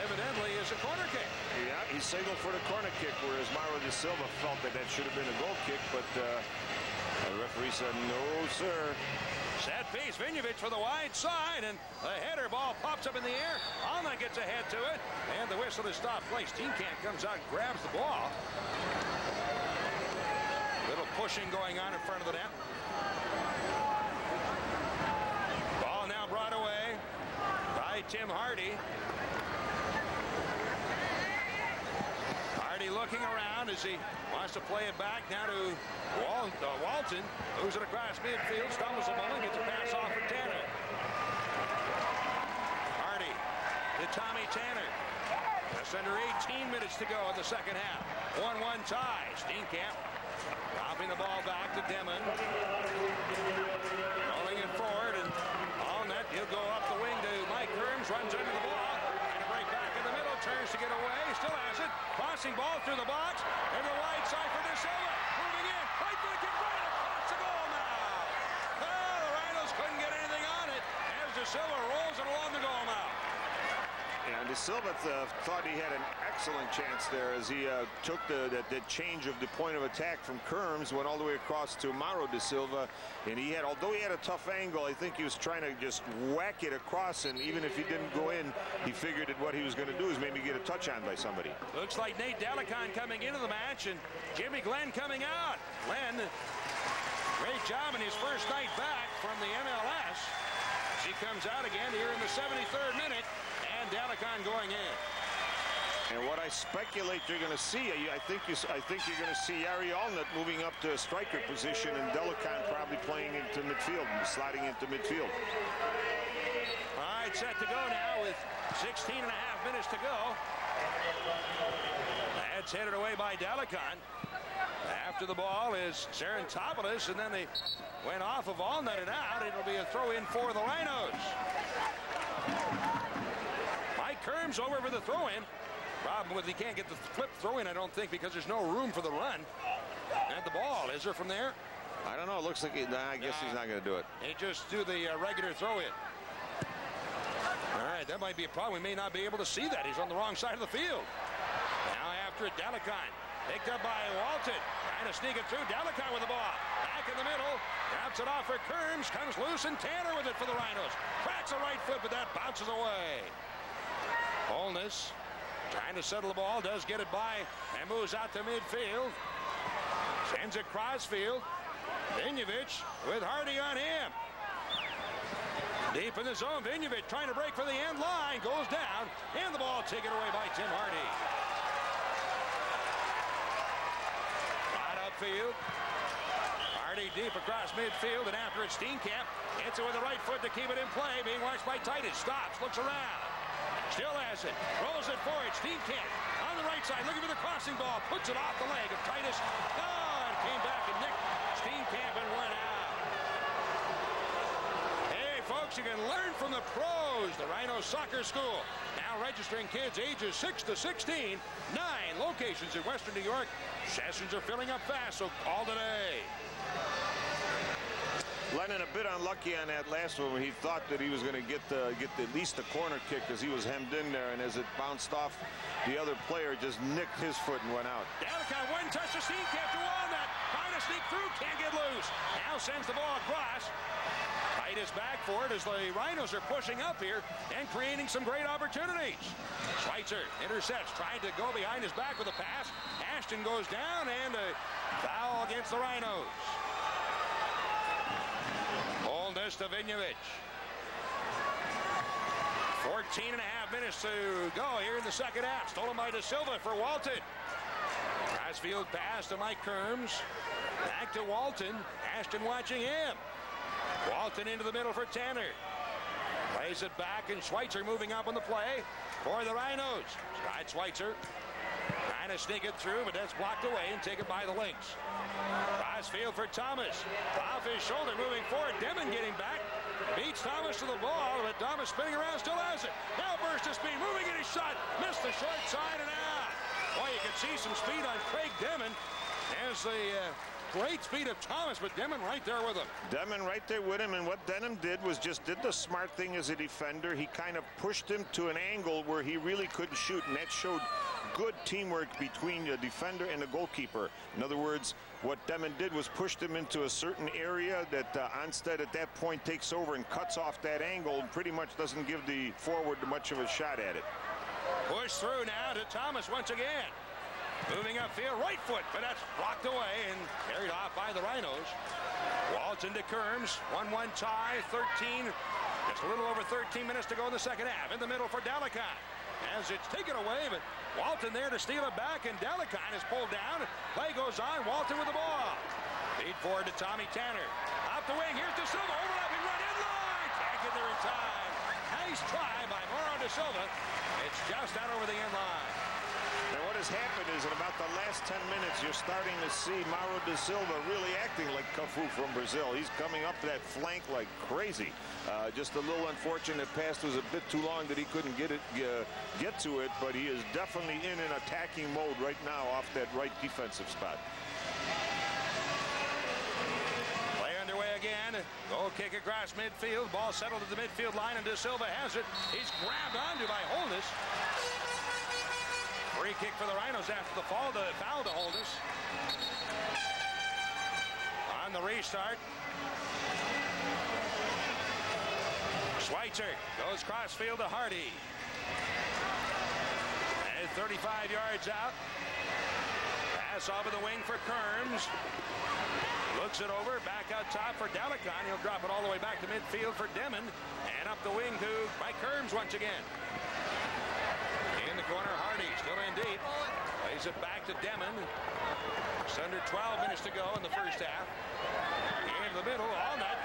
Speaker 2: evidently is a corner kick.
Speaker 3: Yeah, he signaled for the corner kick, whereas Mauro De Silva felt that that should have been a goal kick, but uh, the referee said, no, sir.
Speaker 2: Set piece, Vinovich for the wide side, and the header ball pops up in the air. Alma gets ahead to it, and the whistle is stopped play. Steenkamp comes out and grabs the ball. Little pushing going on in front of the net. Ball now brought away by Tim Hardy. Looking around as he wants to play it back now to Wal uh, Walton. Moves it across midfield, stumbles a moment, gets a pass off for Tanner. Hardy to Tommy Tanner. Just under 18 minutes to go in the second half. 1-1 tie. Steenkamp dropping the ball back to Demmin. Rolling it forward and on that he'll go up the wing to Mike Kerms, runs under the ball. And a break back in the middle, turns to get away, still has it. Crossing ball through the box, and the wide side for De Silva. Moving in, right the kick, right across the goal now. Well, the Rhinos couldn't get anything on it as De rolls it along the goal mouth.
Speaker 3: And De Silva uh, thought he had an excellent chance there as he uh, took the, the, the, change of the point of attack from Kerms, went all the way across to Mauro De Silva. And he had, although he had a tough angle, I think he was trying to just whack it across. And even if he didn't go in, he figured that what he was going to do is maybe get a touch on by somebody.
Speaker 2: Looks like Nate Delicon coming into the match and Jimmy Glenn coming out. Glenn, great job in his first night back from the MLS. She comes out again here in the 73rd minute, Dalicon going in.
Speaker 3: And what I speculate you're going to see, I think you, I think you're going to see Yari Allnut moving up to a striker position, and Delican probably playing into midfield, sliding into midfield.
Speaker 2: All right, set to go now with 16 and a half minutes to go. That's headed away by Dalicon. After the ball is Sarantopoulos, and then they went off of Allnut and out. It'll be a throw in for the Rhinos. Kerms over for the throw in. Problem with he can't get the flip throw in, I don't think, because there's no room for the run. And the ball, is there from there?
Speaker 3: I don't know. It looks like he, nah, I guess nah, he's not going to do it.
Speaker 2: He just do the uh, regular throw in. All right, that might be a problem. We may not be able to see that. He's on the wrong side of the field. Now after it, Dalicon. Picked up by Walton. Trying to sneak it through. Dalicon with the ball. Back in the middle. Drops it off for Kerms. Comes loose and Tanner with it for the Rhinos. Cracks a right foot, but that bounces away. Holness Trying to settle the ball, does get it by and moves out to midfield. Sends it crossfield. Vinovich with Hardy on him. Deep in the zone, Vinovich trying to break for the end line, goes down, and the ball taken away by Tim Hardy. Right upfield. Hardy deep across midfield, and after it, Steenkamp hits it with the right foot to keep it in play, being watched by Titus. Stops, looks around. Still has it. Rolls it forward. Steenkamp on the right side looking for the crossing ball. Puts it off the leg of Titus. Oh, and came back and nicked Steenkamp and went out. Hey, folks, you can learn from the pros. The Rhino Soccer School. Now registering kids ages 6 to 16. Nine locations in Western New York. Sessions are filling up fast, so call today.
Speaker 3: Lenin a bit unlucky on that last one he thought that he was going to get the, get the, at least a corner kick because he was hemmed in there, and as it bounced off, the other player just nicked his foot and went out.
Speaker 2: Dalicon one touch to Steve after Walnut. Trying to sneak through, can't get loose. Now sends the ball across. Titus back for it as the Rhinos are pushing up here and creating some great opportunities. Schweitzer intercepts, trying to go behind his back with a pass. Ashton goes down and a foul against the Rhinos. Holness 14 and a half minutes to go here in the second half. Stolen by De Silva for Walton. Crossfield pass to Mike Kerms. Back to Walton. Ashton watching him. Walton into the middle for Tanner. Plays it back, and Schweitzer moving up on the play for the Rhinos. Scott Schweitzer trying to sneak it through, but that's blocked away and taken by the Lynx. Crossfield for Thomas. Off his shoulder, moving forward. Demmin getting back. Beats Thomas to the ball, but Thomas spinning around, still has it. Now burst of speed, moving in his shot. Missed the short side and out. Boy, you can see some speed on Craig Demmin as the uh, great speed of Thomas, but Demmin right there with him.
Speaker 3: Demmin right there with him, and what Demmin did was just did the smart thing as a defender. He kind of pushed him to an angle where he really couldn't shoot, and that showed good teamwork between the defender and the goalkeeper. In other words, what Demmin did was pushed him into a certain area that uh, Onstad at that point takes over and cuts off that angle and pretty much doesn't give the forward much of a shot at it.
Speaker 2: Push through now to Thomas once again. Moving upfield, right foot, but that's blocked away and carried off by the Rhinos. Walton to Kerms, 1-1 tie, 13, just a little over 13 minutes to go in the second half. In the middle for Dalicon as it's taken away, but Walton there to steal it back, and Dalicon is pulled down. Play goes on. Walton with the ball. Feed forward to Tommy Tanner. Up the wing. Here's De Silva. Overlapping right in line. Can't get there in time. Nice try by Mauro De Silva. It's just out over the end line.
Speaker 3: Has happened is in about the last 10 minutes, you're starting to see Mauro de Silva really acting like Cafu from Brazil. He's coming up that flank like crazy. Uh, just a little unfortunate pass was a bit too long that he couldn't get it uh, get to it, but he is definitely in an attacking mode right now off that right defensive spot.
Speaker 2: Play underway again. Goal kick across midfield. Ball settled at the midfield line, and De Silva has it. He's grabbed onto by Holness. Free kick for the Rhinos after the fall to foul to Holness. On the restart. Schweitzer goes crossfield to Hardy. And 35 yards out. pass of the wing for Kerms. Looks it over, back out top for Dalicon. He'll drop it all the way back to midfield for Demmin. And up the wing to Mike Kerms once again. Corner, Hardy still in deep. Plays it back to Demmin. It's under 12 minutes to go in the first half. In the middle, Allnut.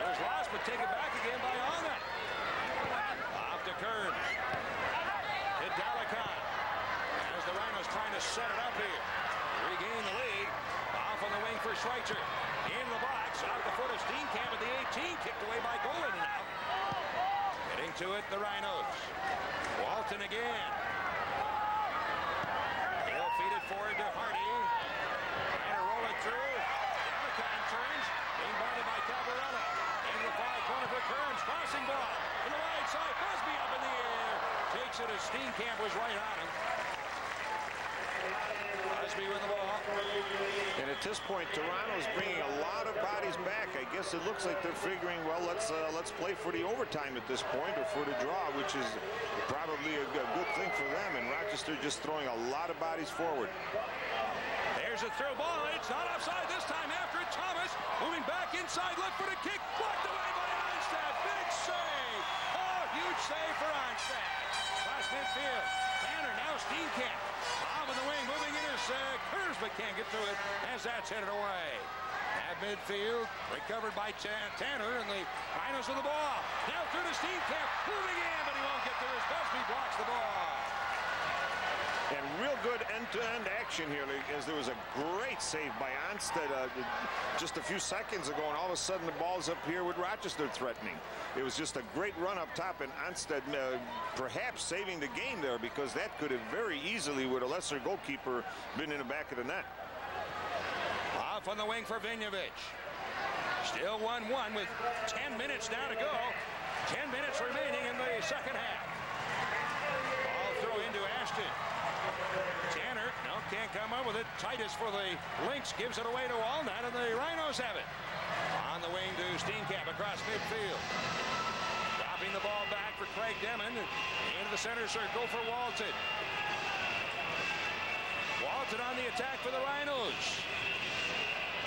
Speaker 2: It was lost, but taken back again by Allnut. Off to Kerms. To Dalicon. As the Rhinos trying to set it up here. Regain the lead. Off on the wing for Schweitzer. In the box. Out of the foot of Steenkamp at the 18. Kicked away by Golan now. Getting to it, the Rhinos. Walton again. Forward to Hardy. Trying to roll it through. Dalicon turns. Being guarded by Cabarella. In the far corner for Kearns. Crossing ball. To the wide side. Busby up in the air. Takes it as Steenkamp was right on him. Busby with the ball.
Speaker 3: And at this point, Toronto's bringing a lot of bodies back. I guess it looks like they're figuring, well, let's uh, let's play for the overtime at this point or for the draw, which is probably a, good thing for them. And Rochester just throwing a lot of bodies forward.
Speaker 2: There's a throw ball. It's not offside this time after it. Thomas moving back inside, left footed kick, blocked away by Onstad. Big save. Oh, huge save for Onstad. Cross midfield. Tanner now Steenkamp. Off in the wing, moving in his curves, but can't get to it as that's headed away. At midfield, recovered by Tanner, and the Rhinos with the ball. Now through to Steenkamp, moving in, but he won't get there as Busby blocks the ball.
Speaker 3: And real good end-to-end action here as there was a great save by Onstad uh, just a few seconds ago, and all of a sudden the ball's up here with Rochester threatening. It was just a great run up top, and Onstad uh, perhaps saving the game there because that could have very easily, with a lesser goalkeeper, been in the back of the net.
Speaker 2: Off on the wing for Vinovich. Still 1-1 with 10 minutes now to go. 10 minutes remaining in the second half. Ball throw into Ashton. Can't come up with it. Titus for the Lynx gives it away to Allnut, and the Rhinos have it. On the wing to Steenkamp across midfield. Dropping the ball back for Craig Demmin. Into the center circle for Walton. Walton on the attack for the Rhinos.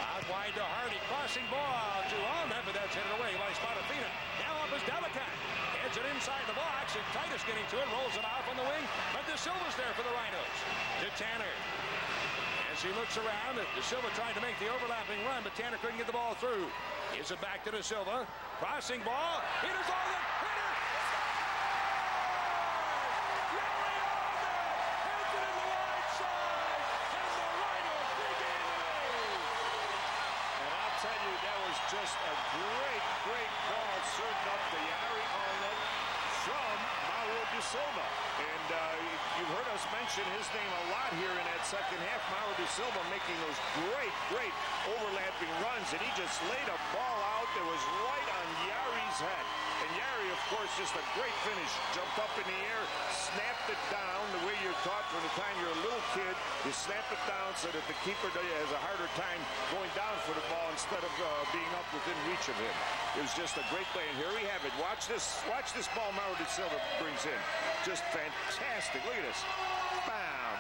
Speaker 2: Out wide to Hardy. Crossing ball to Allnut, but that's headed away by Spadafina. Now up is Dalicon. Inside the box, and Titus getting to it, rolls it off on the wing, but De Silva's there for the Rhinos. To Tanner. As he looks around, De Silva trying to make the overlapping run, but Tanner couldn't get the ball through. Gives it back to De Silva. Crossing ball. It is all the
Speaker 3: just a great, great ball served up to Yari Allnut from Mauro De Silva. And uh, you've heard us mention his name a lot here in that second half. Mauro De Silva making those great, great overlapping runs. And he just laid a ball out that was right on Yari's head. And Yari, of course, just a great finish. Jumped up in the air, snapped it down the way you're taught from the time you're a little kid. You snap it down so that the keeper has a harder time going down for the ball instead of uh, being up within reach of him. It was just a great play. And here we have it. Watch this. Watch this ball Mauro De Silva brings in. Just fantastic. Look at this. Bam.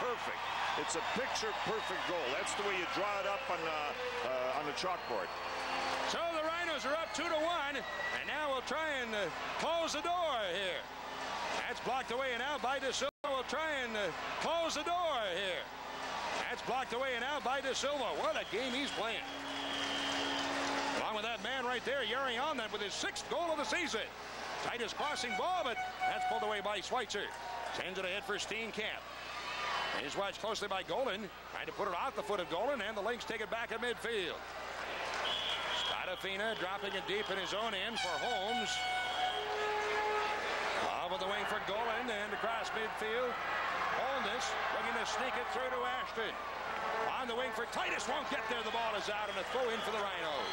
Speaker 3: Perfect. It's a picture-perfect goal. That's the way you draw it up on, uh, uh, on the chalkboard.
Speaker 2: So the Rhinos are up two to one, and now we'll try and uh, close the door here. That's blocked away and out by De Silva. We'll try and uh, close the door here. That's blocked away and out by De Silva. What a game he's playing. Along with that man right there, Yari on that with his sixth goal of the season. Titus crossing ball, but that's pulled away by Schweitzer. Sends it ahead for Steenkamp. He's watched closely by Golan. Trying to put it off the foot of Golan, and the Lynx take it back at midfield. Spadafina dropping it deep in his own end for Holmes. Off of the wing for Golan and across midfield. Holness looking to sneak it through to Ashton. On the wing for Titus. Won't get there. The ball is out and a throw in for the Rhinos.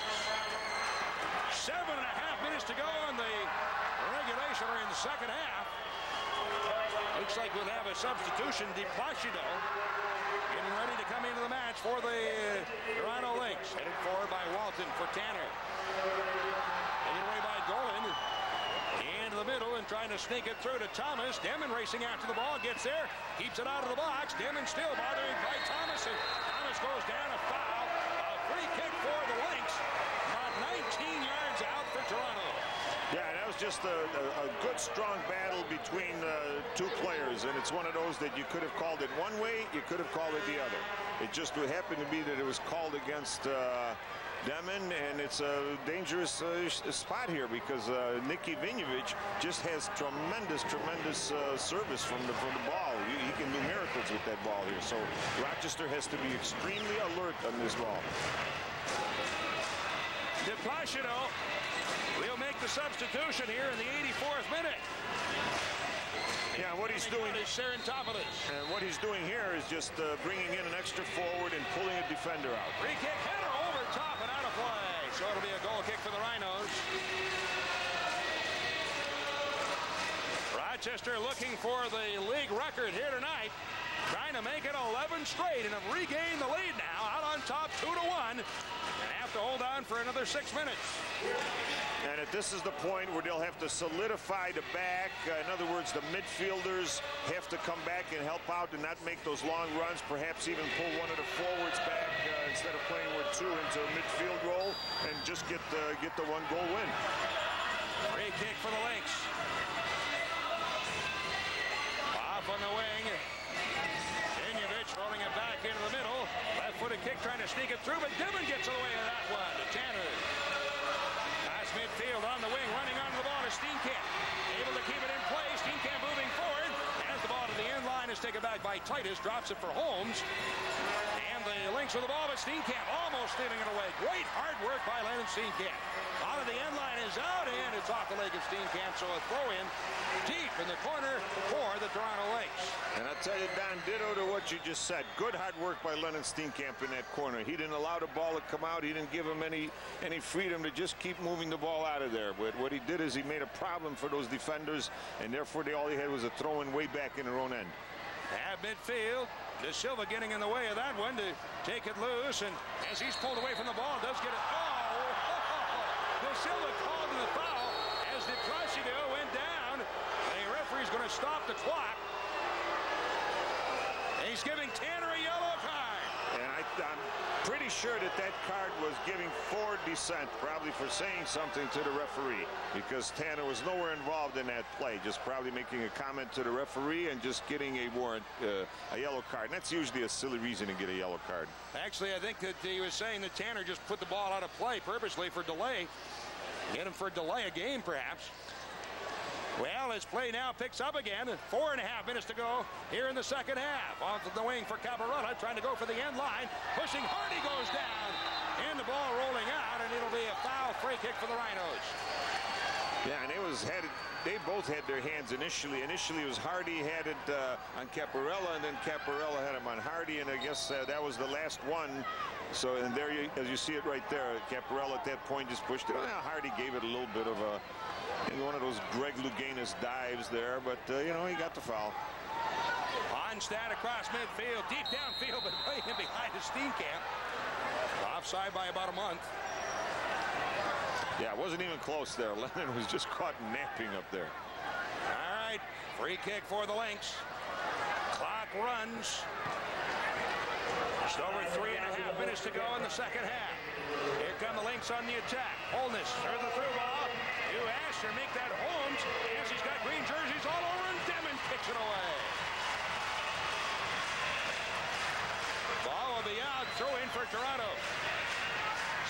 Speaker 2: Seven and a half minutes to go in the regulation in the second half. Looks like we'll have a substitution. DiPlacido getting ready to come into the match for the Toronto Lynx. Headed forward by Walton for Tanner. Taken away by Golan. Into the middle and trying to sneak it through to Thomas. Demmin racing after the ball, gets there, keeps it out of the box. Demmin still bothering by Thomas, and Thomas goes down a foul. A free kick for the Lynx. About 19 yards out for Toronto.
Speaker 3: Was just a, a, a good, strong battle between uh, two players, and it's one of those that you could have called it one way, you could have called it the other. It just happened to be that it was called against uh, Demmin, and it's a dangerous uh, spot here because uh, Nicky Vinovich just has tremendous, tremendous uh, service from the, from the ball. He, he can do miracles with that ball here. So Rochester has to be extremely alert on this ball.
Speaker 2: DePlacido will make the substitution here in the 84th minute.
Speaker 3: Yeah, what he's doing
Speaker 2: is Sarantopoulos.
Speaker 3: And what he's doing here is just uh, bringing in an extra forward and pulling a defender out.
Speaker 2: Free kick header over top and out of play. So it'll be a goal kick for the Rhinos. Rochester looking for the league record here tonight. Trying to make it 11 straight and have regained the lead now. Out on top, 2 to 1. To hold on for another six minutes.
Speaker 3: And if this is the point where they'll have to solidify the back, uh, in other words, the midfielders have to come back and help out and not make those long runs, perhaps even pull one of the forwards back uh, instead of playing with two into a midfield role and just get the, get the one goal win.
Speaker 2: Free kick for the Lynx. Off on the wing. Vinovich rolling it back into the middle. Left-footed kick trying to sneak it through, but Demmin gets away with that one Tanner. Pass midfield on the wing, running onto the ball to Steenkamp. Able to keep it in play. Steenkamp moving forward. Has the ball to the end line. Is taken back by Titus. Drops it for Holmes. And the links with the ball, but Steenkamp almost stealing it away. Great hard work by Lenin Steenkamp. Out of the end line is out, and it's off the leg of Steenkamp, so a throw in deep in the corner the Toronto Lynx.
Speaker 3: And I'll tell you, Don, ditto to what you just said. Good hard work by Lenin Steenkamp in that corner. He didn't allow the ball to come out. He didn't give him any, any freedom to just keep moving the ball out of there. But what he did is he made a problem for those defenders, and therefore they, all he had was a throw in way back in their own end.
Speaker 2: At midfield, De Silva getting in the way of that one to take it loose, and as he's pulled away from the ball, does get it. Oh! De Silva called in the foul as De Placido went referee's going to stop the clock. And he's giving Tanner a yellow card.
Speaker 3: And I, I'm pretty sure that that card was giving Ford dissent, probably for saying something to the referee, because Tanner was nowhere involved in that play, just probably making a comment to the referee and just getting a warrant, uh, a yellow card. And that's usually a silly reason to get a yellow card.
Speaker 2: Actually, I think that he was saying that Tanner just put the ball out of play purposely for delay. Get him for delay a game, perhaps. Well, his play now picks up again. Four and a half minutes to go here in the second half. Off the wing for Cabarella, trying to go for the end line. Pushing Hardy goes down. And the ball rolling out, and it'll be a foul free kick for the Rhinos.
Speaker 3: Yeah, and it was headed. They both had their hands initially. Initially, it was Hardy had it uh, on Caparella, and then Caparella had him on Hardy, and I guess uh, that was the last one. So, and there, you, as you see it right there, Caparella at that point just pushed it. Well, Hardy gave it a little bit of a one of those Greg Louganis dives there, but uh, you know he got the foul.
Speaker 2: Onstad across midfield, deep downfield, but right in behind the Steenkamp. Offside by about a month.
Speaker 3: Yeah, it wasn't even close there. Lenin was just caught napping up there.
Speaker 2: All right, free kick for the Lynx. Clock runs. Just over three and a half minutes to go in the second half. Here come the Lynx on the attack. Holness, through the through ball. Asher, make that Holmes. As he's got green jerseys all over, and Demmin kicks it away. Ball will be out. Throw in for Toronto.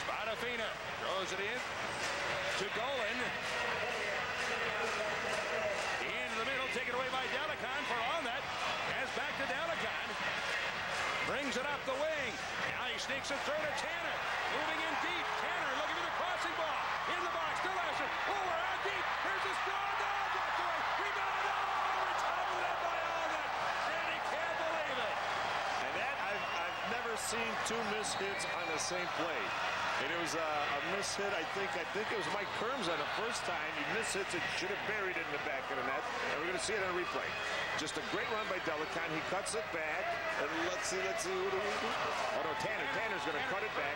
Speaker 2: Spadafina throws it in to Golan. Into the middle, taken away by Delacan for Allnut. Pass back to Delacan. Brings it up the wing. Now he sneaks it through to Tanner. Moving in deep. Tanner looking for the crossing ball. In the box.
Speaker 3: Seen two miss hits on the same play. And it was a, a miss hit, I think. I think it was Mike Kerms on the first time. He miss hits it, should have buried it in the back of the net. And we're going to see it on replay. Just a great run by Delacan. He cuts it back. And let's see, let's see. What do we? Oh, no, Tanner. Tanner's going to cut it back.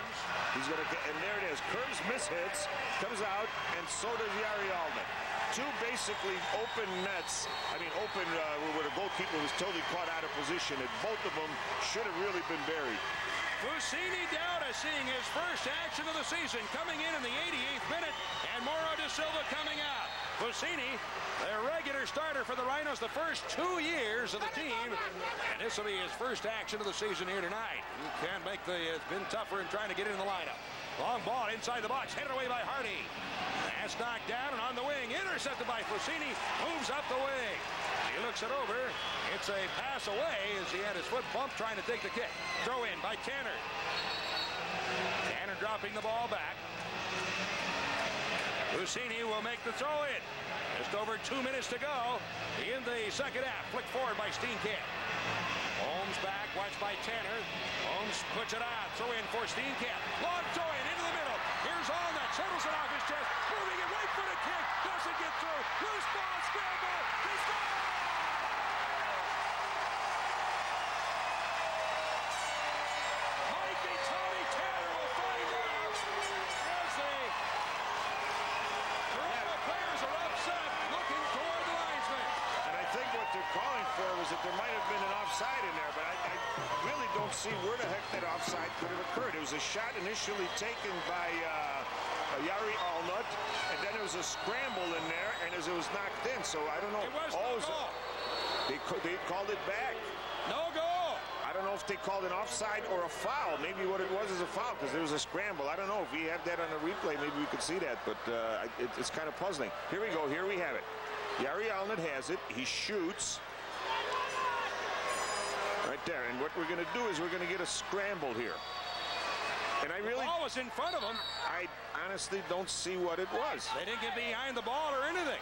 Speaker 3: He's going to get, and there it is. Curves mishits, comes out, and so does Yari Allnut. Two basically open nets. I mean, open uh, where the goalkeeper was totally caught out of position, and both of them should have really been buried.
Speaker 2: Fusini Dauda seeing his first action of the season coming in in the 88th minute and Mauro da Silva coming out. Fusini, their regular starter for the Rhinos the first two years of the team. And this will be his first action of the season here tonight. He can't make the, it's been tougher in trying to get in the lineup. Long ball inside the box, headed away by Hardy. That's knocked down and on the wing, intercepted by Fusini, moves up the wing. Looks it over. It's a pass away as he had his foot bumped trying to take the kick. Throw in by Tanner. Tanner dropping the ball back. Lucini will make the throw in. Just over two minutes to go in the second half. Flick forward by Steenkamp. Holmes back, watched by Tanner. Holmes puts it out. Throw in for Steenkamp. Long throw in into the middle. Here's Allnut. Settles it off his chest. Moving it right for the kick. Doesn't get through. Loose ball. Scramble. He scores! Mikey Tony Tanner will find out as the Toronto players are upset looking toward the linesman.
Speaker 3: And I think what they're calling for was that there might have been an offside in there, but I, I really don't see where the heck that offside could have occurred. It was a shot initially taken by uh, Yari Allnut, and then there was a scramble in there, and as it was knocked in, so I don't know.
Speaker 2: It was no goal.
Speaker 3: They, they called it back.
Speaker 2: No goal.
Speaker 3: I don't know if they called an offside or a foul. Maybe what it was is a foul because there was a scramble. I don't know if we have that on the replay. Maybe we could see that, but uh, it, it's kind of puzzling. Here we go. Here we have it. Yari Allnut has it. He shoots. Right there. And what we're going to do is we're going to get a scramble here. And I really...
Speaker 2: The ball was in front of him.
Speaker 3: I honestly don't see what it was.
Speaker 2: They didn't get behind the ball or anything.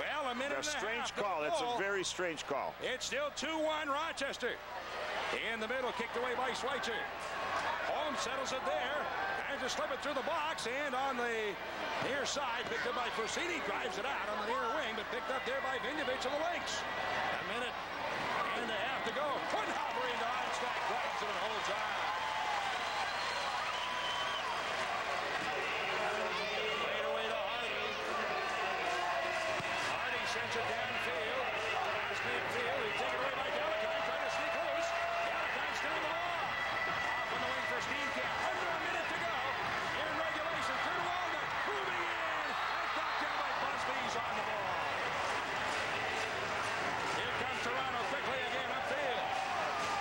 Speaker 2: Well, a minute
Speaker 3: A
Speaker 2: and a
Speaker 3: strange
Speaker 2: half
Speaker 3: call. That's a very strange call.
Speaker 2: It's still 2-1 Rochester. In the middle, kicked away by Schweitzer. Holmes settles it there. And to slip it through the box. And on the near side, picked up by Fusini. Drives it out on the near wing, but picked up there by Vinovich of the Lynx. A minute and a half to go. Kunhopper into Onstad. Grabs it and holds on. Played away to Hardy. Hardy sends it downfield. Pass midfield. He's taken away by Galakine. Trying to sneak loose. Galakine still in the ball. Off on the wing for Steenkamp. Under a minute to go. In regulation. Kurt Walnut moving in. And knocked down by Busby. He's on the ball. Here comes Toronto quickly again upfield.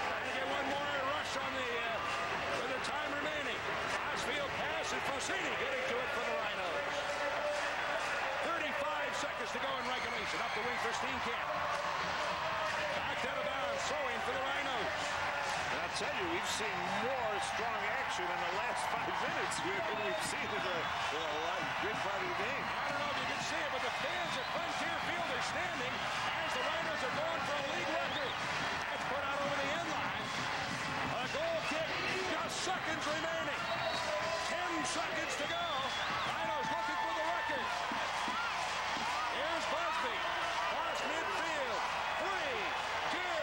Speaker 2: Trying to get one more rush on the uh, with the time remaining. Osfield pass and Fusini getting to it for the Rhinos. 35 seconds to go in regulation. Up the wing for Steenkamp. Knocked out of bounds. Throwing for the Rhinos.
Speaker 3: And I'll tell you, we've seen more strong action in the last five minutes here than we've seen in the, the last good part of the game.
Speaker 2: I don't know if you can see it, but the fans at Frontier Field are standing as the Rhinos are going for a league record. That's put out over the end line. A goal kick, just seconds remaining. Ten seconds to go. Rhinos looking for the record. Here's Busby. Cross midfield. Three, two,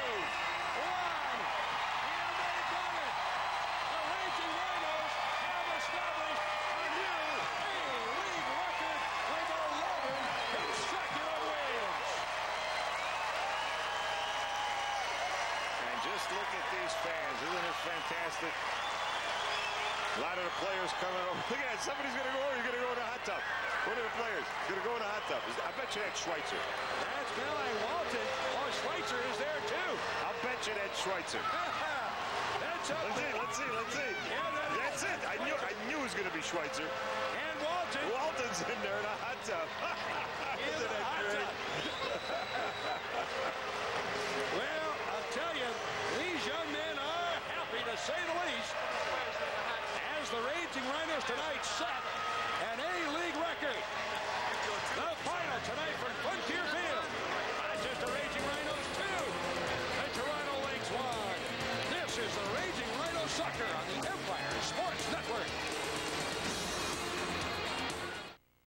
Speaker 2: one. And they've done it. The Raging Rhinos have established a new A-League record with 11 consecutive wins.
Speaker 3: And just look at these fans. Isn't it fantastic? A lot of the players coming over. Look at that. Somebody's going to go over. He's going to go in the hot tub. One of the players is going to go in the hot tub. I bet you that's Schweitzer.
Speaker 2: That's Billy Walton. Oh, Schweitzer is there too.
Speaker 3: I'll bet you that's Schweitzer.
Speaker 2: That's up.
Speaker 3: Let's see. Let's see. Let's see.
Speaker 2: Yeah, that is
Speaker 3: That's it. I knew. I knew it was going to be Schweitzer.
Speaker 2: And Walton.
Speaker 3: Walton's in there in a hot tub. Isn't that great?
Speaker 2: tub. Well, I'll tell you, these young men are happy to say the least. As the Raging Rhinos tonight set an A-League record. The final tonight from Frontier Field. Rochester Raging Rhinos 2. The Toronto Lynx 1. This is the Raging Rhino Soccer on the